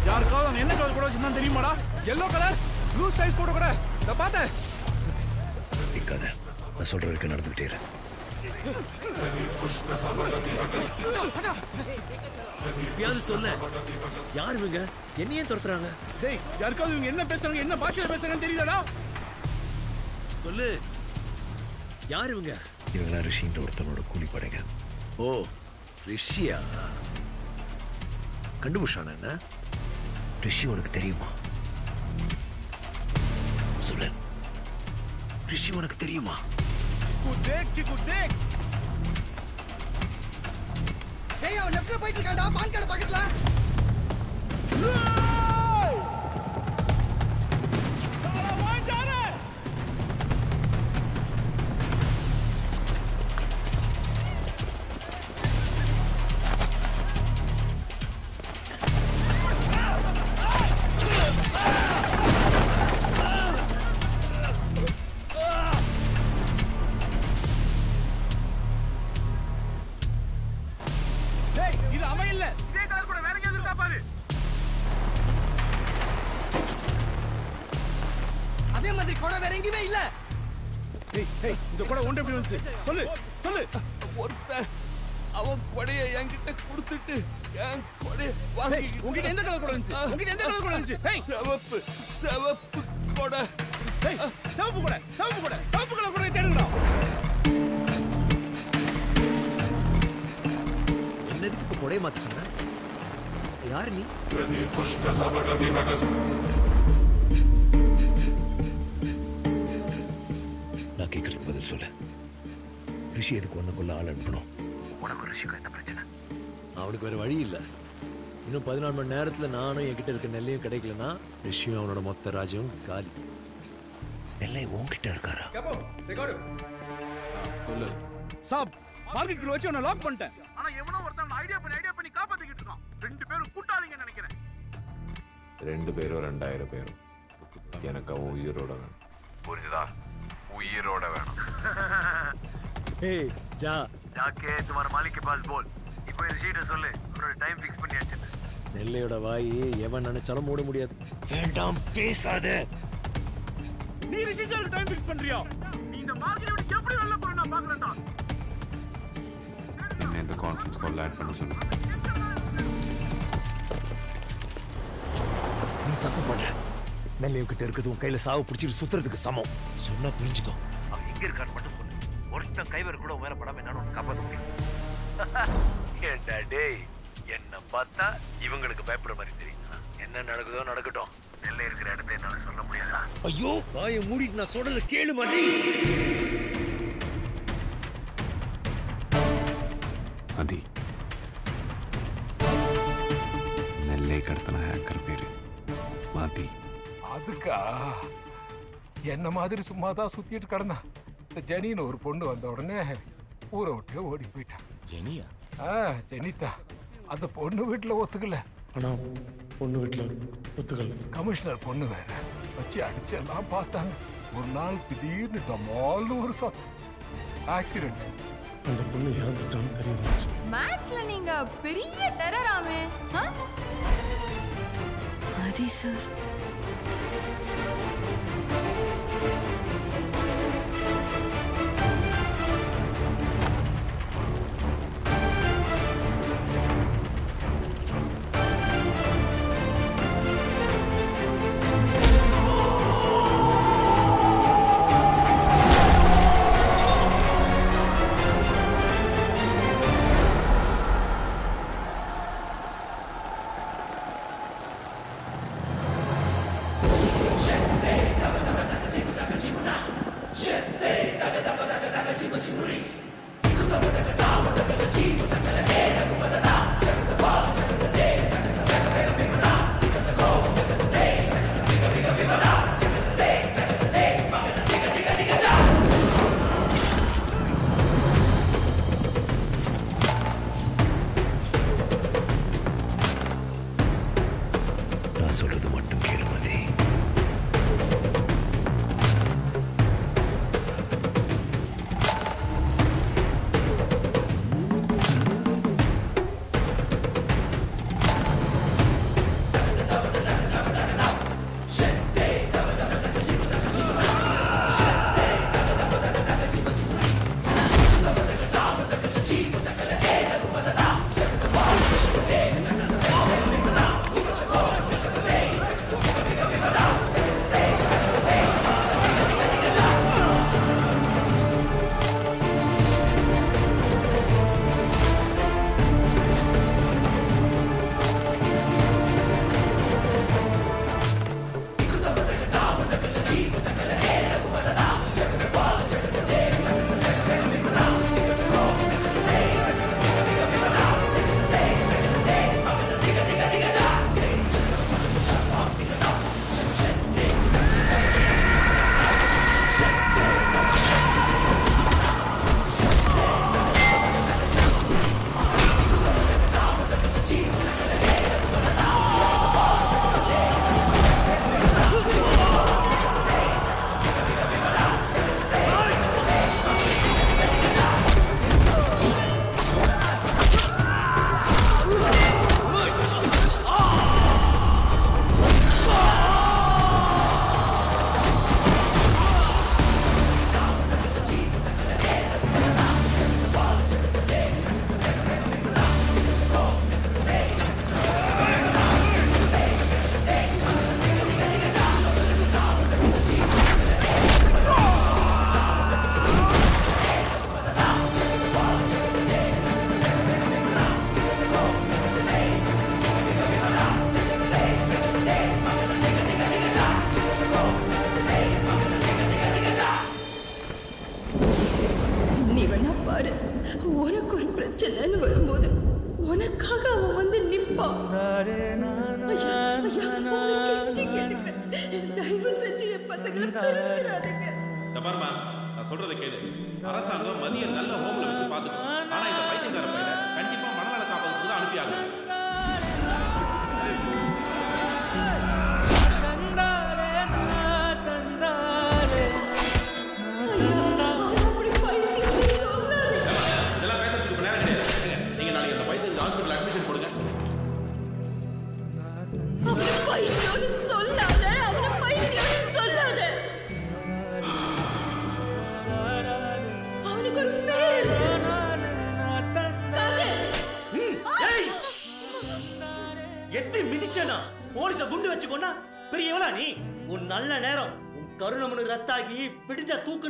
யாருக்காவது அவன் என்ன கலர் கூட வச்சிருந்தான் தெரியுமாடா? எல்லோ கலர் ப்ளூ சைஸ் போட்டு கூட. நான் பார்த்தேன் நிக்காத. நான் சொல்ற வரைக்கும் நடந்துகிட்டே இரு. எப்பயாவது சொல்ல யார் இவங்க? என்ன ஏன் துரத்துறாங்க. டேய் யாருக்காவது இவங்க என்ன பேசுறாங்க என்ன பாஷையில பேசுறாங்கன்னு தெரியுதாடா? சொல்லு. யார் இவங்க? இவங்களாம் ரிஷின்ற ஒருத்தனோட கூலி படைங்க. ஓ ரிஷியா? கண்டுபிடிச்சான என்ன? ரிஷி உனக்கு தெரியுமா? சொல்லு. ரிஷி உனக்கு தெரியுமா? குதேக் சி குதேக் நேரத்துல நானும் என்கிட்ட இருக்க நெல்லையும் கிடைக்கலனா ரிஷியும் அவனோட மொத்த ராஜ்யம் காலி நெல்லை உன்கிட்ட இருக்காரா சொல்லு சாப் மார்க்கெட் குள்ள வச்சு அவனை லாக் பண்ணிட்டேன் ஆனா எவனோ ஒருத்தன் ஐடியா பண்ணி ஐடியா பண்ணி காப்பாத்திக்கிட்டு இருக்கான் ரெண்டு பேரும் கூட்டாளிங்க நினைக்கிறேன் ரெண்டு பேரும் ரெண்டாயிரம் பேரும் எனக்கு அவன் உயிரோட வேணும் புரிஞ்சுதா உயிரோட வேணும் हे जा जाके तुम्हारे मालिक के पास बोल இப்போ இந்த ஷீட்டை சொல்லு உன்னோட டைம் ஃபிக்ஸ் பண்ணி வச்சிருந்தேன் நெல்லையோட வாய் எவன் நினைச்சாலும் மூட முடியாது. வேண்டாம் பேசாத. நீ ரிஷிஜாருக்கு டைம் ஃபிக்ஸ் பண்றியா? நீ இந்த மார்க்கெட் விட்டு எப்படி வெளில போற நான் பாக்குறேன்டா என்ன இந்த கான்ஃபரன்ஸ் கால் ஆட் பண்ண சொல்லு நீ தப்பு பண்ண. நெல்லையும் கிட்ட இருக்கிறது உன் கையில சாவு பிடிச்சிட்டு சுத்துறதுக்கு சமம். சொன்னா புரிஞ்சுக்கோ. அவன் எங்க இருக்கான்னு மட்டும் சொல்லு. ஒருத்தன் கைவர் கூட உன் மேல படாம என்னால காப்பாத்த முடியும். ஏண்டா டேய்? என்ன பார்த்தா இவங்களுக்கு பயப்படுற மாதிரி தெரியும் என்ன நடக்குதோ நடக்கட்டும். நெல்லை இருக்கிற இடத்த என்னால சொல்ல முடியாதா? ஐயோ வாயை மூடிட்டு நான் சொல்றத கேளு மதி. மதி. நெல்லை கடத்தின ஹேக்கர் பேரு. மதி. அதுக்கா? என்ன மாதிரி சும்மா தான் சுத்திட்டு கிடந்தான் இந்த ஜெனின்னு ஒரு பொண்ணு வந்த உடனே ஊரை விட்டு ஓடி போயிட்டான் ஜெனியா? ஆ ஜெனிதா. அந்த பொண்ணு வீட்டுல ஒத்துக்கல. ஆனா பொண்ணு வீட்டுல ஒத்துக்கல. கமிஷனர் பொண்ணு வேற. வச்சு அடிச்செல்லாம் பார்த்தாங்க. ஒரு நாள் திடீர்னு டமால்னு ஒரு சத்தம் ஆக்சிடென்ட் அந்த பொண்ணு இறந்துட்டான்னு தெரிய வந்துச்சு. மேத்ஸ்ல நீங்க பெரிய டெரராமே அதே சார்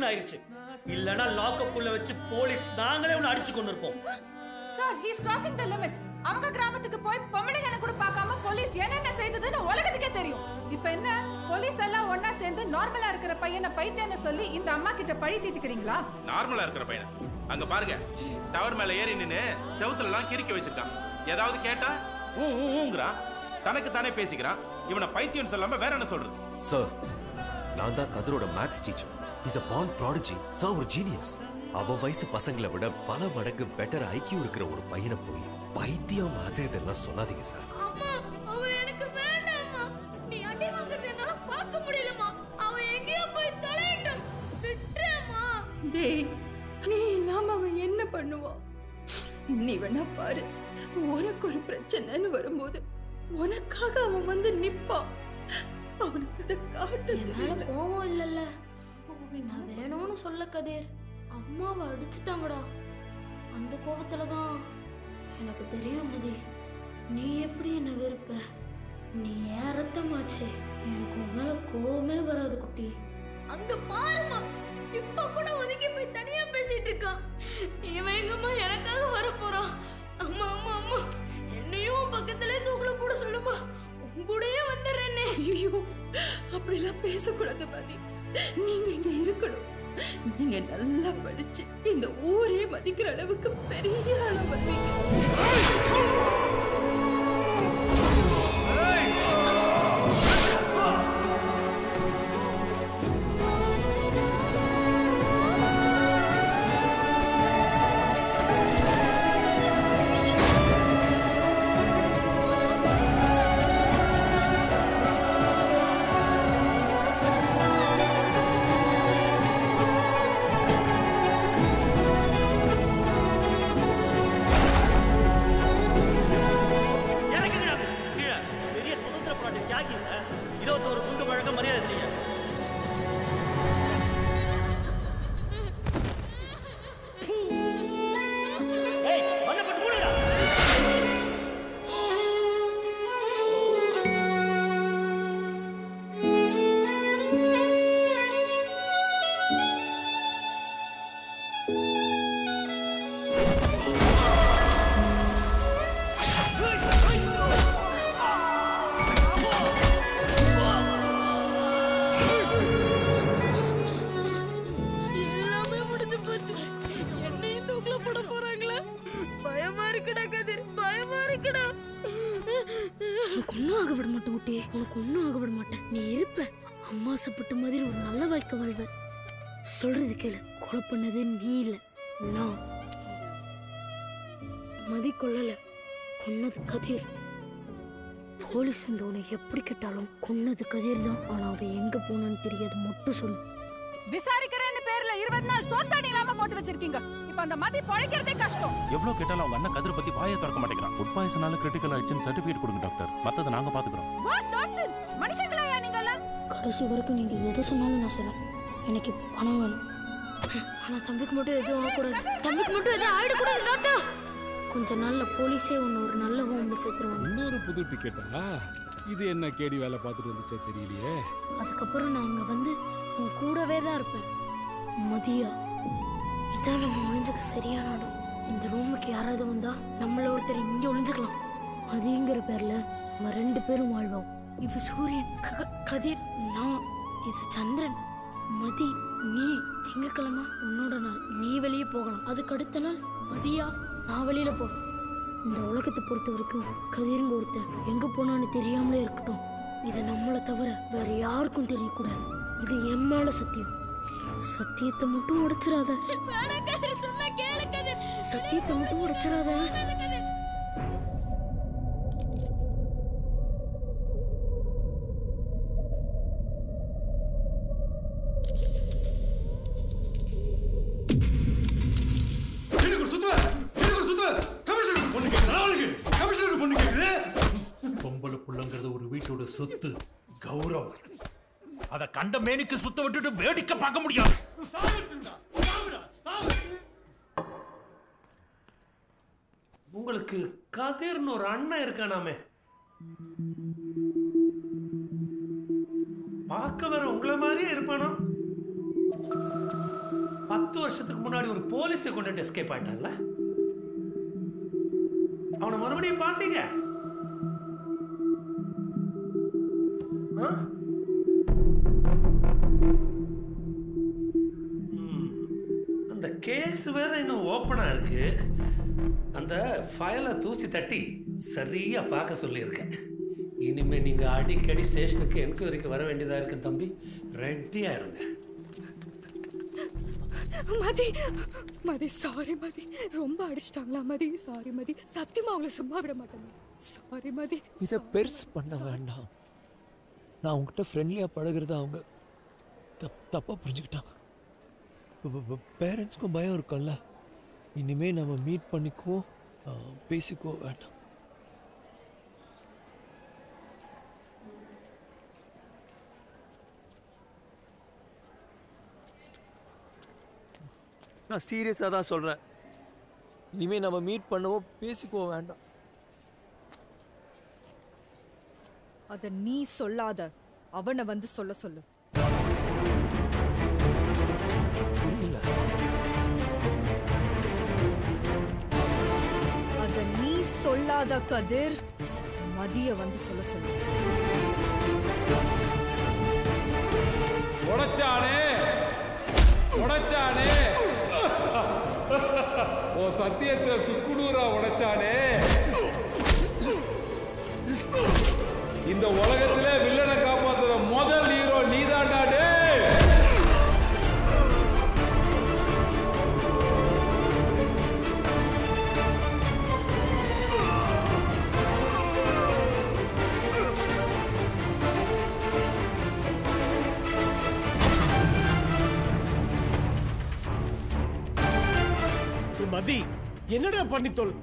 தூக்குன்னு ஆயிருச்சு இல்லனா லாக்கப்புள்ள வச்சு போலீஸ் நாங்களே உன்னை அடிச்சு கொண்டு இருப்போம் sir he's crossing the limits அவங்க கிராமத்துக்கு போய் பொம்பளைங்களை கூட பார்க்காம போலீஸ் என்னென்ன செய்ததுன்னு உலகத்துக்கே தெரியும். இப்போ என்ன? போலீஸ் எல்லாம் ஒண்ணா சேர்ந்து நார்மலா இருக்கிற பையனை பைத்தியன்னு சொல்லி இந்த அம்மா கிட்ட பழி தீர்த்துக்கிறீங்களா நார்மலா இருக்கிற பையனை. அங்க பாருங்க. டவர் மேல ஏறி நின்னு செவுத்துல எல்லாம் கிறுக்கி வச்சிருக்கான். ஏதாவது கேட்டா ஊ ஊ, ஊங்குறான் தனக்கு தானே பேசிக்கிறான். இவனை பைத்தியம் சொல்லாம வேற என்ன சொல்றது? சார் நான் தான் கதிரோட maths teacher is a born prodigy sir ஒரு ஜீனியஸ் அவ வயசு பசங்களை விட பல மடங்கு பெட்டர் ஐக்கியம் இருக்கிற ஒரு பையனை போய் பைத்தியம் அது இதெல்லாம் சொல்லாதீங்க சார் நீ இல்லாம அவன் என்ன பண்ணுவான் நீ வேணா பாரு உனக்கு ஒரு பிரச்சனைன்னு வரும்போது உனக்காக அவன் வந்து நிப்பான். அவனுக்கு அதை காட்டு கோவம் இல்லல்ல. நான் வேணும்னு சொல்ல கதிர். அம்மாவை அடிச்சிட்டாங்கடா. அந்த கோபத்துல தான் எனக்கு தெரியும் மதி நீ எப்படி என்ன வெறுப்ப? நீ ஏன் எனக்கு உன் மேல கோவமே வராது குட்டி. அங்க பாருமா இப்ப கூட ஒதுங்கி போய் தனியா பேசிட்டு இருக்கான் இவன் எங்கம்மா எனக்காக வர போறான் அம்மா அம்மா அம்மா. என்னையும் பக்கத்துல தூக்குல போட சொல்லுமா உன் கூடயே வந்துடுறேனே ஐயோ அப்படிலாம் பேசக்கூடாது பாதி நீங்க இங்க இருக்கணும். நீங்க நல்லா படிச்சு இந்த ஊரே மதிக்கிற அளவுக்கு பெரிய ஆளா வருவீங்க ஆசைப்பட்ட மாதிரி ஒரு நல்ல வாழ்க்கை வாழ்வேன். சொல்றது கேளு. கொலை பண்ணது நீ இல்ல. நான் மதி கொள்ளல கொன்னது கதிர். போலீஸ் வந்து உன்னை எப்படி கேட்டாலும் கொன்னது கதிர் தான் ஆனா அவன் எங்க போனான்னு தெரியாது. மட்டும் சொல்லு. விசாரிக்கிறேன்னு பேர்ல இருபது நாள் சோத்தாடி இல்லாம போட்டு வச்சிருக்கீங்க. இப்ப அந்த மதி பழைக்கிறதே கஷ்டம். எவ்வளவு கேட்டாலும் அவங்க அண்ணன் கதிரை பத்தி வாயை திறக்க மாட்டேங்கிறான். ஃபுட் பாய்சனால கிரிட்டிக்கல் ஆயிடுச்சுன்னு சர்டிஃபிகேட் கொடுங்க டாக்டர் மத்ததை நாங்க பாத்துக்கிறோம். வாட் நான்சென்ஸ் மனுஷங்களாயா நீங்க எல்லாம் கடைசி வரைக்கும் நீங்க எது சொன்னாலும் நான் செய்வேன். எனக்கு இப்ப பணம் வேணும். ஆனா தம்பிக்கு மட்டும் எதுவும் ஆகக்கூடாது. தம்பிக்கு மட்டும் எதுவும் ஆயிடக்கூடாது டாக்டர் கொஞ்ச நாள்ல போலீஸே உன்னை ஒரு நல்ல ஹோம்ல சேர்த்துருவாங்க. இன்னொரு புது டிக்கெட்டா இது என்ன கேடி வேலை பார்த்துட்டு வந்துச்சா தெரியலையே. அதுக்கப்புறம் நான் அங்க வந்து உன் கூடவே தான் இருப்பேன். மதியா. இதான் நம்ம ஒளிஞ்சுக்க சரியான இடம் இந்த ரூமுக்கு யாராவது வந்தா நம்மள ஒருத்தர் இங்கே ஒளிஞ்சுக்கலாம். மதிங்கிற பேர்ல நம்ம ரெண்டு பேரும் வாழ்வோம். இது சூரியன் க- கதிர் நான். இது சந்திரன். மதி நீ திங்கக்கிழமை உன்னோட நாள். நீ வெளியே போகலாம். அதுக்கு அடுத்த நாள் மதியா நான் வெளியில போவேன். இந்த உலகத்தை பொறுத்த வரைக்கும் கதிருங்க ஒருத்தன் எங்க போனான்னு தெரியாமலே இருக்கட்டும். இது நம்மளை தவிர வேற யாருக்கும் தெரியக்கூடாது. இது என் மேல சத்தியம். சத்தியத்தை மட்டும் உடைச்சிடாத. சத்தியத்தை மட்டும் உடைச்சிடாத. பொம்பளை புள்ளங்கிறது ஒரு வீட்டோட சொத்து. கௌரவம். அத கண்ட மேனிக்கு சுத்த விட்டுட்டு வேடிக்கை பார்க்க முடியாது. உங்களுக்கு கதிர்னு ஒரு அண்ணன் இருக்கானாமே. பார்க்க வர உங்களை மாதிரியே இருப்பானா? பத்து வருஷத்துக்கு முன்னாடி ஒரு போலீஸை கொண்டுட்டு எஸ்கேப் ஆயிட்டான்ல? அவனை மறுபடியும் பார்த்தீங்க? ஆ? ம். அந்த கேஸ் வேற இன்னும் ஓப்பனா இருக்கு. அந்த ஃபைலை தூசி தட்டி சரியா பார்க்க சொல்லியிருக்கேன். இனிமே நீங்க அடிக்கடி ஸ்டேஷனுக்கு என்கொயரிக்கு வர வேண்டியதா இருக்கு தம்பி. ரெடியா இருங்க. மதி மதி சாரி மதி. ரொம்ப அடிச்சிட்டாங்களா மதி? சாரி மதி. சத்தியமா அவங்கள சும்மா விட மாட்டேன். சாரி மதி. இதை பெருசு பண்ண வேண்டாம். நான் உங்ககிட்ட ஃப்ரெண்ட்லியாக பழகுறத அவங்க தப் தப்பாக புரிஞ்சுக்கிட்டாங்க. பேரண்ட்ஸ்க்கும் பயம் இருக்கும்ல. இனிமே நம்ம மீட் பண்ணிக்குவோம் ஆ, பேசிக்குவோம் வேண்டாம். நான் சீரியஸாக தான் சொல்கிறேன் இனிமே நம்ம மீட் பண்ணுவோம் பேசிக்குவோம் வேண்டாம். அத நீ சொல்லாத. அவனை வந்து சொல்ல சொல்லு. புரியல. அத நீ சொல்லாத கதிர். மதிய வந்து சொல்ல சொல்லு. உடைச்சானே. உடைச்சானே. ஓ சத்தியத்தை சுக்குநூறா உடைச்சானே. இந்த உலகத்திலே வில்லனை காப்பாத்துற முதல் ஹீரோ நீதாண்டா டே மதி என்னடா பண்ணித்தோல்?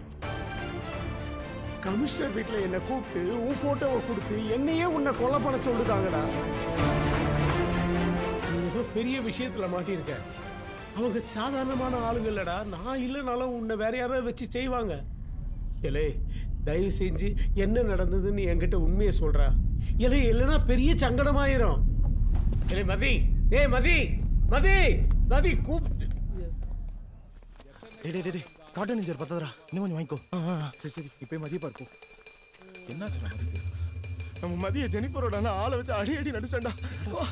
கமிஷனர் வீட்டில் என்னை கூப்பிட்டு உன் போட்டோவை கொடுத்து என்னையே உன்னை கொலை பண்ண சொல்லுதாங்கடா. ஏதோ பெரிய விஷயத்துல மாட்டியிருக்க. அவங்க சாதாரணமான ஆளுங்க இல்லடா. நான் இல்லைனாலும் உன்னை வேற யாராவது வச்சு செய்வாங்க. இலே தயவு செஞ்சு என்ன நடந்ததுன்னு என்கிட்ட உண்மையை சொல்றா. ஏலே இல்லைன்னா பெரிய சங்கடமாயிரும். ஏலே மதி. ஏ மதி. மதி. மதி கூப்பிட்டு டேய் டேய், காட்டன் நிஞ்சர் பத்ததரா இன்னும் கொஞ்சம் வாங்கிக்கோ. சரி சரி. இப்போ மதிய பார்ப்போம் என்னாச்சு மதிக்கு நம்ம மதிய ஜெனிஃபரோட நான் ஆளை வச்சு அடி அடி நடிச்சேன்டா. வா.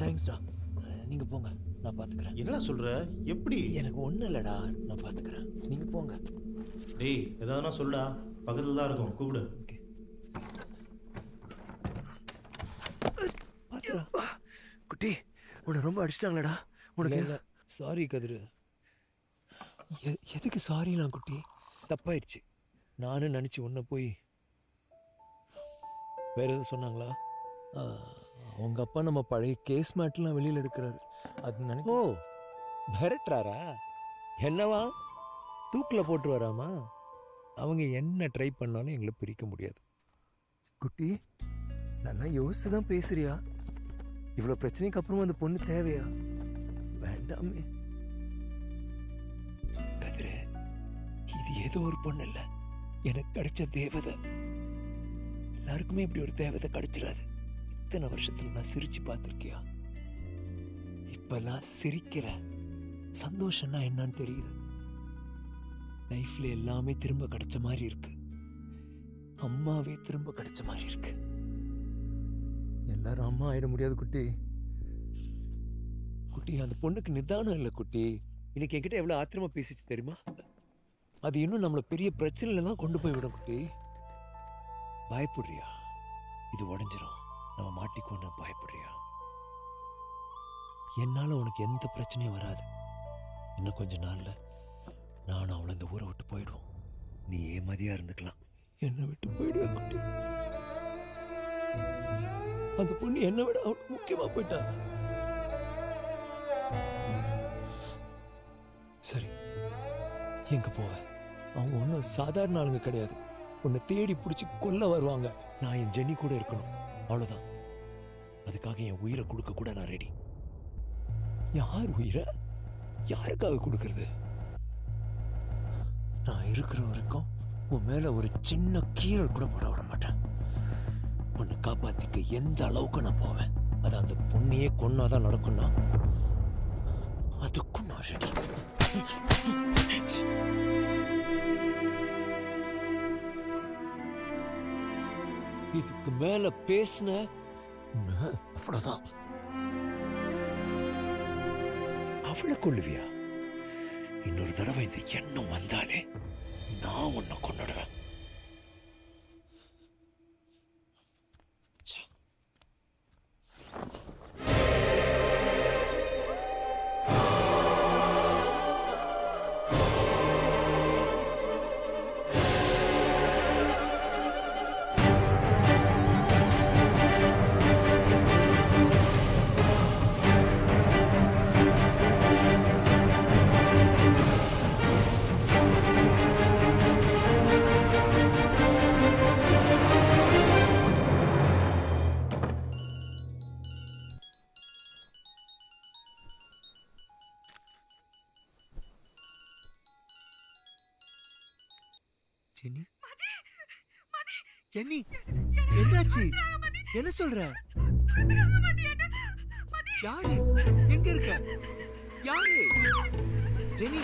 தேங்க்ஸ்டா நீங்கள் போங்க. நான் பார்த்துக்கிறேன் என்னடா சொல்ற? எப்படி? எனக்கு ஒன்றும் இல்லைடா. நான் பார்த்துக்கிறேன் நீங்கள் போங்க. டேய் எதாவதுனா சொல்லுடா. பக்கத்துல தான் இருக்கும். கூப்பிடு. குட்டி உன்னை ரொம்ப அடிச்சிட்டாங்களேடா. உனக்கு சாரி கதிரு. எதுக்கு சாரிலாம் குட்டி? தப்பாயிடுச்சு. நானும் நினச்சி உன்னை போய் வேற எதுவும் சொன்னாங்களா? அவங்க அப்பா நம்ம பழைய கேஸ் மேட்லாம் வெளியில் எடுக்கிறாரு. அது நினைக்க ஓ மிரட்டுறாரா? என்னவா? தூக்கில் போட்டு வராமா அவங்க என்ன ட்ரை பண்ணாலும் எங்களை பிரிக்க முடியாது. குட்டி நல்லா யோசிச்சு தான் பேசுறியா? இவ்வளோ பிரச்சனைக்கு அப்புறம் அந்த பொண்ணு தேவையா? வேண்டாமே. கதிரே இது ஏதோ ஒரு பொண்ணு இல்ல எனக்கு கிடைச்ச தேவதை. எல்லாருக்குமே இப்படி ஒரு தேவதை கிடைச்சிடாது. இத்தனை வருஷத்துல நான் சிரிச்சு பார்த்துருக்கியா? இப்பெல்லாம் சிரிக்கிற சந்தோஷம்னா என்னன்னு தெரியுது. லைஃப்ல எல்லாமே திரும்ப கிடைச்ச மாதிரி இருக்கு. அம்மாவே திரும்ப கிடைச்ச மாதிரி இருக்கு. எல்லாரும் அம்மா ஆயிட முடியாது குட்டி. குட்டி அந்த பொண்ணுக்கு நிதானம் இல்லை குட்டி. இன்னைக்கு என்கிட்ட எவ்வளோ ஆத்திரமா பேசிச்சு தெரியுமா? அது இன்னும் நம்மளை பெரிய பிரச்சனையில தான் கொண்டு போய் விடும் குட்டி. பயப்படுறியா? இது உடஞ்சிரும். நம்ம மாட்டிக்கொண்டு பயப்படுறியா? என்னால உனக்கு எந்த பிரச்சனையும் வராது. இன்னும் கொஞ்ச நாள்ல நானும் அவளை இந்த ஊரை விட்டு போயிடுவோம். நீ ஏமாதியா இருந்துக்கலாம். என்னை விட்டு போயிடுவேன் குட்டி. அந்த பொண்ணு என்னை விட அவளுக்கு முக்கியமா போயிட்டா. சரி எங்க போவ? அவங்க ஒன்றும் சாதாரண ஆளுங்க கிடையாது. உன்னை தேடி பிடிச்சி கொல்ல வருவாங்க. நான் என் ஜெனி கூட இருக்கணும். அவ்வளோதான் அதுக்காக என் உயிரை கொடுக்க கூட நான் ரெடி யார் உயிரை? யாருக்காக கொடுக்கறது? நான் இருக்கிற வரைக்கும் உன் மேல ஒரு சின்ன கீரல் கூட போட விட மாட்டேன். உன்னை காப்பாத்திக்க எந்த அளவுக்கு நான் போவேன்? அது அந்த பொண்ணையே கொன்னாதான் நடக்கும்னா? அதுக்கும் நான் ரெடி இதுக்கு மேல பேசின அவ்வளவுதான். அவளை கொள்ளுவியா இன்னொரு தடவை இந்த எண்ணம் வந்தாலே நான் உன்னை கொண்டுடுவேன் ஜெனி என்னாச்சு? என்ன சொல்ற? யாரு? எங்க இருக்க? யாரு? ஜெனி.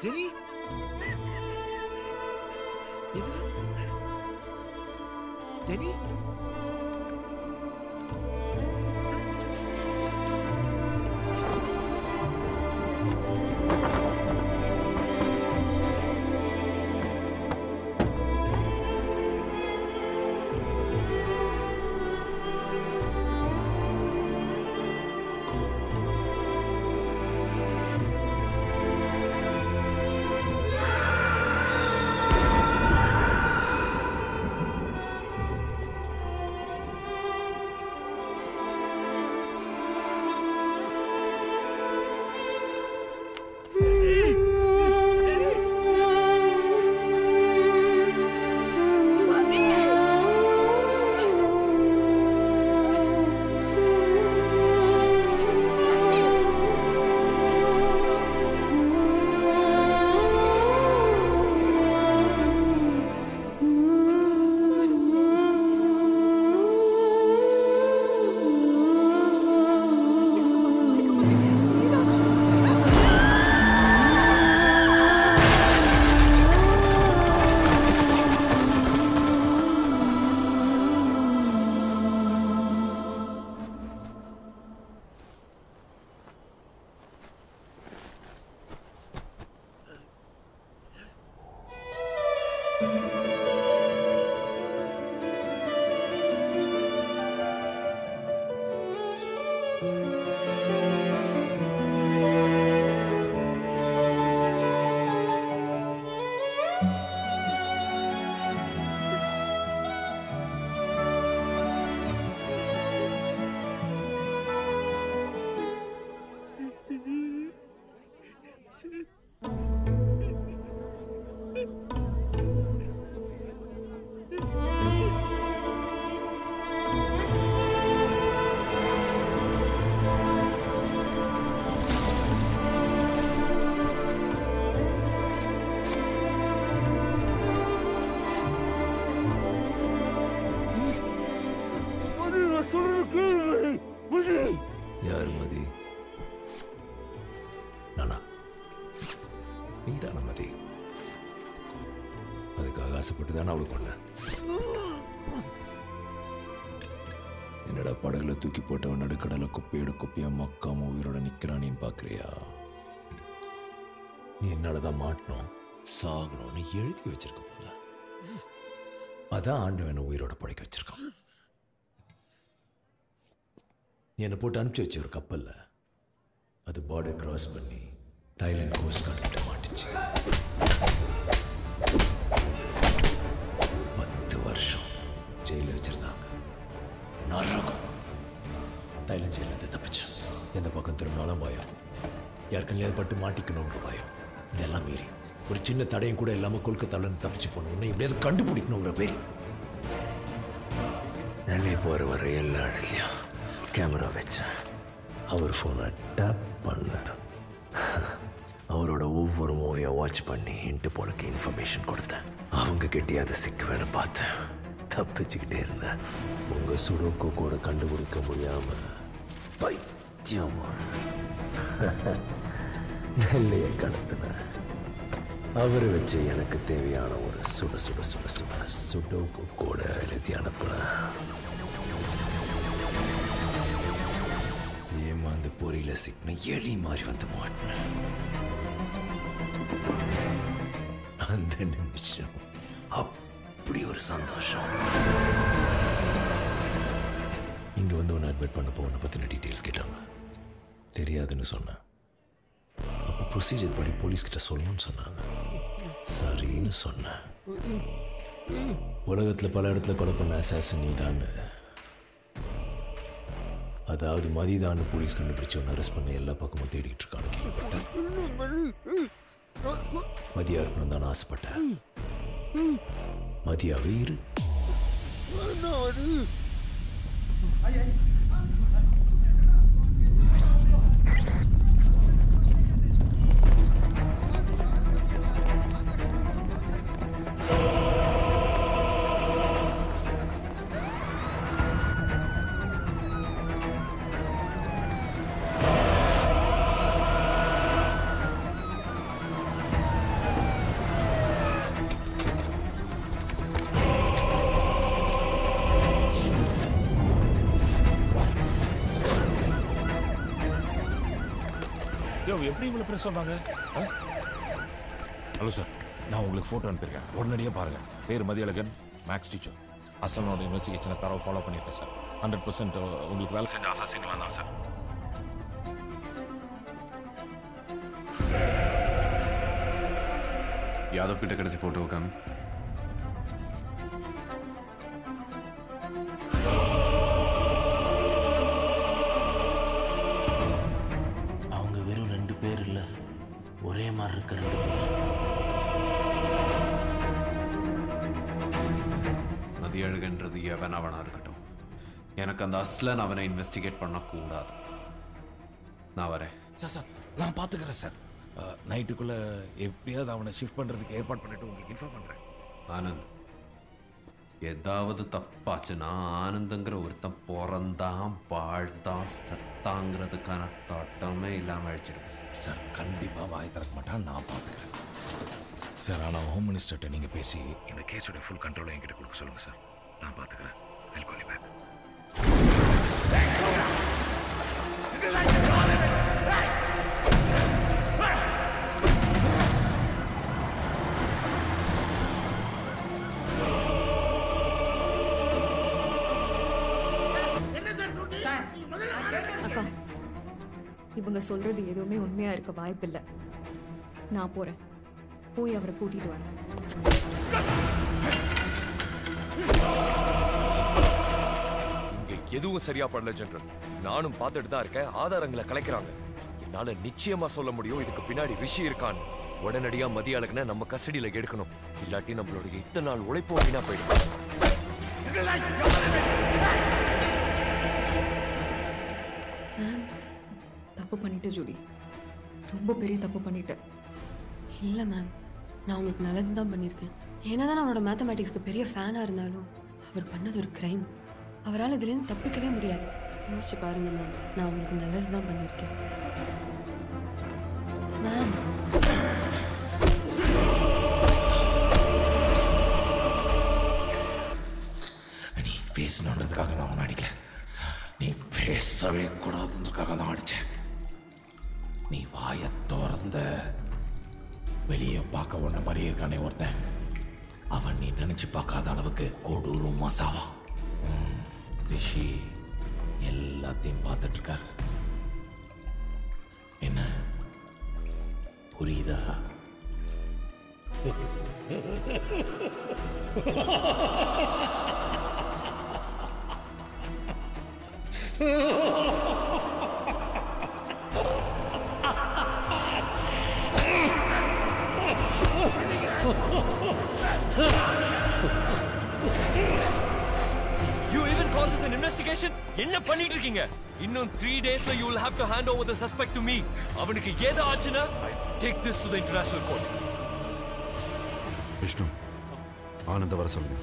ஜெனி? ஜெனி? என்னடா தூக்கி போட்டவன் நடுக்கடல குப்பையோட குப்பையா மக்காம உயிரோட நிக்கிறானின்னு பாக்குறியா? நீ என்னாலதான் மாட்டணும் சாகணும்னு எழுதி வச்சிருக்க போல. அதான் ஆண்டவனை உயிரோட படைக்க வச்சிருக்கான். நீ என்னை போட்டு அனுப்பிச்சு வச்ச ஒரு கப்பல்ல அது பார்டர் கிராஸ் பண்ணி தாய்லாந்து கோஸ்ட் கார்டு கிட்ட மாட்டுச்சு. பத்து வருஷம் ஜெயில வச்சிருந்தாங்க. நரகம். தைலம் ஜெயிலேருந்து தப்பிச்சேன். எந்த பக்கம் திரும்பினாலும் பயம். யாருக்கல்லையாவது பட்டு மாட்டிக்கணுன்ற பயம். இதெல்லாம் மீறி. ஒரு சின்ன தடையும் கூட இல்லாமல் கொல்கத்தாவிலேருந்து தப்பிச்சு போகணும் உன்னை எப்படியாவது கண்டுபிடிக்கணுங்கிற பேர் நெல்லை போகிற வர எல்லா இடத்துலையும் கேமரா வச்சேன். அவர் ஃபோனை டேப் பண்ணார். அவரோட ஒவ்வொரு மூவியும் வாட்ச் பண்ணி இன்ட்டு போலக்கு இன்ஃபர்மேஷன் கொடுத்தேன். அவங்க கிட்டே அதை சிக்குவேன்னு பார்த்தேன். தப்பிச்சுக்கிட்டே இருந்தேன். உங்கள் சுடோக்கோ கூட கண்டுபிடிக்க முடியாமல் பைத்தியமான நெல்லையை கடத்தின அவர் வச்சு எனக்கு தேவையான ஒரு சுட சுட சுட சுட சுடோக்கு கூட எழுதி அனுப்புனேன் ஏமாந்து பொறியில சிக்கின எலி மாதிரி வந்து மாட்டினேன் அந்த நிமிஷம் அப்படி ஒரு சந்தோஷம் இங்கே வந்து உன்னை அட்மிட் பண்ண போன பற்றின டீட்டெயில்ஸ் கேட்டாங்க. தெரியாதுன்னு சொன்னேன். அப்போ ப்ரொசீஜர் படி போலீஸ்கிட்ட சொல்லணும்னு சொன்னாங்க. சரின்னு சொன்னேன். உலகத்தில் பல இடத்துல கொலை பண்ண அசாசன் நீதான்னு. அதாவது மதிதான்னு போலீஸ் கண்டுபிடிச்சு ஒன்று அரெஸ்ட் பண்ண எல்லா பக்கமும் தேடிட்டு இருக்கான்னு கேள்விப்பட்டேன். மதியா இருக்கணும் தான் ஆசைப்பட்டேன். மதியாவே இரு. Oh! பிரஸ் வந்தாங்க ஹலோ சார் நான் உங்களுக்கு ஃபோட்டோ அனுப்பியிருக்கேன். உடனடியாக பாருங்க. பேர் மதியழகன் மேக்ஸ் டீச்சர் அசலனோட இன்வெஸ்டிகேஷனை தரவு ஃபாலோ பண்ணியிருக்கேன் சார் ஹண்ட்ரட் பர்சன்ட் உங்களுக்கு வேலை செஞ்ச அசாசின் தான் சார் யாதவ் கிட்ட கிடைச்ச போட்டோ காமி. மாதிரி இருக்க ரெண்டு பேர் மதியழகன்றது எவன் அவனா இருக்கட்டும். எனக்கு அந்த அஸ்லன் அவனை இன்வெஸ்டிகேட் பண்ணக்கூடாது. நான் வரேன். சார் சார் நான் பார்த்துக்கிறேன் சார். நைட்டுக்குள்ள எப்படியாவது அவனை ஷிஃப்ட் பண்றதுக்கு ஏற்பாடு பண்ணிட்டு உங்களுக்கு இன்ஃபார்ம் பண்றேன். ஆனந்த் ஏதாவது தப்பாச்சுன்னா ஆனந்தங்கிற ஒருத்தன் பிறந்தான் வாழ்ந்தான் செத்தாங்கிறதுக்கான தட்டமே இல்லாம அழிச்சிடும் சார் கண்டிப்பாக வாய் திறக்க மாட்டான் நான் பார்த்துக்கிறேன் சார் ஆனால் ஹோம் மினிஸ்டர்கிட்ட நீங்கள் பேசி இந்த கேஸோட ஃபுல் கண்ட்ரோலை என்கிட்ட கொடுக்க சொல்லுங்கள் சார். நான் பார்த்துக்கிறேன் ஐ கால் யூ பேக் இவங்க சொல்றது எதுவுமே உண்மையா இருக்க வாய்ப்பில்லை. நான் போறேன். போய் அவரை கூட்டிட்டு வரேன் இங்க எதுவும் சரியா படல ஜெனரல். நானும் பார்த்துட்டு தான் இருக்கேன். ஆதாரங்களை கலைக்கிறாங்க. என்னால நிச்சயமா சொல்ல முடியும். இதுக்கு பின்னாடி விஷயம் இருக்கான்னு உடனடியா மதிய அழகுன நம்ம கஸ்டடியில எடுக்கணும். இல்லாட்டி நம்மளுடைய இத்தனை நாள் உழைப்பு வீணா போயிடும். தப்பு பண்ணிட்டேன் ஜூடி ரொம்ப பெரிய தப்பு பண்ணிட்டேன் இல்லை மேம் நான் உங்களுக்கு நல்லது தான் பண்ணியிருக்கேன் ஏன்னா தான் அவரோட மேத்தமேட்டிக்ஸ்க்கு பெரிய ஃபேனாக இருந்தாலும் அவர் பண்ணது ஒரு க்ரைம் அவரால் இதுலேருந்து தப்பிக்கவே முடியாது. யோசிச்சு பாருங்க மேம் நான் உங்களுக்கு நல்லது தான் பண்ணியிருக்கேன் மேம் நீ பேசணுன்றதுக்காக நான் உன்னை அடிக்கல. நீ பேசவே கூடாதுன்றதுக்காக தான் அடிச்சேன். நீ வாயை திறந்த வெளியே பார்க்க உன்ன மாதிரி இருக்கானே ஒருத்தன். அவன் நீ நினைச்சு பார்க்காத அளவுக்கு கொடூரம் மாசாவா ரிஷி எல்லாத்தையும் பார்த்துட்டு இருக்காரு என்ன? புரியுதா? You even call this an investigation? என்ன பண்ணிட்டு இருக்கீங்க? இன்னும் த்ரீ டேஸ்ல you will have to hand over the suspect to me அவனுக்கு ஏதோ ஆச்சுன்னா take this to the international court Vishnu ஆனந்த வர சொல்லுங்க.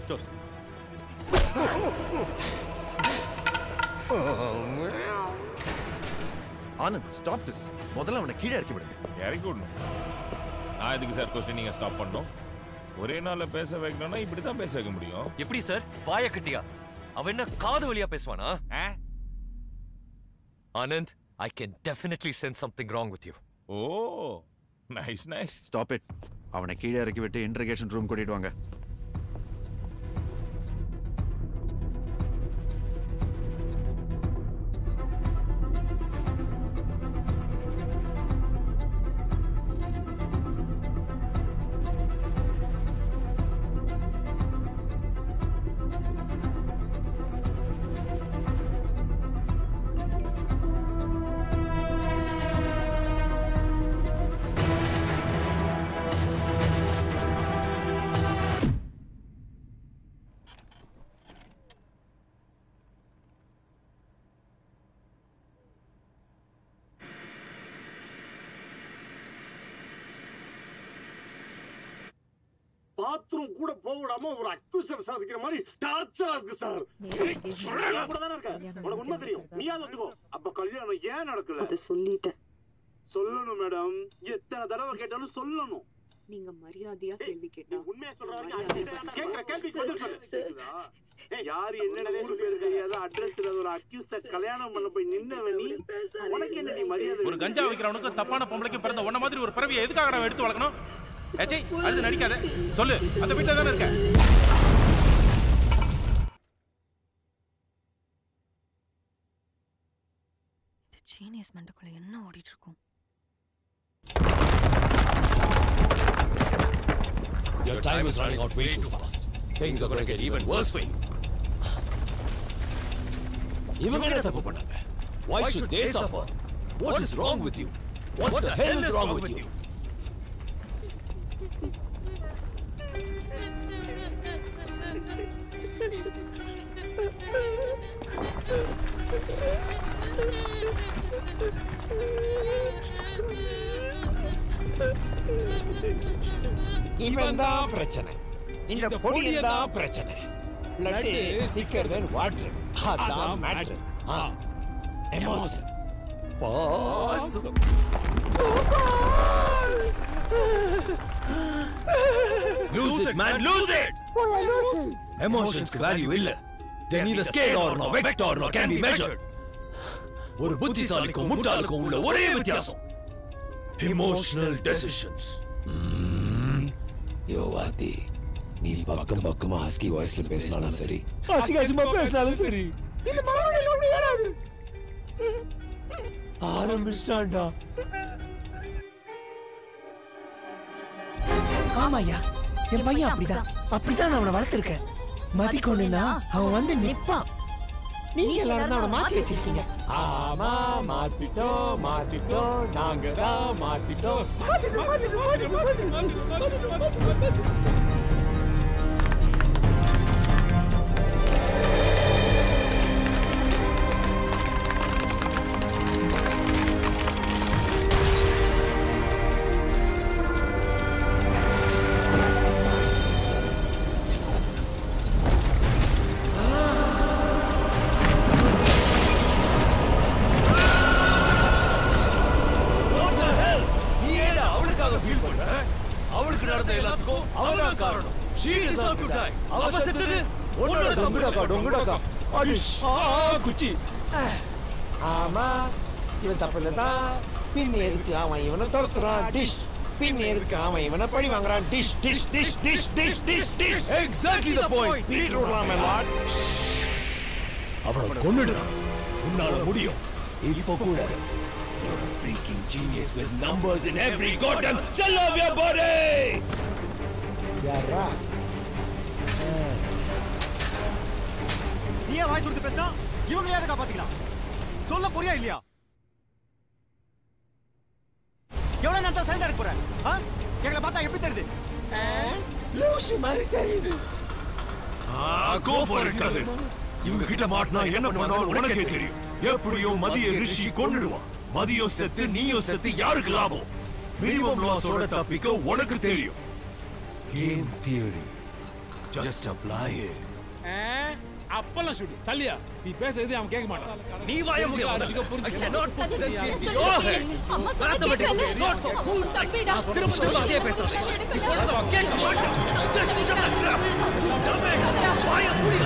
ஆனந்த் ஸ்டாப் திஸ் முதல்ல அவனை கீழே இறக்கி விடுங்க. இறக்கி விடணும் நான் எதுக்கு சார் கொஸ்டின் நீங்க ஸ்டாப் பண்ணோம் ஒரே நாள்ல பேச வைக்கணும்னா இப்படி தான் பேச வைக்க முடியும். எப்படி சார் வாய கட்டியா? அவன் என்ன காது வழியா பேசுவானா? Anand I can definitely sense something wrong with you oh nice nice stop it அவனை கீழே இறக்கி விட்டு இன்டர்கேஷன் ரூம் கூட்டிட்டு வாங்க. விடாம ஒரு அக்யூஸ் விசாரிக்கிற மாதிரி டார்ச்சரா இருக்கு சார். கூட தானே இருக்க? உனக்கு உண்மை தெரியும். நீயாவது ஒத்துக்கோ. அப்ப கல்யாணம் ஏன் நடக்கல? அதை சொல்லிட்டேன். சொல்லணும் மேடம். எத்தனை தடவை கேட்டாலும் சொல்லணும். நீங்க மரியாதையா கேள்வி கேட்டா உண்மையை சொல்ற வரைக்கும் கேக்குற கேள்வி பதில் சொல்லு. கேக்குதா? ஏய், யாரு என்னடே பேரு தெரியாத அட்ரஸ் ஒரு அக்யூஸ்ட கல்யாணம் பண்ண போய் நின்னவ நீ? உனக்கு என்ன நீ மரியாதை ஒரு கஞ்சா வைக்கிறவனுக்கு தப்பான பொம்பளைக்கு பிறந்த உன்ன மாதிரி ஒரு பிறவியை எதுக்காக எடுத்து வளர்க்கணும்? ஏச்சை அழுது நடிக்காத சொல்லு அந்த வீட்டுல தானே இருக்க ஜீனியஸ் மண்டக்குள்ள என்ன ஓடிட்டு இருக்கும் Your time is running out way too fast. Things are going to get even worse for you. இவங்க என்ன தப்பு பண்ணாங்க Why should they suffer? What is wrong with you? What the hell is wrong with you? இவன் தான் பிரச்சனை. இந்த பொடியன் தான் பிரச்சனை. பிளட் திக்கர் தென் வாட்டர் அதான் மேட்டர் ஆ. எமோஷன் பாசம் Lose it, man, lose it! Emotions value இல்ல. They neither scale or nor vector nor can be measured. ஒரு புத்திசாலிக்கும் முட்டாளுக்கும் உள்ள ஒரே வித்தியாசம் emotional decisions. யோவாதி நீ பக்கம் பக்கமா ஹஸ்கி வாய்ஸ்ல பேசினாலும் சரி அசிங்கமா பேசினாலும் சரி. இந்த மரமணில ஒண்ணு ஏறாது ஆரம்பிச்சாண்டா ஆமாய்யா. என் பையன் அப்படிதான். அப்படிதான்? நான் அவனை வளர்த்திருக்கேன். மதிக்கொண்டுனா அவன் வந்து நிப்பான். நீங்க எல்லாரும் அவனை மாத்தி வச்சிருக்கீங்க. ஆமா மாத்திட்டோம் மாத்திட்டோம். நாங்க தான் மாத்திட்டோம். மாத்திட்டோம் மாத்திட்டோம் மாத்திட்டோம் மாத்திட்டோம் மாத்திட்டோம் மாத்திட்டோம் குச்சி ஆமா இவன் தப்பில்ல தான் பின் எதுக்கு அவன் இவனை துரத்துறான். டிஷ். பின் எதுக்கு அவன் இவனை பழி வாங்குறான். Dish dish dish dish dish dish dish. Exactly the point. Beat விடலாம் லார்ட் அவனை உன்னால முடியும். இப்போ கூட. You're a freaking genius with numbers in every goddamn cell of your body! யாரா நீ வாய் கொடுத்து பேசினா இவங்க ஏன் காப்பாத்திக்கலாம். சொல்ல புரியா இல்லையா? எவ்வளவு நேரத்தில் சைலண்டா இருக்க போற? எங்களை பார்த்தா எப்படி தெரியுது? லூசு மாதிரி தெரியுது. இவங்க கிட்ட மாட்டினா என்ன பண்ணுவான்னு உனக்கே தெரியும். எப்படியும் மதிய ரிஷி கொன்னுடுவான். மதியம் செத்து நீயும் செத்து யாருக்கு லாபம்? மினிமம் லாஸோட தப்பிக்க உனக்கு தெரியும். Game theory just apply it அப்பெல்லாம் சுடு தள்ளியா? நீ பேசுறது அவன் கேட்க மாட்டான். நீ வாய மூடு, அதிக- அவன. அதிக I புரிஞ்சுக்க cannot put மாட்டான். sense in சரியா? your head. அம்மா is கேட்கல. for fools like you. திரும்ப அதே. நீ சொல்றத கேட்க மாட்டான். வாய மூடியா.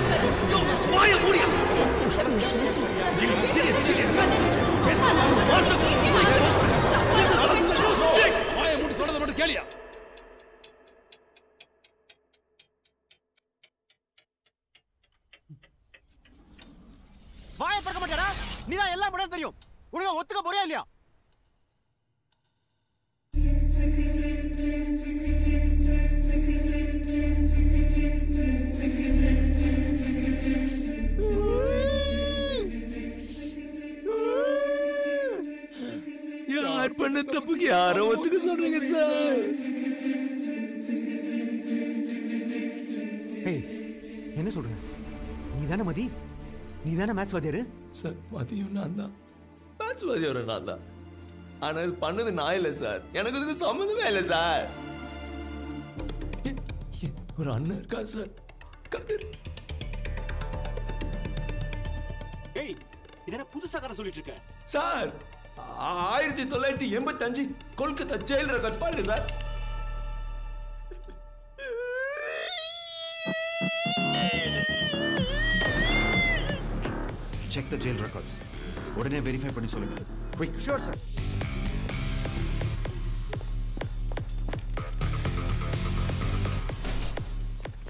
வாய மூடியா. வாயை மூடி சொல்றத மட்டும் கேளியா? வாயை திறக்க மாட்டேடா நீ தான் எல்லாம் பண்ண தெரியும். உனக்கு ஒத்துக்க போறியா இல்லையா? யார் பண்ண தப்புக்கு யாரோ ஒத்துக்க சொல்றீங்க சார் என்ன சொல்ற? நீ தானே மதி? நீ தானே மேட்ச் வாத்தியாரு? சார் மதியம் நான் தான் மேட்ச் ஒரு நான் தான் ஆனா இது பண்ணது நான் இல்லை சார் எனக்கு இதுக்கு சம்மந்தமே இல்லை சார் ஒரு அண்ணன் இருக்கா சார் கதிர். ஏய் இதென்ன புதுசா கதை சொல்லிட்டு இருக்க? சார் ஆயிரத்தி தொள்ளாயிரத்தி எண்பத்தஞ்சு கொல்கத்தா ஜெயில் ரெக்கார்ட் பாருங்க சார் த ஜெயில் ரெக்கார்ட்ஸ் உடனே வெரிஃபை பண்ணி சொல்லுங்க. குயிக் ஷோர் சார்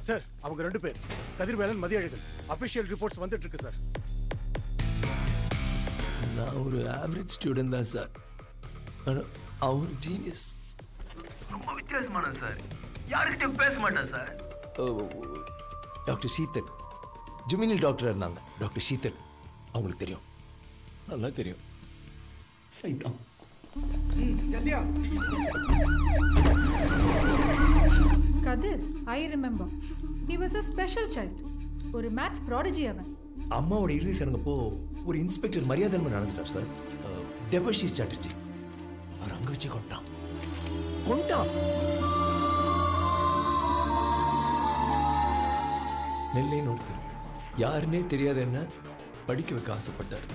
சார் அவங்க ரெண்டு பேர். கதிர்வேலன் மதியழகன் அபிஷியல் ரிப்போர்ட்ஸ் வந்துட்டு இருக்கு சார் நான் ஒரு ஆவரேஜ் ஸ்டூடெண்ட் தான் சார் ஆனால் அவர் ஜீனியஸ் ரொம்ப வித்தியாசமானவன் சார். யாருக்கிட்டையும் பேச மாட்டேன் சார். டாக்டர் சீத்தல் ஜுமினல் டாக்டர் இருந்தாங்க. டாக்டர் சீத்தல் அவங்களுக்கு தெரியும். நல்லா தெரியும். சைதான் Kathir I remember he was a special child ஒரு மேத்ஸ் ப்ராடஜி அவன். அம்மாவோட இறுதி சடங்கப்போ ஒரு இன்ஸ்பெக்டர் மரியாதை நடந்துட்டார் சார் டெவர்ஷி சாட்டர்ஜி அவர் அங்க வச்சு கொண்டான். கொண்டான். நெல்லைன்னு ஒருத்தர் யாருன்னே தெரியாத என்ன? படிக்க வைக்க ஆசைப்பட்டார்.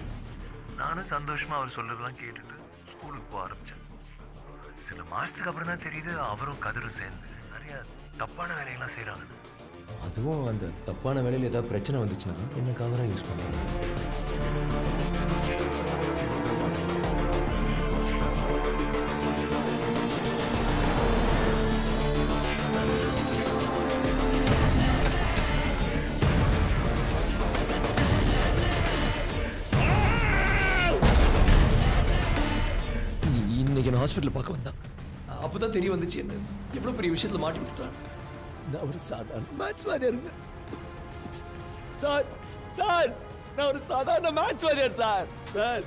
நானும் சந்தோஷமா அவர் சொல்றதெல்லாம் கேட்டுட்டு ஸ்கூலுக்கு போக ஆரம்பிச்சேன். சில மாசத்துக்கு அப்புறம் தான் தெரியுது அவரும் கதிரும் சேர்ந்து நிறைய தப்பான வேலைகள்லாம் செய்றாங்க. அதுவும் அந்த தப்பான வேலையில் ஏதாவது பிரச்சனை வந்துச்சுன்னா என்ன கவராக யூஸ் பண்ணுவாங்க இன்னைக்கு நான் ஹாஸ்பிட்டல் பார்க்க வந்தான். அப்போதான் தெரிய வந்துச்சு என்ன எவ்வளோ பெரிய விஷயத்தில் மாட்டி விட்டுறான் நான் ஒரு சாதாரண மேட்ச் வாதியாருங்க சார் சார் நான் ஒரு சாதாரண மேட்ச் வாதியார் சார். சார்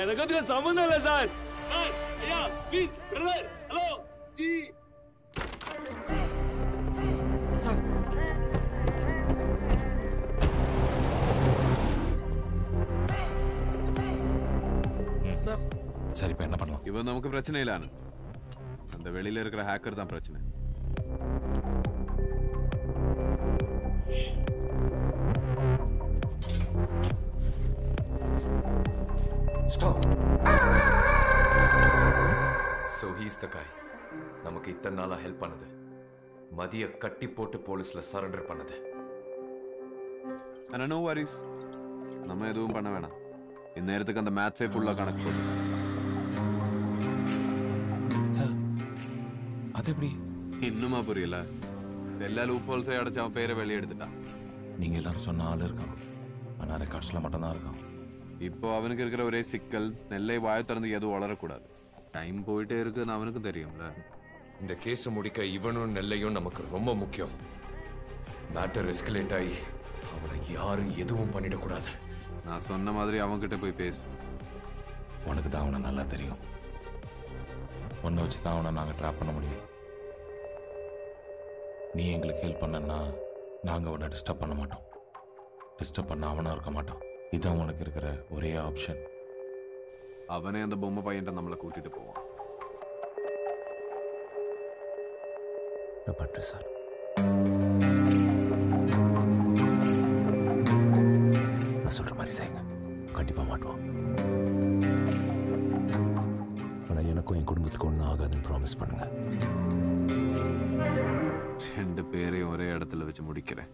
எனக்கு அதுக்கு சம்மந்தம் இல்லை சார். சார் ஐயா please brother hello ji. Sir. Sir. இப்போ என்ன பண்ணலாம்? இவன் நமக்கு பிரச்சனை இல்லை அந்த வெளியில இருக்கிற ஹேக்கர் தான் பிரச்சனை. ஹீஸ் த காய் நமக்கு இத்தனை நாளா ஹெல்ப் பண்ணது. மதிய கட்டி போட்டு போலீஸ்ல சரண்டர் பண்ணது. ஆனால் நோ வரிஸ் நம்ம எதுவும் பண்ண வேணாம். இந்நேரத்துக்கு அந்த மேட்சே ஃபுல்லாக கணக்கு போட்டு. அது எப்படி இன்னுமா புரியல. எல்லா லூப் ஹோல்ஸையும் அடைச்சு அவன் பேரை வெளியே எடுத்துட்டான். நீங்கள் எல்லாரும் சொன்ன ஆள் இருக்கான். ஆனால் ரெக்கார்ட்ஸில் மட்டும்தான் இருக்கான். இப்போ அவனுக்கு இருக்கிற ஒரே சிக்கல் நெல்லை வாய திறந்து எதுவும் வளரக்கூடாது. டைம் போயிட்டே இருக்குன்னு அவனுக்கும் தெரியும்ல. இந்த கேஸை முடிக்க இவனும் நெல்லையும் நமக்கு ரொம்ப முக்கியம். மேட்டர் எஸ்கலேட் ஆகி அவனை யாரும் எதுவும் பண்ணிடக்கூடாது. நான் சொன்ன மாதிரி அவன்கிட்ட போய் பேசு. உனக்கு தான் அவனை நல்லா தெரியும். உன்னை வச்சு தான் அவனை நாங்கள் ட்ராப் பண்ண முடியும். நீ எங்களுக்கு ஹெல்ப் பண்ணனா நாங்கள் உன்னை டிஸ்டர்ப் பண்ண மாட்டோம். டிஸ்டர்ப் பண்ண அவனும் இருக்க மாட்டான். இதான் உனக்கு இருக்கிற ஒரே ஆப்ஷன் அவனே அந்த பொம்மை பையன்ட்ட நம்மளை கூட்டிட்டு போவான். நான் பண்ணுறேன் சார். நான் சொல்கிற மாதிரி செய்யுங்க. கண்டிப்பாக மாட்டுவான். ஆனால் எனக்கும் என் குடும்பத்துக்கும் ஒன்றும் ஆகாதுன்னு ப்ராமிஸ் பண்ணுங்க. ரெண்டு பேரையும் ஒரே இடத்துல வச்சு முடிக்கிறேன்.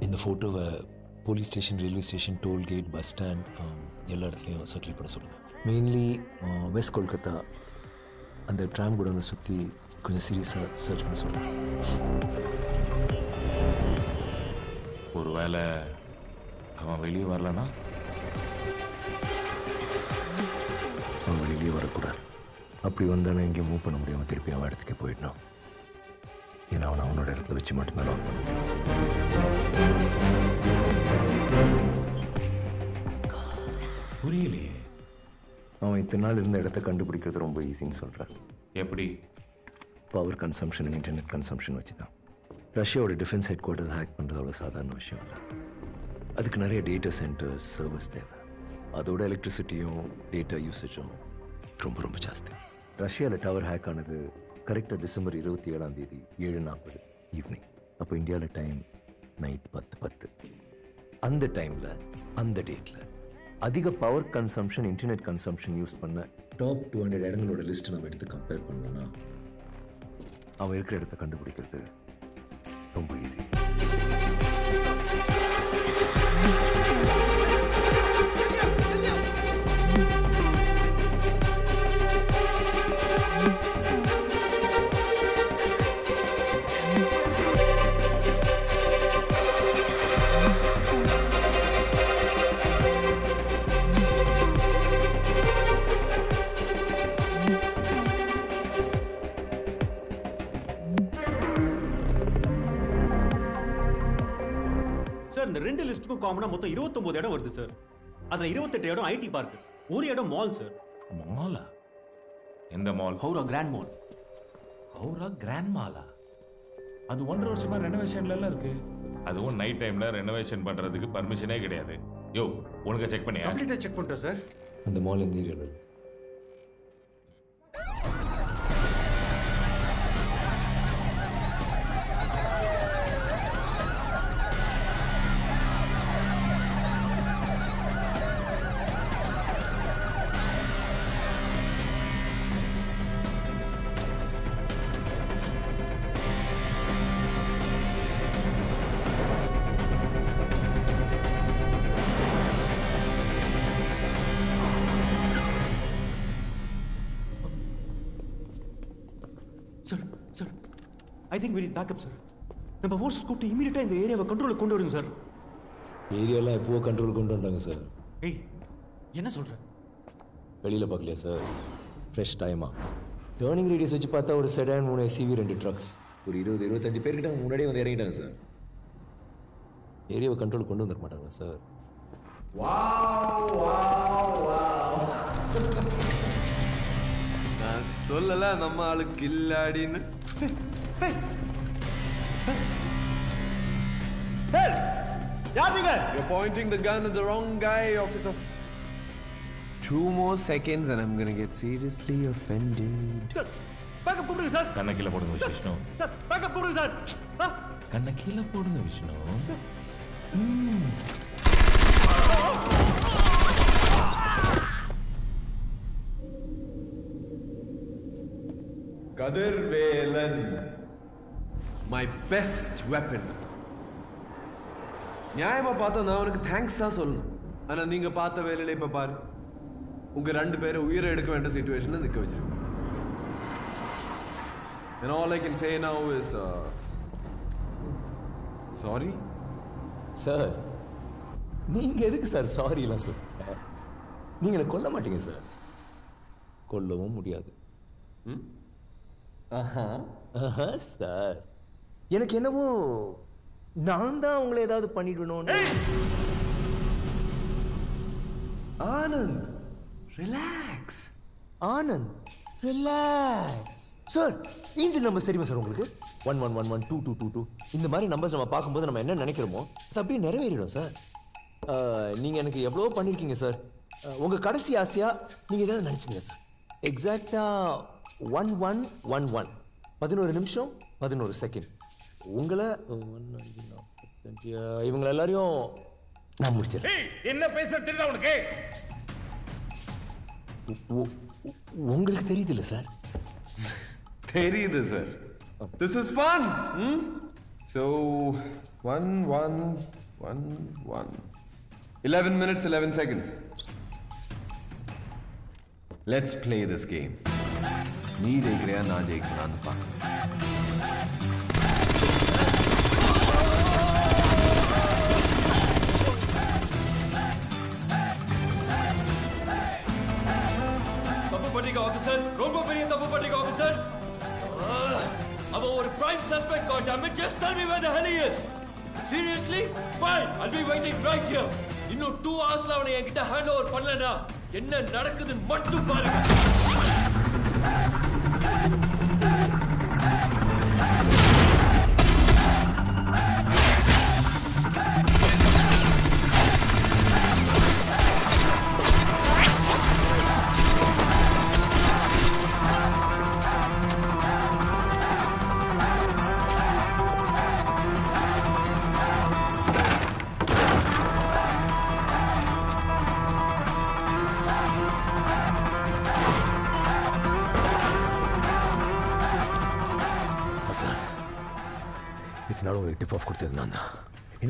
இந்த ஃபோட்டோவை police station railway station tollgate bus stand எல்லா இடத்துலையும் சர்க்குலேட் பண்ண சொல்லுங்கள் மெயின்லி வெஸ்ட் கொல்கத்தா அந்த ட்ராம் குடோனை சுற்றி கொஞ்சம் சீரியஸாக சர்ச் பண்ண சொல்லுங்கள் ஒருவேளை அவன் வெளியே வரலனா அவன் வெளியிலே வரக்கூடாது. அப்படி வந்தானே எங்கேயும் மூவ் பண்ண முடியாமல் திருப்பி அவன் இடத்துக்கே போயிடணும். ஏன்னா அவன் அவனோட இடத்துல வச்சு மட்டும்தான் லாக் பண்ண முடியும். புரியலையே. அவன் இத்தனை நாள் இருந்த இடத்த கண்டுபிடிக்கிறது ரொம்ப ஈஸின்னு சொல்கிறான் எப்படி? பவர் கன்சம்ஷன் இன்டர்நெட் கன்சம்ஷன் வச்சு தான் ரஷ்யாவோட டிஃபென்ஸ் ஹெட் குவார்ட்டர்ஸ் ஹேக் பண்ணுறது அவ்வளோ சாதாரண விஷயம் இல்லை. அதுக்கு நிறைய டேட்டா சென்டர்ஸ் சர்வர்ஸ் தேவை. அதோட எலக்ட்ரிசிட்டியும் டேட்டா யூசேஜும் ரொம்ப ரொம்ப ஜாஸ்தி. ரஷ்யாவில் டவர் ஹேக் ஆனது கரெக்டாக டிசம்பர் இருபத்தி ஏழாம் தேதி ஏழு நாற்பது ஈவினிங் அப்போ இந்தியாவில் டைம் நைட் பத்து பத்து. அந்த டைமில் அந்த டேட்டில் அதிக power consumption internet consumption use பண்ண டாப் டூ ஹண்ட்ரட் இடங்களோட லிஸ்ட்டை நம்ம எடுத்து கம்பேர் பண்ணோம்னா அவன் இருக்கிற இடத்த கண்டுபிடிக்கிறது ரொம்ப ஈஸி லிஸ்ட்டுக்கும் காமனா மொத்தம் 29 இடம் வருது சார் அதுல 28 இடம் ஐடி பார்க் ஒரு இடம் மால் சார் மாலா எந்த mall Howrah grand mall Howrah grand Mala அது ஒன்றரை வருஷமா ரெனோவேஷன்ல எல்லாம் இருக்கு. அதுவும் நைட் டைம்ல ரெனோவேஷன் பண்றதுக்கு பர்மிஷனே கிடையாது. யோ உனக்கு செக் பண்ணியா? கம்ப்ளீட்டா செக் பண்ணிட்டோம் சார் அந்த மால் இந்த ஏரியாவில் இருக்கு? Think we need backup sir நம்ம ஃபோர்ஸ் கூப்பிட்டு இமீடியட்டா இந்த ஏரியாவை கண்ட்ரோலுக்கு கொண்டு வருங்க சார் ஏரியாலாம் எப்போவோ கண்ட்ரோல் கொண்டு வந்துட்டாங்க சார் ஏய் என்ன சொல்ற? வெளியில் பார்க்கலையா சார் ஃப்ரெஷ் டைமா டேர்னிங் ரேடியஸ் வச்சு பார்த்தா ஒரு செடான் மூணு எஸ்யூவி ரெண்டு ட்ரக்ஸ் ஒரு இருபது இருபத்தஞ்சு பேர்கிட்ட முன்னாடியே வந்து இறங்கிட்டாங்க சார் ஏரியாவை கண்ட்ரோல் கொண்டு வந்துட மாட்டாங்களா சார் நான் சொல்லல நம்ம ஆளு கில்லாடின்னு யார் நீங்க You're pointing the gun at the wrong guy, officer. Two more seconds and I'm gonna get seriously offended. Sir backup கூப்பிடுங்க சார் கண்ணை கீழே போடுங்க விஷ்ணு சார் பேக்கப் கூப்பிடுங்க சார் கண்ணை கீழே போடுங்க Vishnu Kathirvelan my best weapon நியாயமா பார்த்தா நான் உனக்கு தேங்க்ஸ் தான் சொல்லணும். ஆனா நீங்க பார்த்த வேலையில இப்ப பாரு. உங்க ரெண்டு பேரை உயிரை எடுக்க வேண்டிய சுச்சுவேஷன்ல நிக்க வச்சிருக்கேன் And all I can say now is uh, sorry. Sir நீங்கள் எதுக்கு சார் சாரிலாம் சொல்லுங்க நீங்கள் என்னை கொல்ல மாட்டீங்க சார் கொல்லவும் முடியாது. ஆஹா. ஆஹா. சார் எனக்கு என்னவோ நான் தான் உங்களை ஏதாவது பண்ணிடணும்னு. Anand relax Anand relax sir angel number தெரியுமா சார் உங்களுக்கு? One one one one two two two two இந்த மாதிரி நம்பர்ஸ் நம்ம பார்க்கும்போது நம்ம என்ன நினைக்கிறோமோ அது அப்படியே நிறைவேறிடும் சார் நீங்கள் எனக்கு எவ்வளோ பண்ணியிருக்கீங்க சார் உங்கள் கடைசி ஆசையாக நீங்கள் ஏதாவது நினச்சிங்க சார் எக்ஸாக்டாக ஒன் ஒன் ஒன் ஒன் பதினோரு நிமிஷம் பதினோரு செகண்ட் உங்களை இவங்க எல்லாரையும் நான் முடிச்சிடறேன். என்ன பேசுற தெரியுதா உனக்கு? உங்களுக்கு தெரியுதுல்ல சார்? தெரியுது sir this is fun so one one one one eleven minutes eleven seconds let's play this game நீ ஜெயிக்கிறியா நான் ஜெயிக்கிறேன்னு பார்க்கலாம் prime suspect prime suspect God I just tell me where the hell is seriously fine I be waiting right இன்னும் டூ ஹவர்ஸ்ல அவனை என்கிட்ட ஹேண்ட் ஓவர் பண்ணலனா என்ன நடக்குதுன்னு மட்டும் பாருங்க.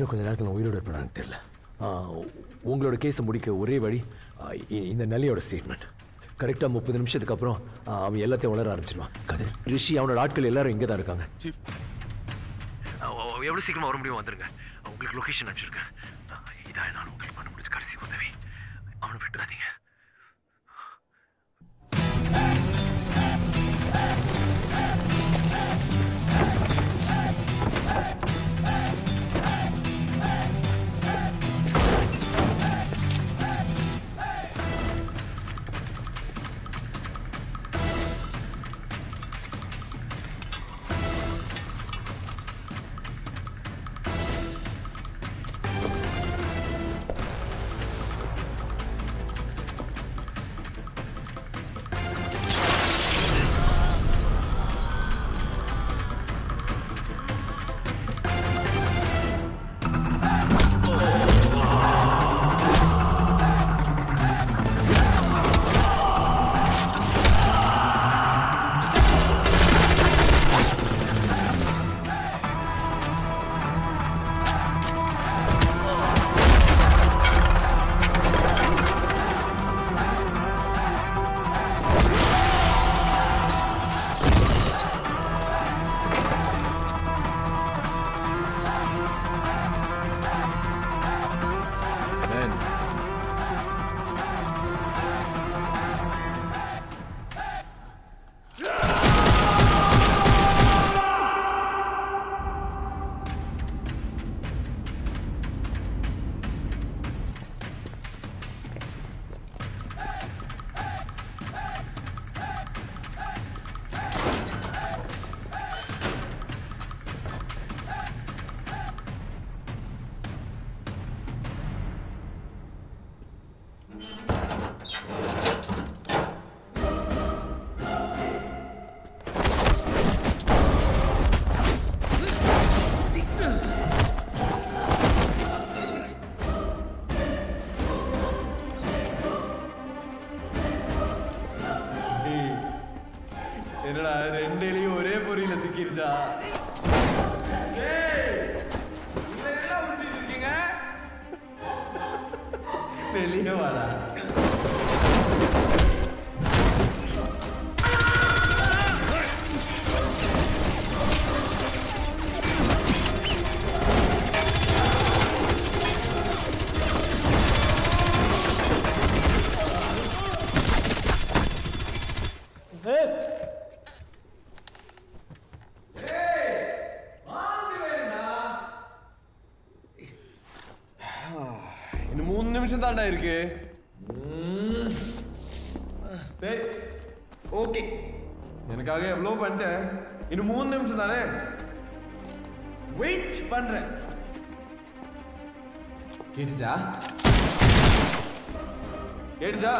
இன்னும் கொஞ்ச நேரத்தில் உயிரோடு இருப்பான்னு தெரியல. உங்களோட கேஸை முடிக்க ஒரே வழி இந்த நலியோட ஸ்டேட்மெண்ட் கரெக்டாக முப்பது நிமிஷத்துக்கு அப்புறம் அவன் எல்லாத்தையும் வளர ஆரம்பிச்சிடுவான் கதிர் ரிஷி அவனோட ஆட்கள் எல்லாரும் இங்கே தான் இருக்காங்க எவ்வளோ சீக்கிரமாக வர முடியும் வந்துருங்க. உங்களுக்கு லொகேஷன் அனுப்பிச்சிருக்கேன். இதான் நான் உங்களுக்கு பண்ண முடிஞ்ச கடைசி உதவி. அவனை விட்டுறாதீங்க. இன்னும் மூணு நிமிஷம் தாண்டா இருக்கு சரி ஓகே எனக்காக எவ்வளோ பண்ணிட்டேன் இன்னும் மூணு நிமிஷம் தானே வெயிட் பண்றேன் கேட்டுச்சா கேட்டுச்சா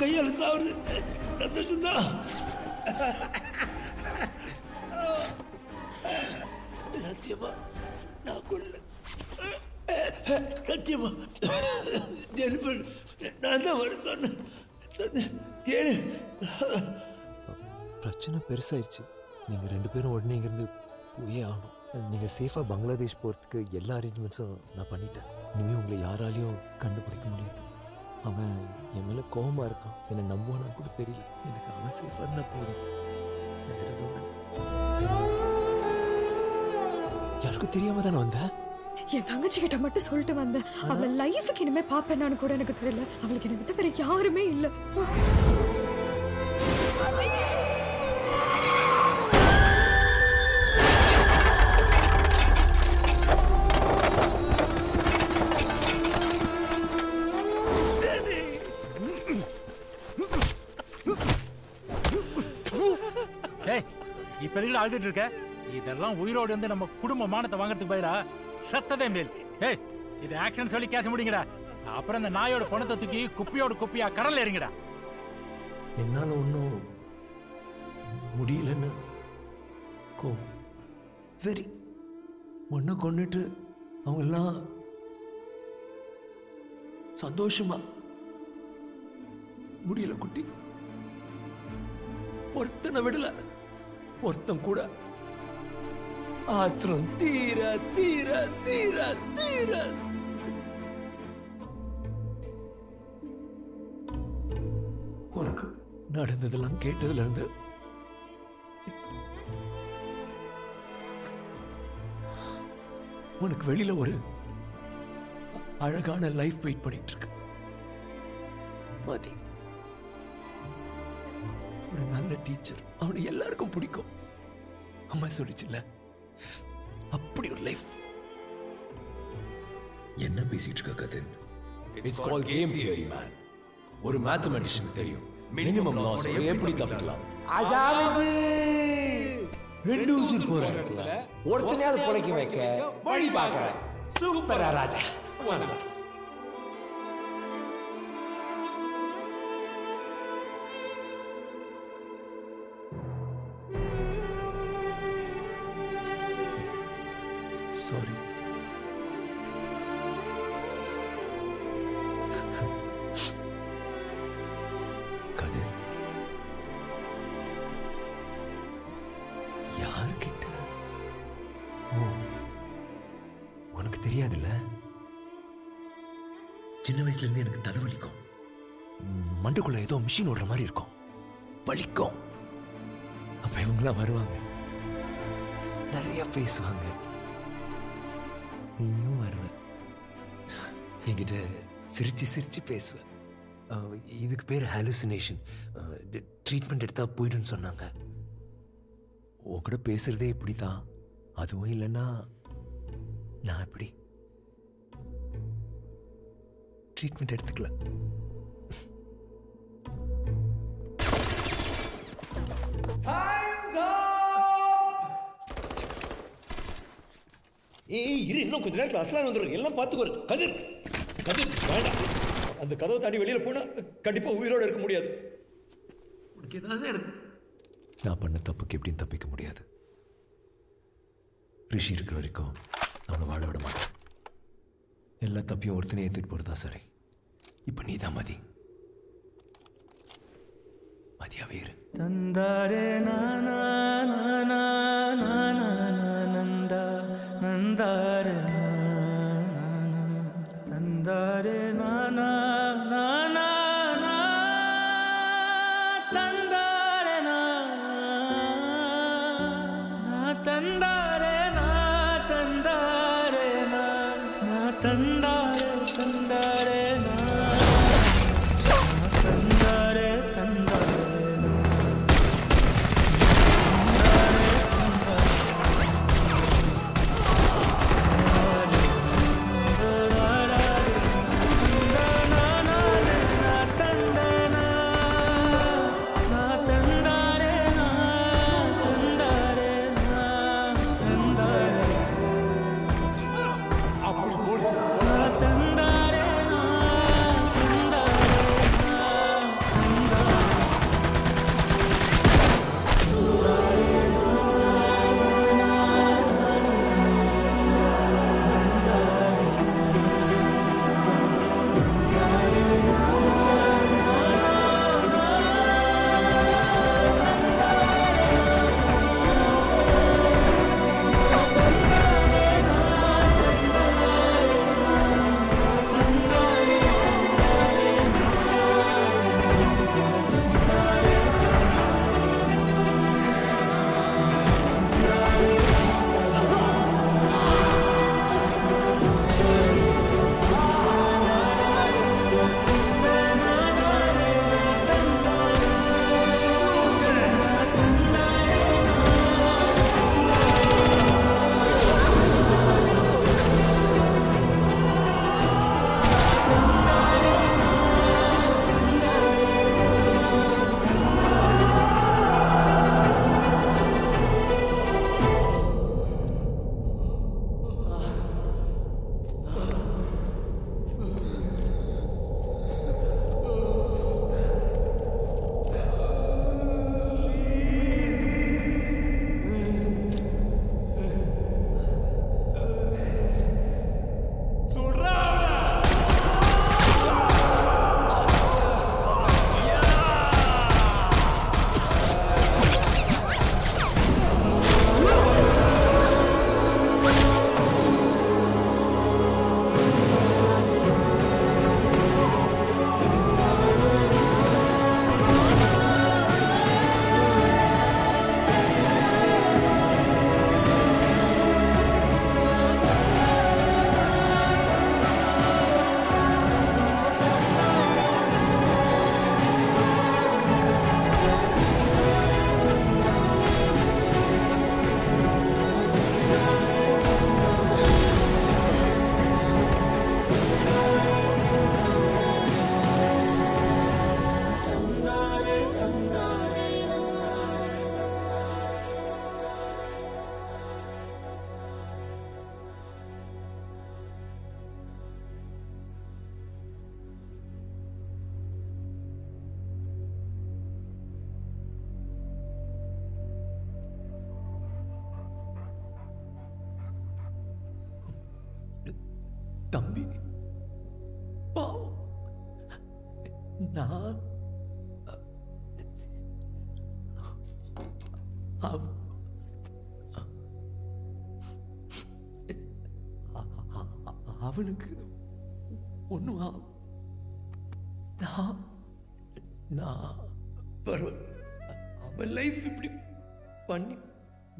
கையால் சாவுது சந்தோஷம்தான். சத்தியமா நான் கொள்ள சத்தியமா ஜெனிஃபர் நான் தான் வர சொன்னேன். சொன்னேன். கேளு. பிரச்சனை பெருசாயிருச்சு. நீங்கள் ரெண்டு பேரும் உடனே இங்கேருந்து போயே ஆகணும். நீங்கள் சேஃபாக பங்களாதேஷ் போகிறதுக்கு எல்லா அரேஞ்ச்மெண்ட்ஸும் நான் பண்ணிட்டேன். இனிமேல் உங்களை யாராலையும் கண்டுபிடிக்க முடியாது. அவன் என் மேலே கோபமாக இருக்கான். என்னை நம்புவானா கூட தெரியல. எனக்கு சேஃபாக இருந்தால் போதும். யாருக்கும் தெரியாம தானே வந்தேன் என் தங்கச்சி கிட்ட மட்டும் சொல்லிட்டு வந்தேன். அவள் லைஃபுக்கு இனிமே பாப்பேனான்னு கூட எனக்கு தெரியல. அவளுக்கு என்ன விட்டு வேற யாருமே இல்ல. எதுக்கு அழுதுட்டு இருக்க? இதெல்லாம் உயிரோடு வந்து நம்ம குடும்ப மானத்தை வாங்குறதுக்கு பதிலா? சத்ததே மேல். ஏய் இது ஆக்ஷன் சொல்லி கேச முடியுங்கடா. அப்புறம் இந்த நாயோட பணத்தை தூக்கி குப்பியோட குப்பியா கடல்ல இறங்குடா என்னால ஒன்றும் முடியலன்னு கோவம். வெறி ஒன்றை கொண்டுட்டு அவங்கெல்லாம் சந்தோஷமா முடியல குட்டி. ஒருத்தனை விடல. ஒருத்தன் கூட. ஆத்திரம். தீர தீர தீர தீர. உனக்கு. நடந்ததெல்லாம் கேட்டதுல இருந்து உனக்கு வெளியில ஒரு அழகான லைஃப் வெயிட் பண்ணிட்டு இருக்கு. மதி. ஒரு நல்ல டீச்சர். அவனை எல்லாருக்கும் பிடிக்கும். அம்மா சொல்லிச்சுல்ல? அப்படி ஒரு லைஃப் என்ன பேசிட்டு இருக்க கதை it's call game theory man ஒரு மேத்தமெட்டிஷியனுக்கு தெரியும். மினிமம் லாஸ் எப்படி தப்பிக்கலாம்? அதாவது ரெண்டு உசுர் போற இடத்துல ஒருத்தனையாவது புழைக்க வைக்க வழி பார்க்கறேன் சூப்பரா ராஜா. ஏதோ மிஷின் ஓடுற மாதிரி இருக்கும். வலிக்கும். அப்ப இவங்களாம் வருவாங்க. நிறைய பேசுவாங்க நீயும் வருவ. என்கிட்ட சிரிச்சு சிரிச்சு பேசுவ. இதுக்கு பேர் ஹாலுசினேஷன் ட்ரீட்மெண்ட் எடுத்தா போய்டுன்னு சொன்னாங்க. உன் கூட பேசுறதே இப்படி தான் அதுவும் இல்லைன்னா நான் எப்படி? ட்ரீட்மெண்ட் எடுத்துக்கல. ஏய் இரு இன்னும் கொஞ்ச நேரத்துல அஸ்லான் வந்துடும் எல்லாம் பார்த்துக்கோ கதிர். கதிர் வேண்டாம். அந்த கதவை தாண்டி வெளியில போனா கண்டிப்பா உயிரோட இருக்க முடியாது. உனக்கு ஏதாவது எனக்கு நான் பண்ண தப்புக்கு எப்படியும் தப்பிக்க முடியாது. ரிஷி இருக்கிற வரைக்கும் அவனை வாழ விட மாட்டேன். எல்லா தப்பையும் ஒருத்தனே ஏற்றிட்டு போகிறதா சரி. இப்போ நீ தான் மதி. மதியாவே இரு. தந்தாரே நானா நானா நானா நந்தா நந்தாரே நானா தந்தாரே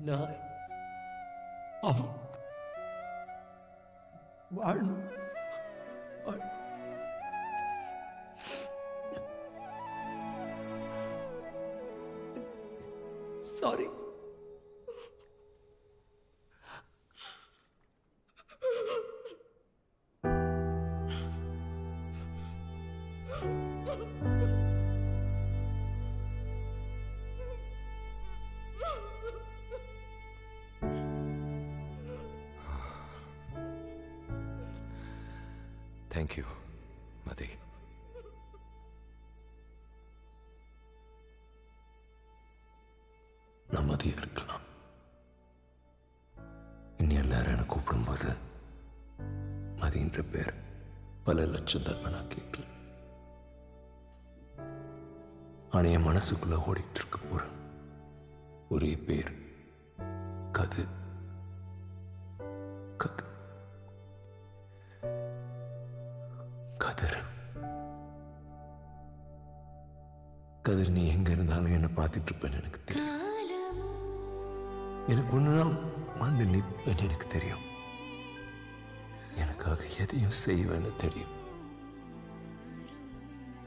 நான் மதின்ற பேர் பல லட்சம் தடவை நான் கேட்கல ஆனால் என் மனசுக்குள்ள ஓடிட்டு இருக்க போற ஒரே பேர் செய்வேன்னு தெரியும்.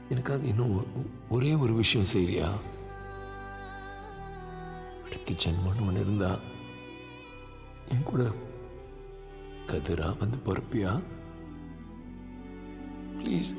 எனக்காக இன்னும் ஒரே ஒரு விஷயம் செய்யா அடுத்த ஜென்மன்னு ஒன்று இருந்தா என் கூட கதிரா வந்து பொறுப்பியா? ப்ளீஸ்